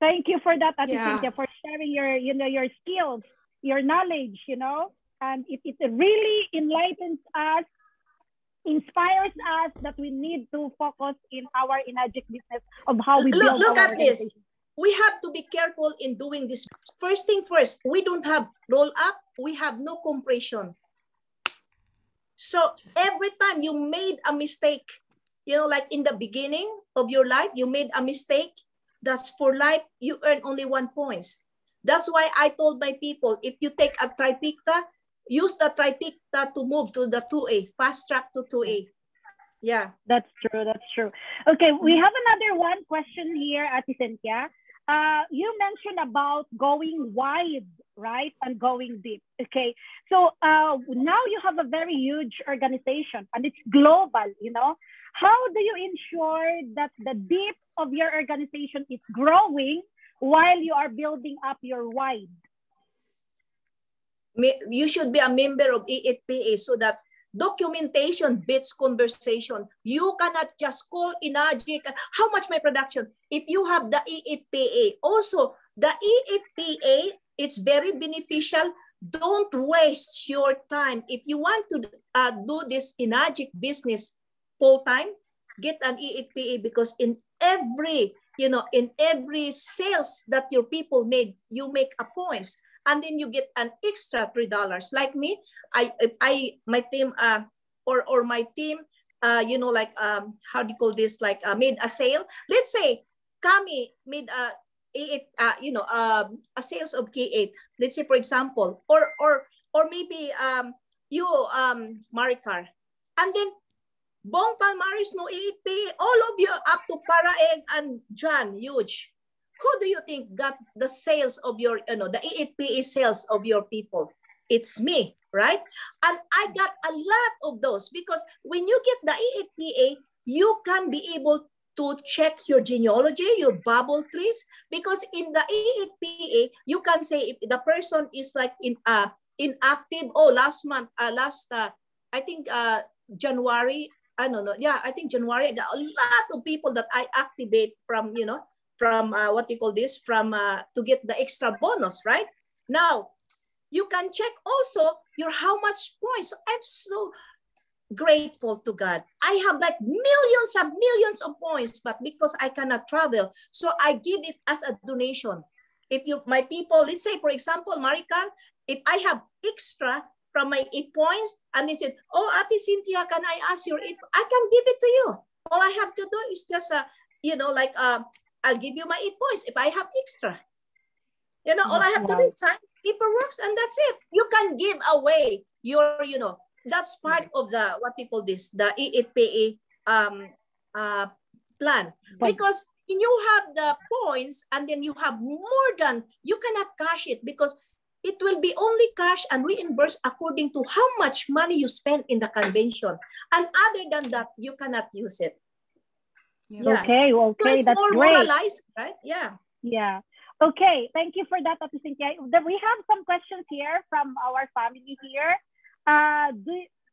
Thank you for that, Ate Yeah. Cynthia, for sharing your, you know, your skills, your knowledge, you know, and it, it really enlightens us inspires us that we need to focus in our Enagic business of how we look, look at this. We have to be careful in doing this. First thing first, we don't have roll up, we have no compression. So every time you made a mistake, you know, like in the beginning of your life, you made a mistake, that's for life, you earn only one points. That's why I told my people, if you take a tripicta, use the tripicta to move to the 2A, fast track to 2A. Yeah. That's true. That's true. Okay, we have another one question here, Ati Cynthia. Uh, you mentioned about going wide, right, and going deep. Okay, so uh, now you have a very huge organization and it's global. You know, how do you ensure that the deep of your organization is growing while you are building up your wide? You should be a member of EITPA so that documentation beats conversation. You cannot just call Enagic, how much my production? If you have the EITPA, also the EITPA it's very beneficial. Don't waste your time. If you want to uh, do this Enagic business full time, get an EITPA because in every, you know, in every sales that your people made, you make a points and then you get an extra three dollars. Like me, I I my team uh or or my team uh you know like um how do you call this like uh, made a sale. Let's say Kami made a eight uh you know um a sales of K8. Let's say for example, or or or maybe um you um Maricar, and then Bong Palmaris no 8 all of you up to Padraig and John, huge who do you think got the sales of your, you know, the EITPA sales of your people? It's me, right? And I got a lot of those because when you get the EITPA, you can be able to check your genealogy, your bubble trees, because in the EITPA, you can say if the person is like in uh inactive. Oh, last month, uh, last uh, I think uh January. I don't know. Yeah, I think January. A lot of people that I activate from you know from uh, what you call this? From uh, to get the extra bonus right? Now you can check also your how much points. I'm so grateful to god. I have like millions of millions of points but because i cannot travel so i give it as a donation. If you my people let's say for example Maricar if i have extra from my eight points and they said oh ati cynthia can i ask your eight? I can give it to you. All i have to do is just uh, you know like uh, I'll give you my eight points if I have extra. You know, all I have to do is sign paperwork and that's it. You can give away your, you know, that's part of the, what people this, the EITPA um, uh, plan. Because when you have the points and then you have more than, you cannot cash it because it will be only cash and reimbursed according to how much money you spend in the convention. And other than that, you cannot use it. Yeah. Okay, okay, so that's more great. moralized, right? Yeah. Yeah. Okay, thank you for that, Ate Cynthia. We have some questions here from our family here. Uh, do,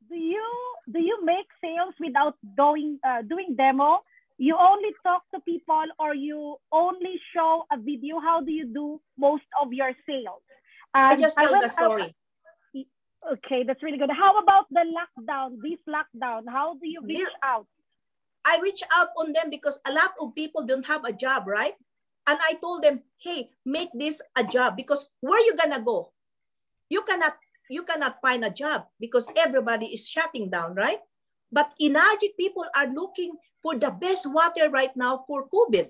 do you do you make sales without doing uh, doing demo? You only talk to people, or you only show a video? How do you do most of your sales? I just tell will- the story. okay, that's really good. How about the lockdown? This lockdown, how do you reach out? I reach out on them because a lot of people don't have a job, right? And I told them, hey, make this a job because where are you gonna go? You cannot you cannot find a job because everybody is shutting down, right? But Enagic people are looking for the best water right now for COVID.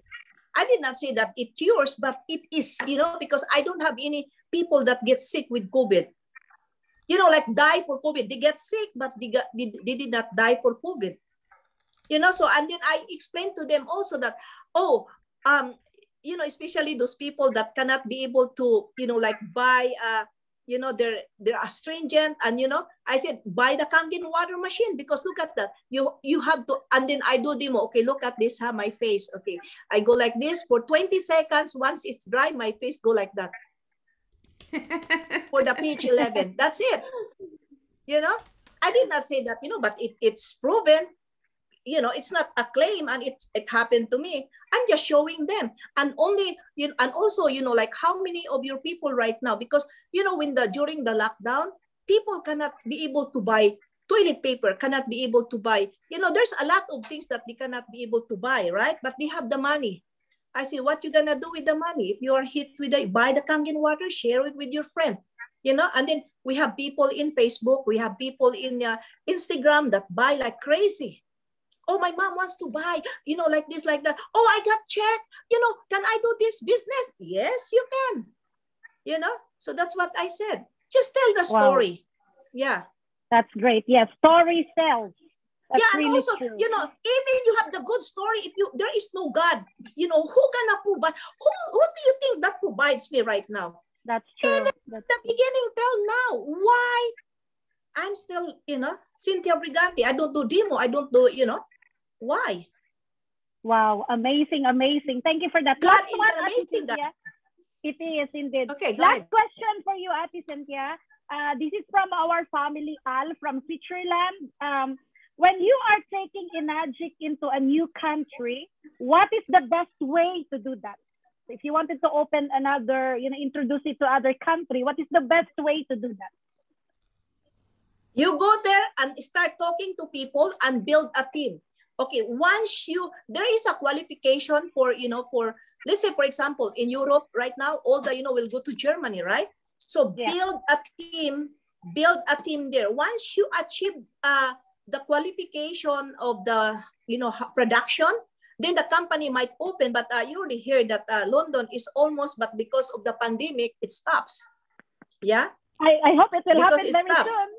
I did not say that it cures, but it is, you know, because I don't have any people that get sick with COVID. You know, like die for COVID. They get sick, but they, got, they, they did not die for COVID you know so and then i explained to them also that oh um you know especially those people that cannot be able to you know like buy uh you know they're they're astringent and you know i said buy the kangen water machine because look at that. You you have to and then i do demo. Okay look at this how my face. Okay i go like this for 20 seconds. Once it's dry my face go like that. For the ph 11 that's it. You know? I did not say that you know but it, it's proven you know it's not a claim and it it happened to me i'm just showing them and only you know, and also you know like how many of your people right now because you know when the during the lockdown people cannot be able to buy toilet paper cannot be able to buy. You know, there's a lot of things that they cannot be able to buy, right? But they have the money. I say, what you gonna do with the money? If you are hit with a, buy the Kangen water, share it with your friend. You know, and then we have people in Facebook, we have people in uh, Instagram that buy like crazy. Oh, my mom wants to buy, you know, like this, like that. Oh, I got check. You know, can I do this business? Yes, you can. You know, so that's what I said. Just tell the story. Wow. Yeah. That's great. Yeah, story sells. That's yeah, and really also, true. you know, even you have the good story, if you there is no God, you know, who gonna provide? Who who do you think that provides me right now? That's true. Even That's the beginning till now. Why? I'm still, you know, Cynthia Briganti. I don't do demo. I don't do, you know, why? Wow, amazing, amazing. Thank you for that. God Last is one, Ate amazing Cynthia. It is indeed. Okay, Last ahead. question for you, Ate Cynthia. Uh, this is from our family, Al, from Switzerland. Um, when you are taking Enagic into a new country, what is the best way to do that? If you wanted to open another, you know, introduce it to other country, what is the best way to do that? You go there and start talking to people and build a team. Okay, once you, there is a qualification for, you know, for, let's say, for example, in Europe right now, all the, you know, will go to Germany, right? So Yeah. build a team, build a team there. Once you achieve uh, the qualification of the, you know, production, then the company might open. But uh, you already hear that uh, London is almost, but because of the pandemic, it stops. Yeah I, I hope it will Because happen it very stops. soon.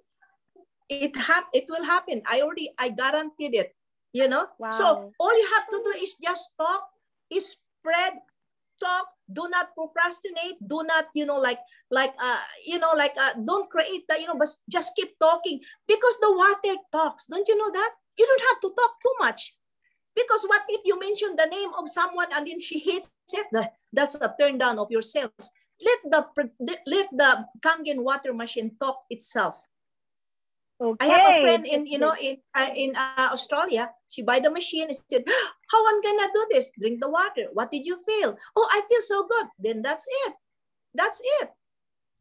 it hap it will happen i already i guaranteed it you know? So Wow. all you have to do is just talk is spread talk do not procrastinate do not you know like like uh you know like uh, don't create that you know but just keep talking. Because the water talks. Don't you know that? You don't have to talk too much. Because what if you mention the name of someone and then she hates it? That- that's a turn down of your sales. Let the let the kangen water machine talk itself Okay. I have a friend in you know in uh, in uh, Australia. She buy the machine and said, "How I'm gonna do this? Drink the water. What did you feel? Oh, I feel so good. Then that's it. That's it.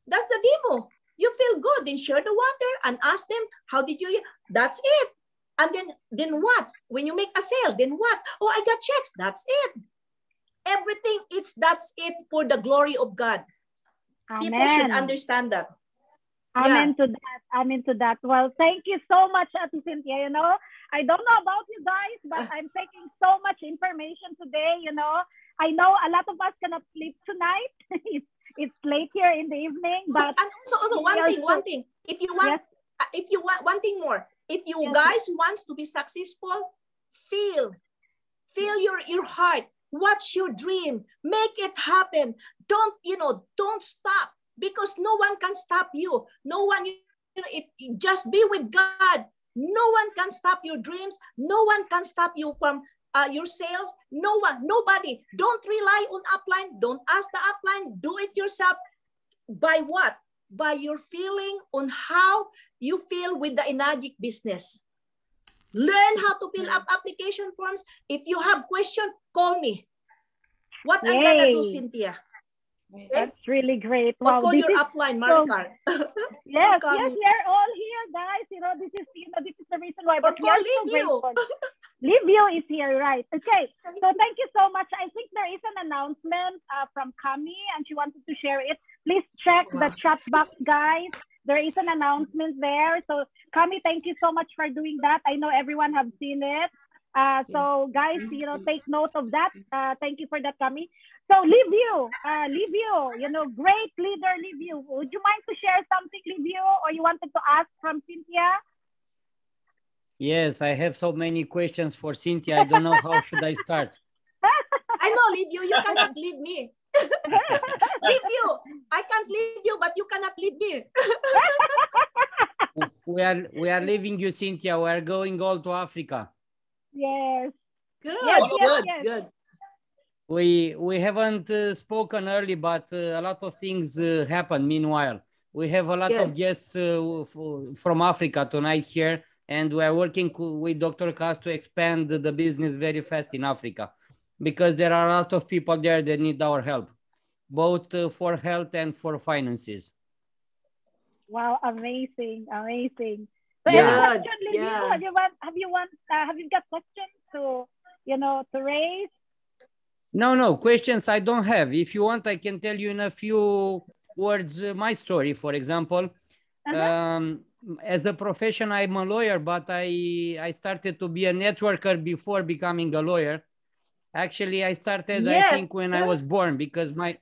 That's the demo. You feel good. Then share the water and ask them, "How did you?" That's it. And then then what? When you make a sale, then what? Oh, I got checks. That's it. Everything it's that's it for the glory of God. People should understand that. I'm Yeah. into that. I'm into that. Well, thank you so much, Ate Cynthia. You know, I don't know about you guys, but I'm taking so much information today. You know, I know a lot of us cannot sleep tonight. it's it's late here in the evening, but and also also one thing one thing if you want Yes. uh, if you want one thing more if you Yes. guys wants to be successful feel feel your your heart what's your dream make it happen don't you know don't stop because no one can stop you no one you know if just be with god no one can stop your dreams no one can stop you from uh, your sales no one nobody don't rely on upline don't ask the upline do it yourself by what? By your feeling on how you feel with the Enagic business. Learn how to fill up application forms. If you have question, call me. What I'm gonna do, Yay. That's really great. Wow, call this your is upline, so- Yes, yes, we are all here, guys. You know, this is you know this is the reason why. But we call are so Livio. grateful. Livio is here, right? Okay. So thank you so much. I think there is an announcement uh, from Kami, and she wanted to share it. Please check the chat box, guys. There is an announcement there. So Kami, thank you so much for doing that. I know everyone have seen it. Uh, so guys, you know, take note of that. Uh, thank you for that, Kami. So Livio, uh, Livio, you you know, great leader, Livio. Would you mind to share something, Livio, or you wanted to ask from Cynthia? Yes, I have so many questions for Cynthia. I don't know how should I start. I know, leave you. You cannot leave me. leave you. I can't leave you, but you cannot leave me. We are we are leaving you, Cynthia. We are going all to Africa. Yes. Good, Yes, yes, good, yes. good. We we haven't uh, spoken early, but uh, a lot of things uh, happen. Meanwhile, we have a lot of guests uh, from Africa tonight here, and we are working with Dr. Cas to expand the business very fast in Africa, because there are a lot of people there that need our help, both uh, for health and for finances. Wow, amazing, amazing. So Yeah. any question, Livio? Yeah. Have you want? Have you want? Uh, have you got questions to, you know, to raise? No, no, questions I don't have. If you want, I can tell you in a few words uh, my story. For example, Uh-huh. um, as a profession, I'm a lawyer, but I, I started to be a networker before becoming a lawyer. Actually, I started, yes. I think, when I was born because my,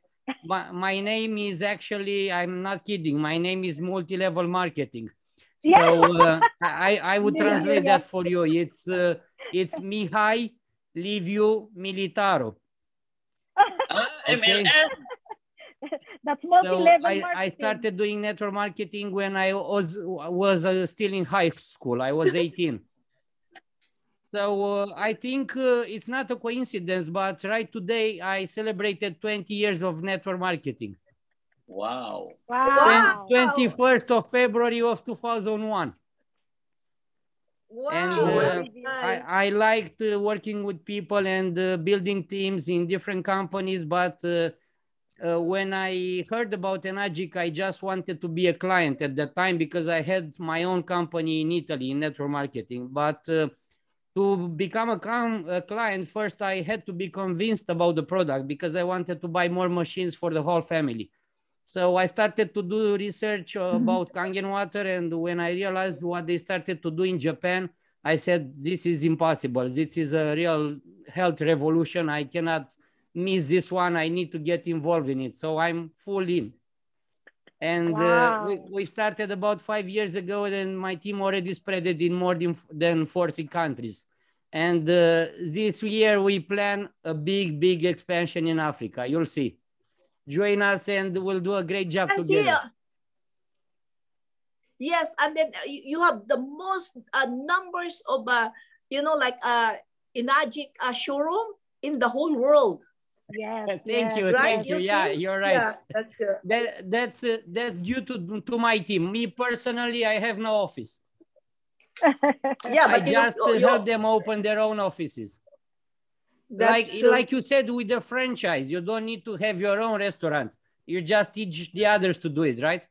my, my name is actually, I'm not kidding, my name is multi-level marketing. Yeah. So uh, I, I would Yeah, translate yeah. that for you. It's, uh, it's Mihai Liviu Militaru. Okay. That's So multi-level I, marketing. I started doing network marketing when I was was uh, still in high school. I was 18. so uh, I think uh, it's not a coincidence, but right today I celebrated 20 years of network marketing. Wow. Wow. 21st of February of 2001. Wow. and uh, nice. I, I liked uh, working with people and uh, building teams in different companies. But uh, uh, when I heard about Enagic, I just wanted to be a client at that time because I had my own company in Italy in network marketing. But uh, to become a, a client, first I had to be convinced about the product because I wanted to buy more machines for the whole family. So I started to do research uh, about Kangen water, and when I realized what they started to do in Japan, I said, "This is impossible. This is a real health revolution. I cannot miss this one. I need to get involved in it." So I'm full in. And uh, we, we started about five years ago, and my team already spread it in more than, than 40 countries. And uh, this year we plan a big, big expansion in Africa. You'll see. Join us, and we'll do a great job And see, together. uh, yes, and then you you have the most uh, numbers of, uh, you know, like uh, Enagic uh, showroom in the whole world. Yes. Thank yes. you, Right? thank you. You Yeah, think? you're right. Yeah, that's good. That that's uh, that's due to to my team. Me personally, I have no office. Yeah, I but you, just you, uh, help them open their own offices. That's like true. like you said with the franchise, you don't need to have your own restaurant. You just teach the others to do it, right?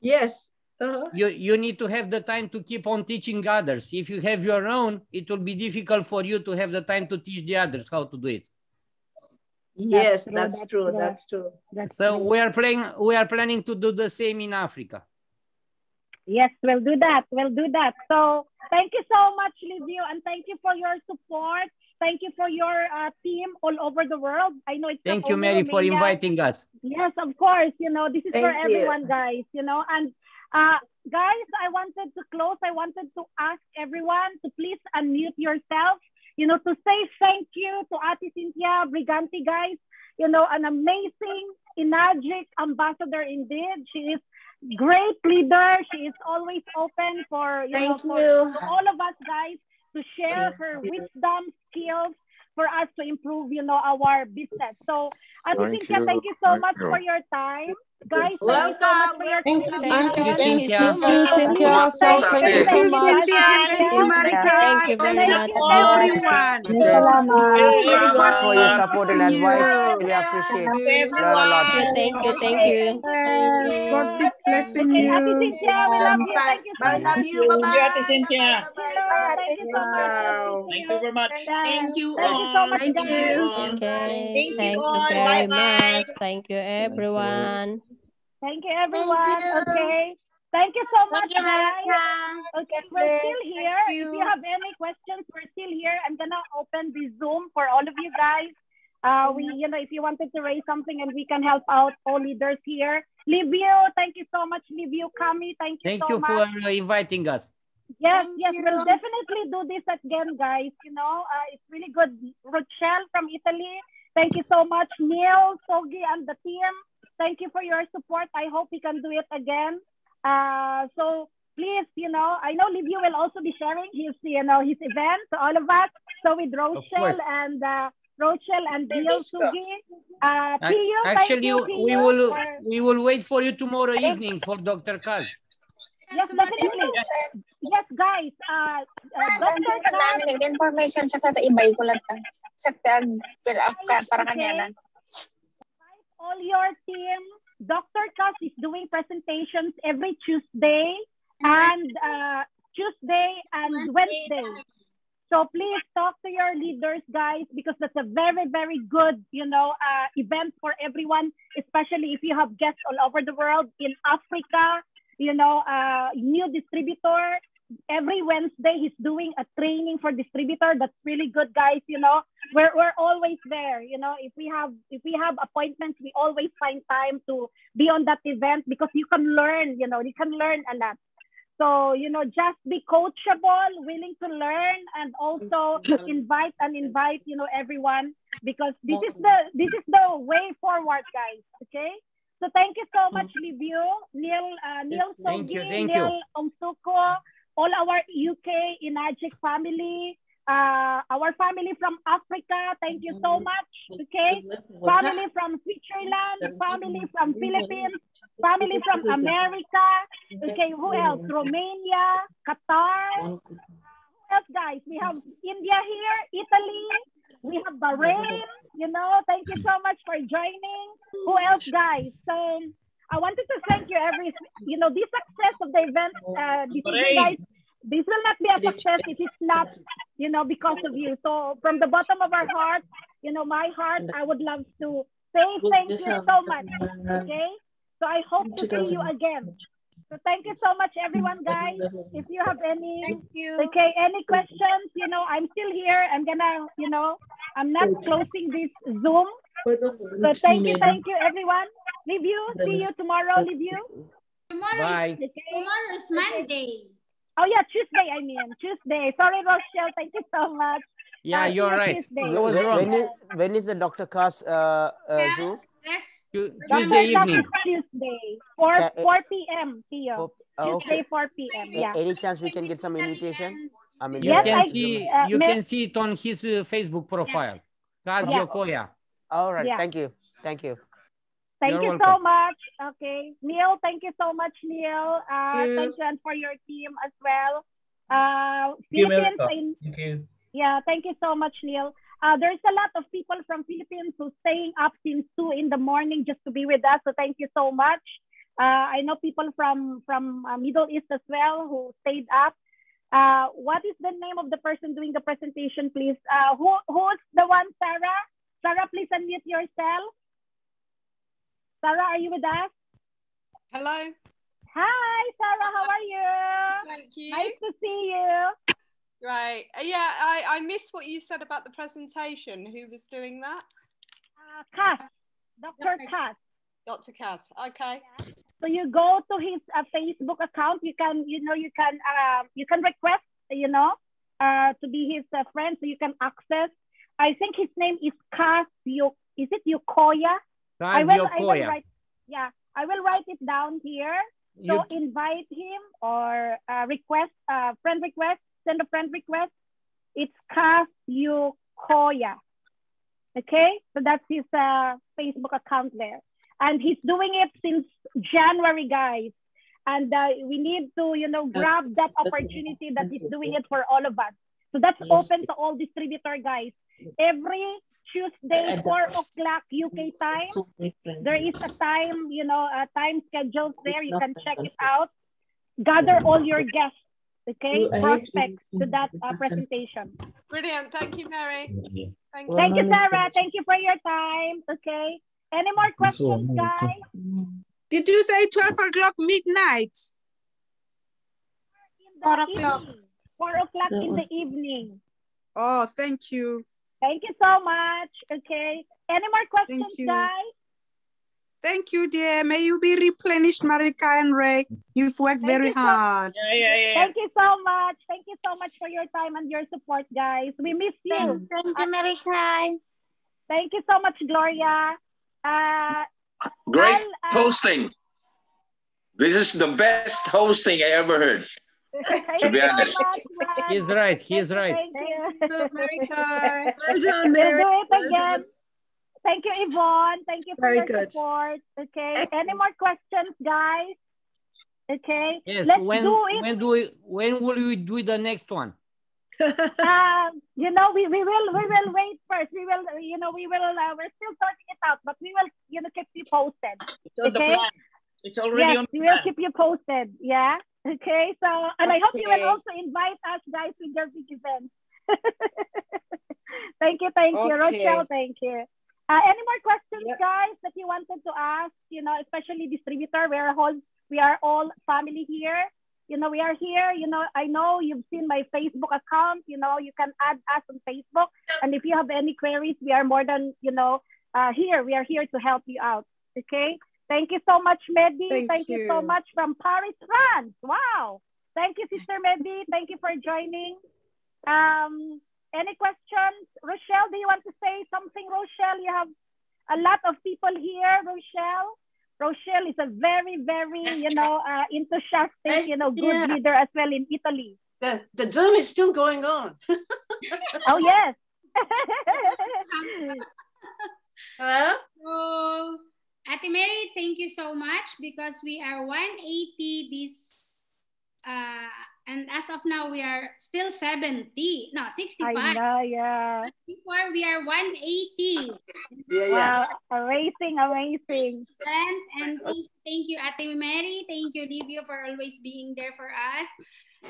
yes. Uh-huh. You you need to have the time to keep on teaching others. If you have your own, it will be difficult for you to have the time to teach the others how to do it. Yes, true, that's that's true. true. That's true. That's So true. we are playing. We are planning to do the same in Africa. Yes, we'll do that. We'll do that. So thank you so much, Livio, and thank you for your support. Thank you for your uh, team all over the world. I know it's not Thank you, only Mary, for inviting us. Yes, of course. You know, this is for Thank you. everyone, guys. You know, and uh, guys, I wanted to close. I wanted to ask everyone to please unmute yourself. You know, to say thank you to Ate Cynthia Briganti, guys. You know, an amazing, energetic ambassador indeed. She is great leader. She is always open for you Thank know for, you. for all of us guys to share her wisdom, skills for us to improve, you know, our business. So, Ate Thank you. thank you so Thank much you. for your time. Guys, thank you so much Welcome. for your Thank you, time. Auntie you, Cynthia. Cynthia. Thank you, Cynthia. So Thank thank you you, so much. Cynthia. Thank you, Marika. Thank you very Thank much. you, Yes. everyone. Thank Salamat. you so much for your Good support to and see advice. you. We appreciate. To Learn a lot. Thank you, thank you. Yes, God keep blessing Okay, you. Ate Cynthia, we love you. Bye. Thank you so Bye. much. Love you. Bye bye. Ate Cynthia. Bye bye. Thank you so much. Wow. Thank you very much. Thank you Thank you so much, Thank guys. you. Okay, you thank you all. very Bye-bye. much. Thank you, everyone. Thank you, everyone. you. Okay. Thank you so much, Thank you, guys. Okay, God we're bless. still Thank here. If you. you have any questions, we're still here. I'm gonna open the Zoom for all of you guys. Uh, we, you know, if you wanted to raise something and we can help out all leaders here. Livio, thank you so much. Livio, Kami, thank you Thank so you much. for uh, inviting us. Yes, Thank yes, you. we'll definitely do this again, guys. You know, uh, it's really good. Rochelle from Italy, thank you so much. Neil, Sogi, and the team, thank you for your support. I hope we can do it again. Uh, so please, you know, I know Livio will also be sharing his, you know, his event to all of us. So with. Rochelle and uh, Rochelle and Neil, Sugi, uh, Ac- Pio, Actually, you, we will for- we will wait for you tomorrow evening for Dr. Kaz. Yes, definitely. Yes, guys. Uh, uh, Dr. Kaz, information sa kata ibay ko lang ta. Sa tag para Okay. kanyanan. All your team. Dr. Kaz is doing presentations every Tuesday and uh, Tuesday and Wednesday. So please talk to your leaders, guys, because that's a very, very good, you know, uh, event for everyone, especially if you have guests all over the world in Africa, you know, uh, new distributor. Every Wednesday, he's doing a training for distributor. That's really good, guys. You know, we're, we're always there. You know, if we have if we have appointments, we always find time to be on that event because you can learn. You know, you can learn a lot. So, you know, just be coachable, willing to learn, and also invite and invite, you know, everyone because this is the this is the way forward, guys. Okay. So thank you so much, Livio, Neil, uh, Neil Thank you, Sogi, thank you. Neil Omsuko, all our UK Enagic family, uh, our family from Africa. Thank you so much. Okay. Family from Switzerland, family from Philippines, family from America. Okay, who else? Romania, Qatar. Who else, guys? We have India here, Italy. We have Bahrain. You know, thank you so much for joining. Who else, guys? So I wanted to thank you every, you know, the success of the event. Uh, this you guys. This will not be a success if it's not, you know, because of you. So from the bottom of our heart, you know, my heart, I would love to say thank you so much. Okay. So I hope to see you again. So thank you so much, everyone, guys. If you have any, Thank you. okay, any questions, you know, I'm still here. I'm gonna, you know, I'm not closing this Zoom. So thank you, thank you, everyone. Leave you. See you tomorrow. Leave you. Tomorrow Bye. is tomorrow is Monday. Oh yeah, Tuesday. I mean Tuesday. Sorry, Rochelle. Thank you so much. Yeah, Uh, you're right. Tuesday. I was wrong. When is, when is the Dr. Cast uh, uh, Zoom? Yes. Tu- Dr. Tuesday evening. is Tuesday, 4, Yeah, eh, 4 p.m. Theo. Oh, uh, Tuesday, okay. 4 p.m. Yeah. Any chance we can get some invitation? I mean, You Yes, can I- see uh, you can see it on his uh, Facebook profile. Kazio Koya. All right. Yeah. Thank you. Thank you. Thank You're you so much. Okay. Neil, thank you so much, Neil. Uh, you. thank you and for your team as well. Uh, Philippines, in- Thank you. yeah, thank you so much, Neil. Uh, there's a lot of people from Philippines who staying up since 2 in the morning just to be with us. So thank you so much. Uh, I know people from, from uh, Middle East as well who stayed up. Uh, what is the name of the person doing the presentation, please? Uh, who, who's the one, Sarah? Sarah, please unmute yourself. Sarah, are you with us? Hello. Hi, Sarah, how are you? Thank you. Nice to see you. Right. Uh, yeah, I, I missed what you said about the presentation. Who was doing that? Uh, Cass, Dr. Cass. Dr. Cass. Okay. So you go to his uh, Facebook account. You can, you know, you can, uh, you can request, you know, uh, to be his uh, friend, so you can access. I think his name is Cass. You is it Yukoya? I will, I will write. Yeah, I will write it down here. So invite him or uh, request uh, friend request. Send a friend request. It's Cass Yukoya. Okay, so that's his uh, Facebook account there, and he's doing it since January, guys. And uh, we need to, you know, grab that opportunity that he's doing it for all of us. So that's open to all distributor guys. Every Tuesday, four o'clock UK time, there is a time, you know, a time scheduled there. You can check it out. Gather all your guests, okay, prospects to that uh, presentation. Brilliant. Thank you, Mary. Thank you. Thank you, Sarah. Thank you for your time. Okay. Any more questions, guys? Did you say 12 o'clock midnight? Four o'clock. Four o'clock in the evening. Oh, thank you. Thank you so much. Okay. Any more questions, you. guys? Thank you, dear. May you be replenished, Marika and Ray. You've worked very you so- hard. Thank you so much. Thank you so much for your time and your support, guys. We miss you. Thank, thank you, Marika. Thank you so much, Gloria. Uh, Great I'll, uh, hosting. This is the best hosting I ever heard. Thank To be you so honest. He's right. He's right. Thank you. Marika. Well done, We'll do it again. Thank you, Yvonne. Thank you for Very your good. support. Okay. Any more questions, guys? Okay. Yes. Let's when do it. when do we when will we do the next one? um, you know, we, we will we will wait first. We will, you know, we will. Uh, we're still sorting it out, but we will, you know, keep you posted. It's on the Okay? plan. It's already yes, on the we will keep you posted. Yeah. Okay, so and I hope you will also invite us guys to your big event. thank you, thank you, Rochelle. Thank you. Uh, any more questions, guys, that you wanted to ask? You know, especially distributor. We are all we are all family here. You know, we are here. You know, I know you've seen my Facebook account. You know, you can add us on Facebook. And if you have any queries, we are more than you know uh, here. We are here to help you out. Okay. Thank you so much, Medi. Thank you. so much from Paris, France. Wow. Thank you, Sister Medi. Thank you for joining. Um, any questions? Rochelle, do you want to say something, Rochelle? You have a lot of people here, Rochelle. Rochelle is a very, very, you know, uh, enthusiastic, you know, good yeah. leader as well in Italy. The, the Zoom is still going on. Oh, yes. Hello? So, Ate Mary, thank you so much because we are 180 this, uh, and as of now, we are still 70. No, 65. I know, yeah. Before, we are 180. Yeah, Wow, amazing, amazing. And, and thank, thank you, Ate Mary. Thank you, Livio, for always being there for us.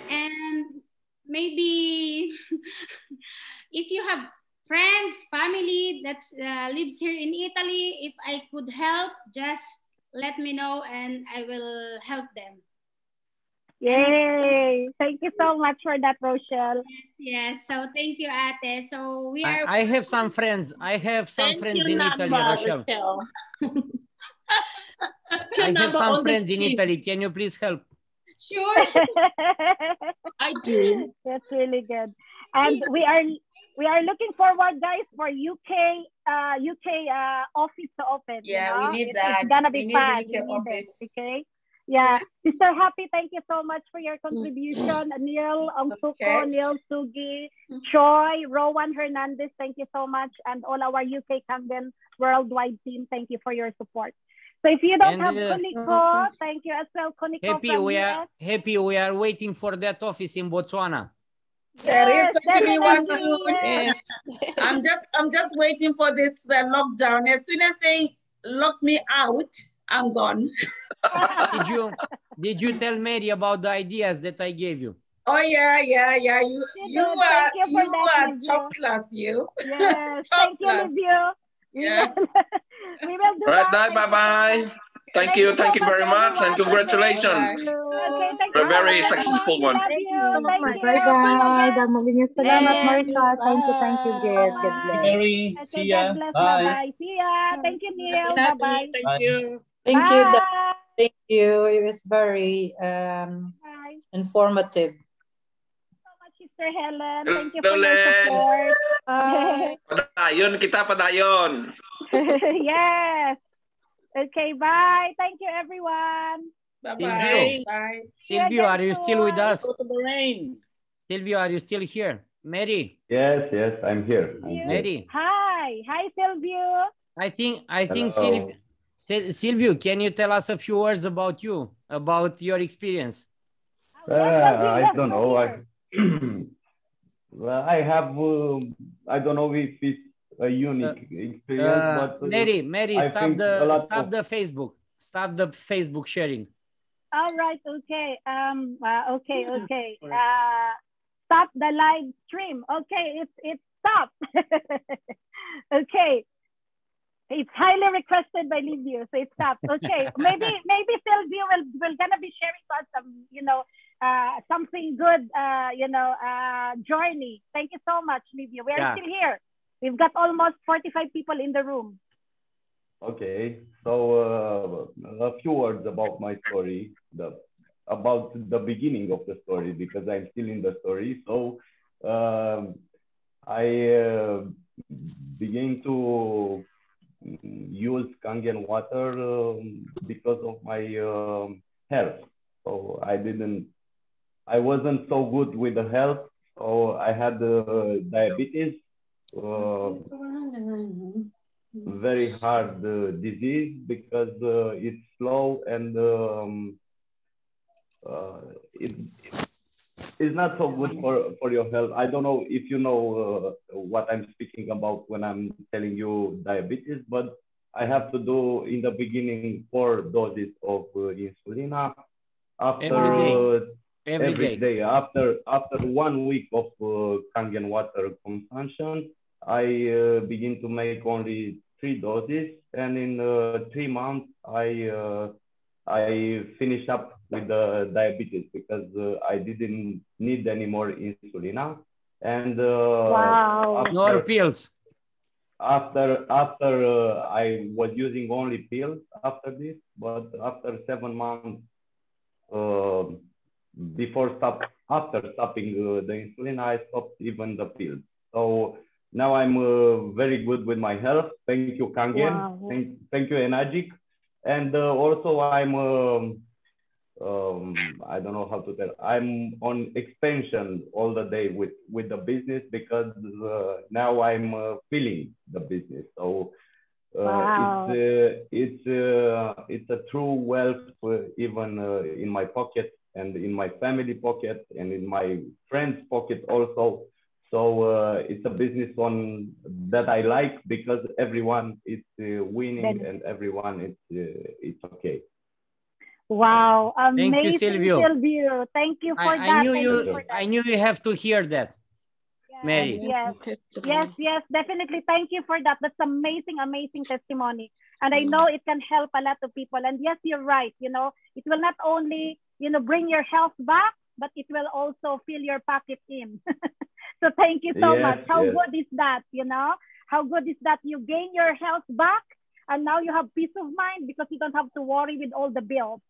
And maybe if you have friends, family that uh, lives here in Italy, if I could help, just let me know and I will help them. Yay. Thank you so much for that, Rochelle. Yes, yes. so thank you, Ate. So we I, are. I have some friends. I have some Thank friends in Namba, Italy, Rochelle. I have some friends in. Italy. Can you please help? Sure, sure. I do. That's really good. And we are we are looking forward, guys, for UK uh, UK uh, office to open. you Yeah, we need It- that. It's gonna We be need the fun. UK We need it, okay. Yeah, Sister Happy, thank you so much for your contribution. Neil, Ongsuko, Okay. Neil Sugi, Troy, Rowan Hernandez, thank you so much. And all our UK Camden worldwide team, thank you for your support. So if you don't And, have uh, Kuniko, thank you as well, Kuniko Happy we are happy we are waiting for that office in Botswana. There is Yes, going to be one soon. yes. I'm just I'm just waiting for this uh, lockdown. As soon as they lock me out, I'm gone. Did you did you tell Mary about the ideas that I gave you? Oh yeah, yeah, yeah. You you did. are you you, are Livio. top class. You. Yes, top thank you, class. Livio. We Yeah. we will do Right, that. bye bye. Thank you, thank you very much, and congratulations. Thank For you. a very successful one. Thank you. Bye bye. Damaling salamat, Marika. Thank you, thank you, Jess. God bless. Mary, see ya. Bye. Bye-bye. See ya. Thank you, Neil. Bye-bye. Thank you. Thank you. Bye. Dad. Thank you. It was very um, Bye. informative. Sister Helen, thank you Hello, for your support. Bye. Padayon kita, padayon. yes. Okay, bye. Thank you, everyone. Silvio. Bye. Silvio, are you still with us? Go to the rain. Silvio, are you still here? Mary, Yes, yes, I'm here. I'm here. Mary. Hi. Hi, Silvio. I think I think Hello. Silvio, Sil- Silvio, can you tell us a few words about you, about your experience? Uh, I don't know. I, well, I have, um I don't know if it's a unique experience, Uh, but uh, Mary, Mary, I stop the stop of- the Facebook. Stop the Facebook sharing. All right. Okay. Um. uh, okay. Okay. Uh. Stop the live stream. Okay. It's it's stopped. okay. It's highly requested by Livio, so it's stopped. Okay. maybe maybe Sylvia will will gonna be sharing to us some you know uh something good uh you know uh journey. Thank you so much, Livio. We are Yeah. still here. We've got almost 45 people in the room. Okay, so uh, a few words about my story, the about the beginning of the story because I'm still in the story. So um, I uh, began to use Kangen water um, because of my um, health. So I didn't, I wasn't so good with the health. So I had uh, diabetes. Uh, very hard uh, disease because uh, it's slow and um, uh, it, it's not so good for, for your health. I don't know if you know uh, what I'm speaking about when I'm telling you diabetes, but I have to do in the beginning four doses of uh, insulin. after Every day. uh, Every every day. day. After after one week of uh, Kangen water consumption, I uh, begin to make only three doses, and in uh, three months I uh, I finished up with the diabetes because uh, I didn't need any more insulin. And uh, Wow. after- No pills. after after uh, I was using only pills after this, but after seven months, uh, before stop after stopping uh, the insulin, I stopped even the pills. So now I'm uh, very good with my health. Thank you, Kangen. Wow. Thank, thank you, Enagic. And uh, also I'm um, um, I don't know how to tell. I'm on expansion all the day with with the business because uh, now I'm uh, feeling the business. So uh, Wow. it's uh, it's uh, it's a true wealth even uh, in my pocket and in my family pocket and in my friends pocket also. So uh, it's a business one that I like because everyone is uh, winning Then- and everyone is uh, it's okay. Wow, Thank you, amazing, Silvio. Silvio. Thank you for I, that. I knew Thank you. for that. I knew you have to hear that, Mary. Yes, yes, yes, definitely. Thank you for that. That's amazing, amazing testimony. And I know it can help a lot of people. And yes, you're right. You know, it will not only, you know, bring your health back, but it will also fill your pocket in. so thank you so Yes, much. How yes. good is that? You know, how good is that you gain your health back and now you have peace of mind because you don't have to worry with all the bills.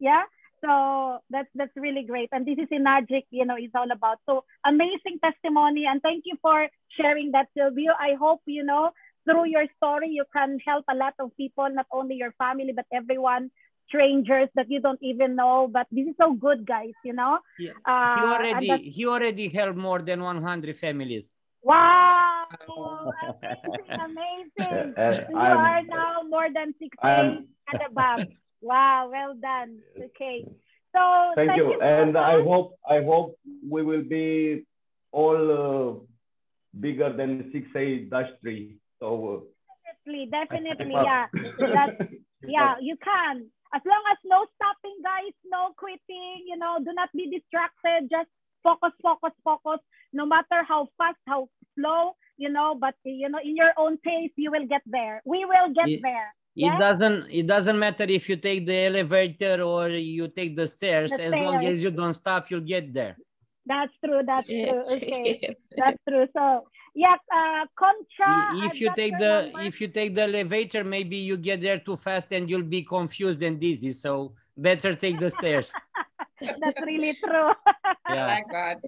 Yeah. So that's that's really great. And this is Enagic, you know, is all about. So amazing testimony. And thank you for sharing that, Silvio. I hope, you know, through your story, you can help a lot of people, not only your family, but everyone, strangers that you don't even know. But this is so good, guys, you know. Yeah. Uh, He already that's- he already helped more than 100 families. Wow, amazing, amazing. Uh, you I'm- are now more than 60 I'm- and above. Wow, well done. Okay. So Thank, you. so And I much. hope I hope we will be all uh, bigger than 6A dash three. So Definitely, definitely, Well- yeah. That, yeah, you can. As long as no stopping, guys, no quitting, you know, do not be distracted. Just focus, focus, focus. No matter how fast, how slow, you know, but you know, in your own pace, you will get there. We will get It- there. It Yeah? doesn't it doesn't matter if you take the elevator or you take the stairs. The as long as you don't stop, you'll get there. That's true. That's true. Okay, that's true. So, yeah, uh, Concha. if I've you take the number. if you take the elevator, maybe you get there too fast and you'll be confused and dizzy. So better take the stairs. That's really true. Yeah. like that.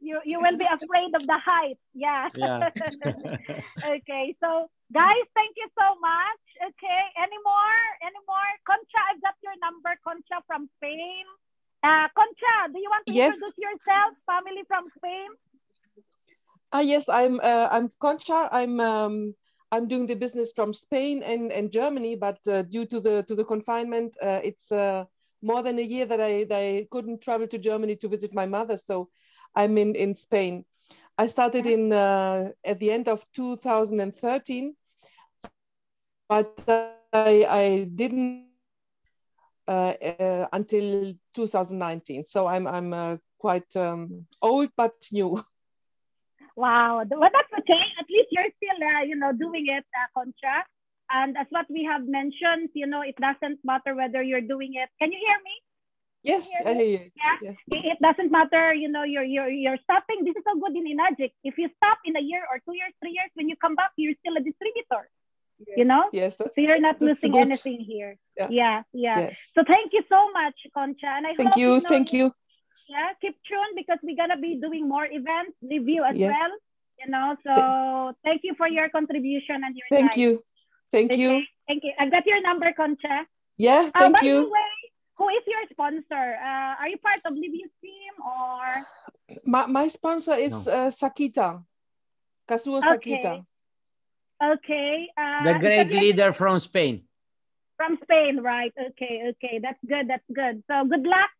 you you will be afraid of the height. Yeah. Yeah. okay. So guys, thank you so much. Okay. Any more? Any more? Concha, I've got your number. Concha from Spain. Uh, Concha, do you want to Yes. introduce yourself? Family from Spain. Ah, yes, I'm uh, I'm Concha. I'm um, I'm doing the business from Spain and, and Germany, but uh, due to the to the confinement, uh, it's uh, more than a year that I that I couldn't travel to Germany to visit my mother. So I'm in in Spain. I started in uh, at the end of 2013, but I I didn't uh, until 2019. So I'm I'm quite um, old but new. Wow. Well, that's okay. At least you're still, uh, you know, doing it, uh, Concha. And as what we have mentioned, you know, it doesn't matter whether you're doing it. Can you hear me? Yes, Hear I hear you. Yeah. Yeah. It, it doesn't matter, you know, you're, you're, you're stopping. This is so good in Enagic. If you stop in a year or two years, three years, when you come back, you're still a distributor. You know? Yes, So you're not losing good. anything here. Yeah. Yeah, yeah. Yes. So thank you so much, Concha. And I Thank hope you, know, thank you. Yeah, keep tuned because we're gonna be doing more events, review as Yeah. well. You know, so thank you for your contribution and your Thank time. you. Thank Okay, you. Thank you. I got your number, Concha. Yeah, Uh, thank by the you. way, who is your sponsor? Uh, are you part of Liviu's team or? My, my sponsor is uh, Sakita, Kazuo Sakita. Okay. Uh, The great that leader from Spain. From Spain, right? Okay, okay. That's good. That's good. So good luck.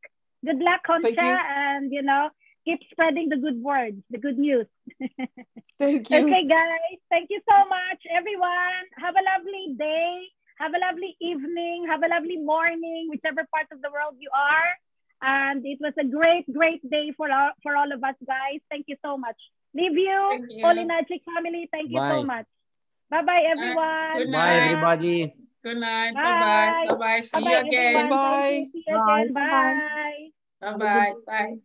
Good luck, Concha, you. and you know, keep spreading the good words, the good news. Thank you. Okay, guys. Thank you so much, everyone. Have a lovely day. Have a lovely evening. Have a lovely morning, whichever part of the world you are. And it was a great, great day for all, for all of us, guys. Thank you so much. Leave you, you. Holy Enagic family. Thank you so much. Bye-bye, everyone. Good Bye, night. everybody. Good night. Bye-bye. Bye-bye. See you Bye-bye, again. everyone. See you. Bye. Bye-bye. Bye.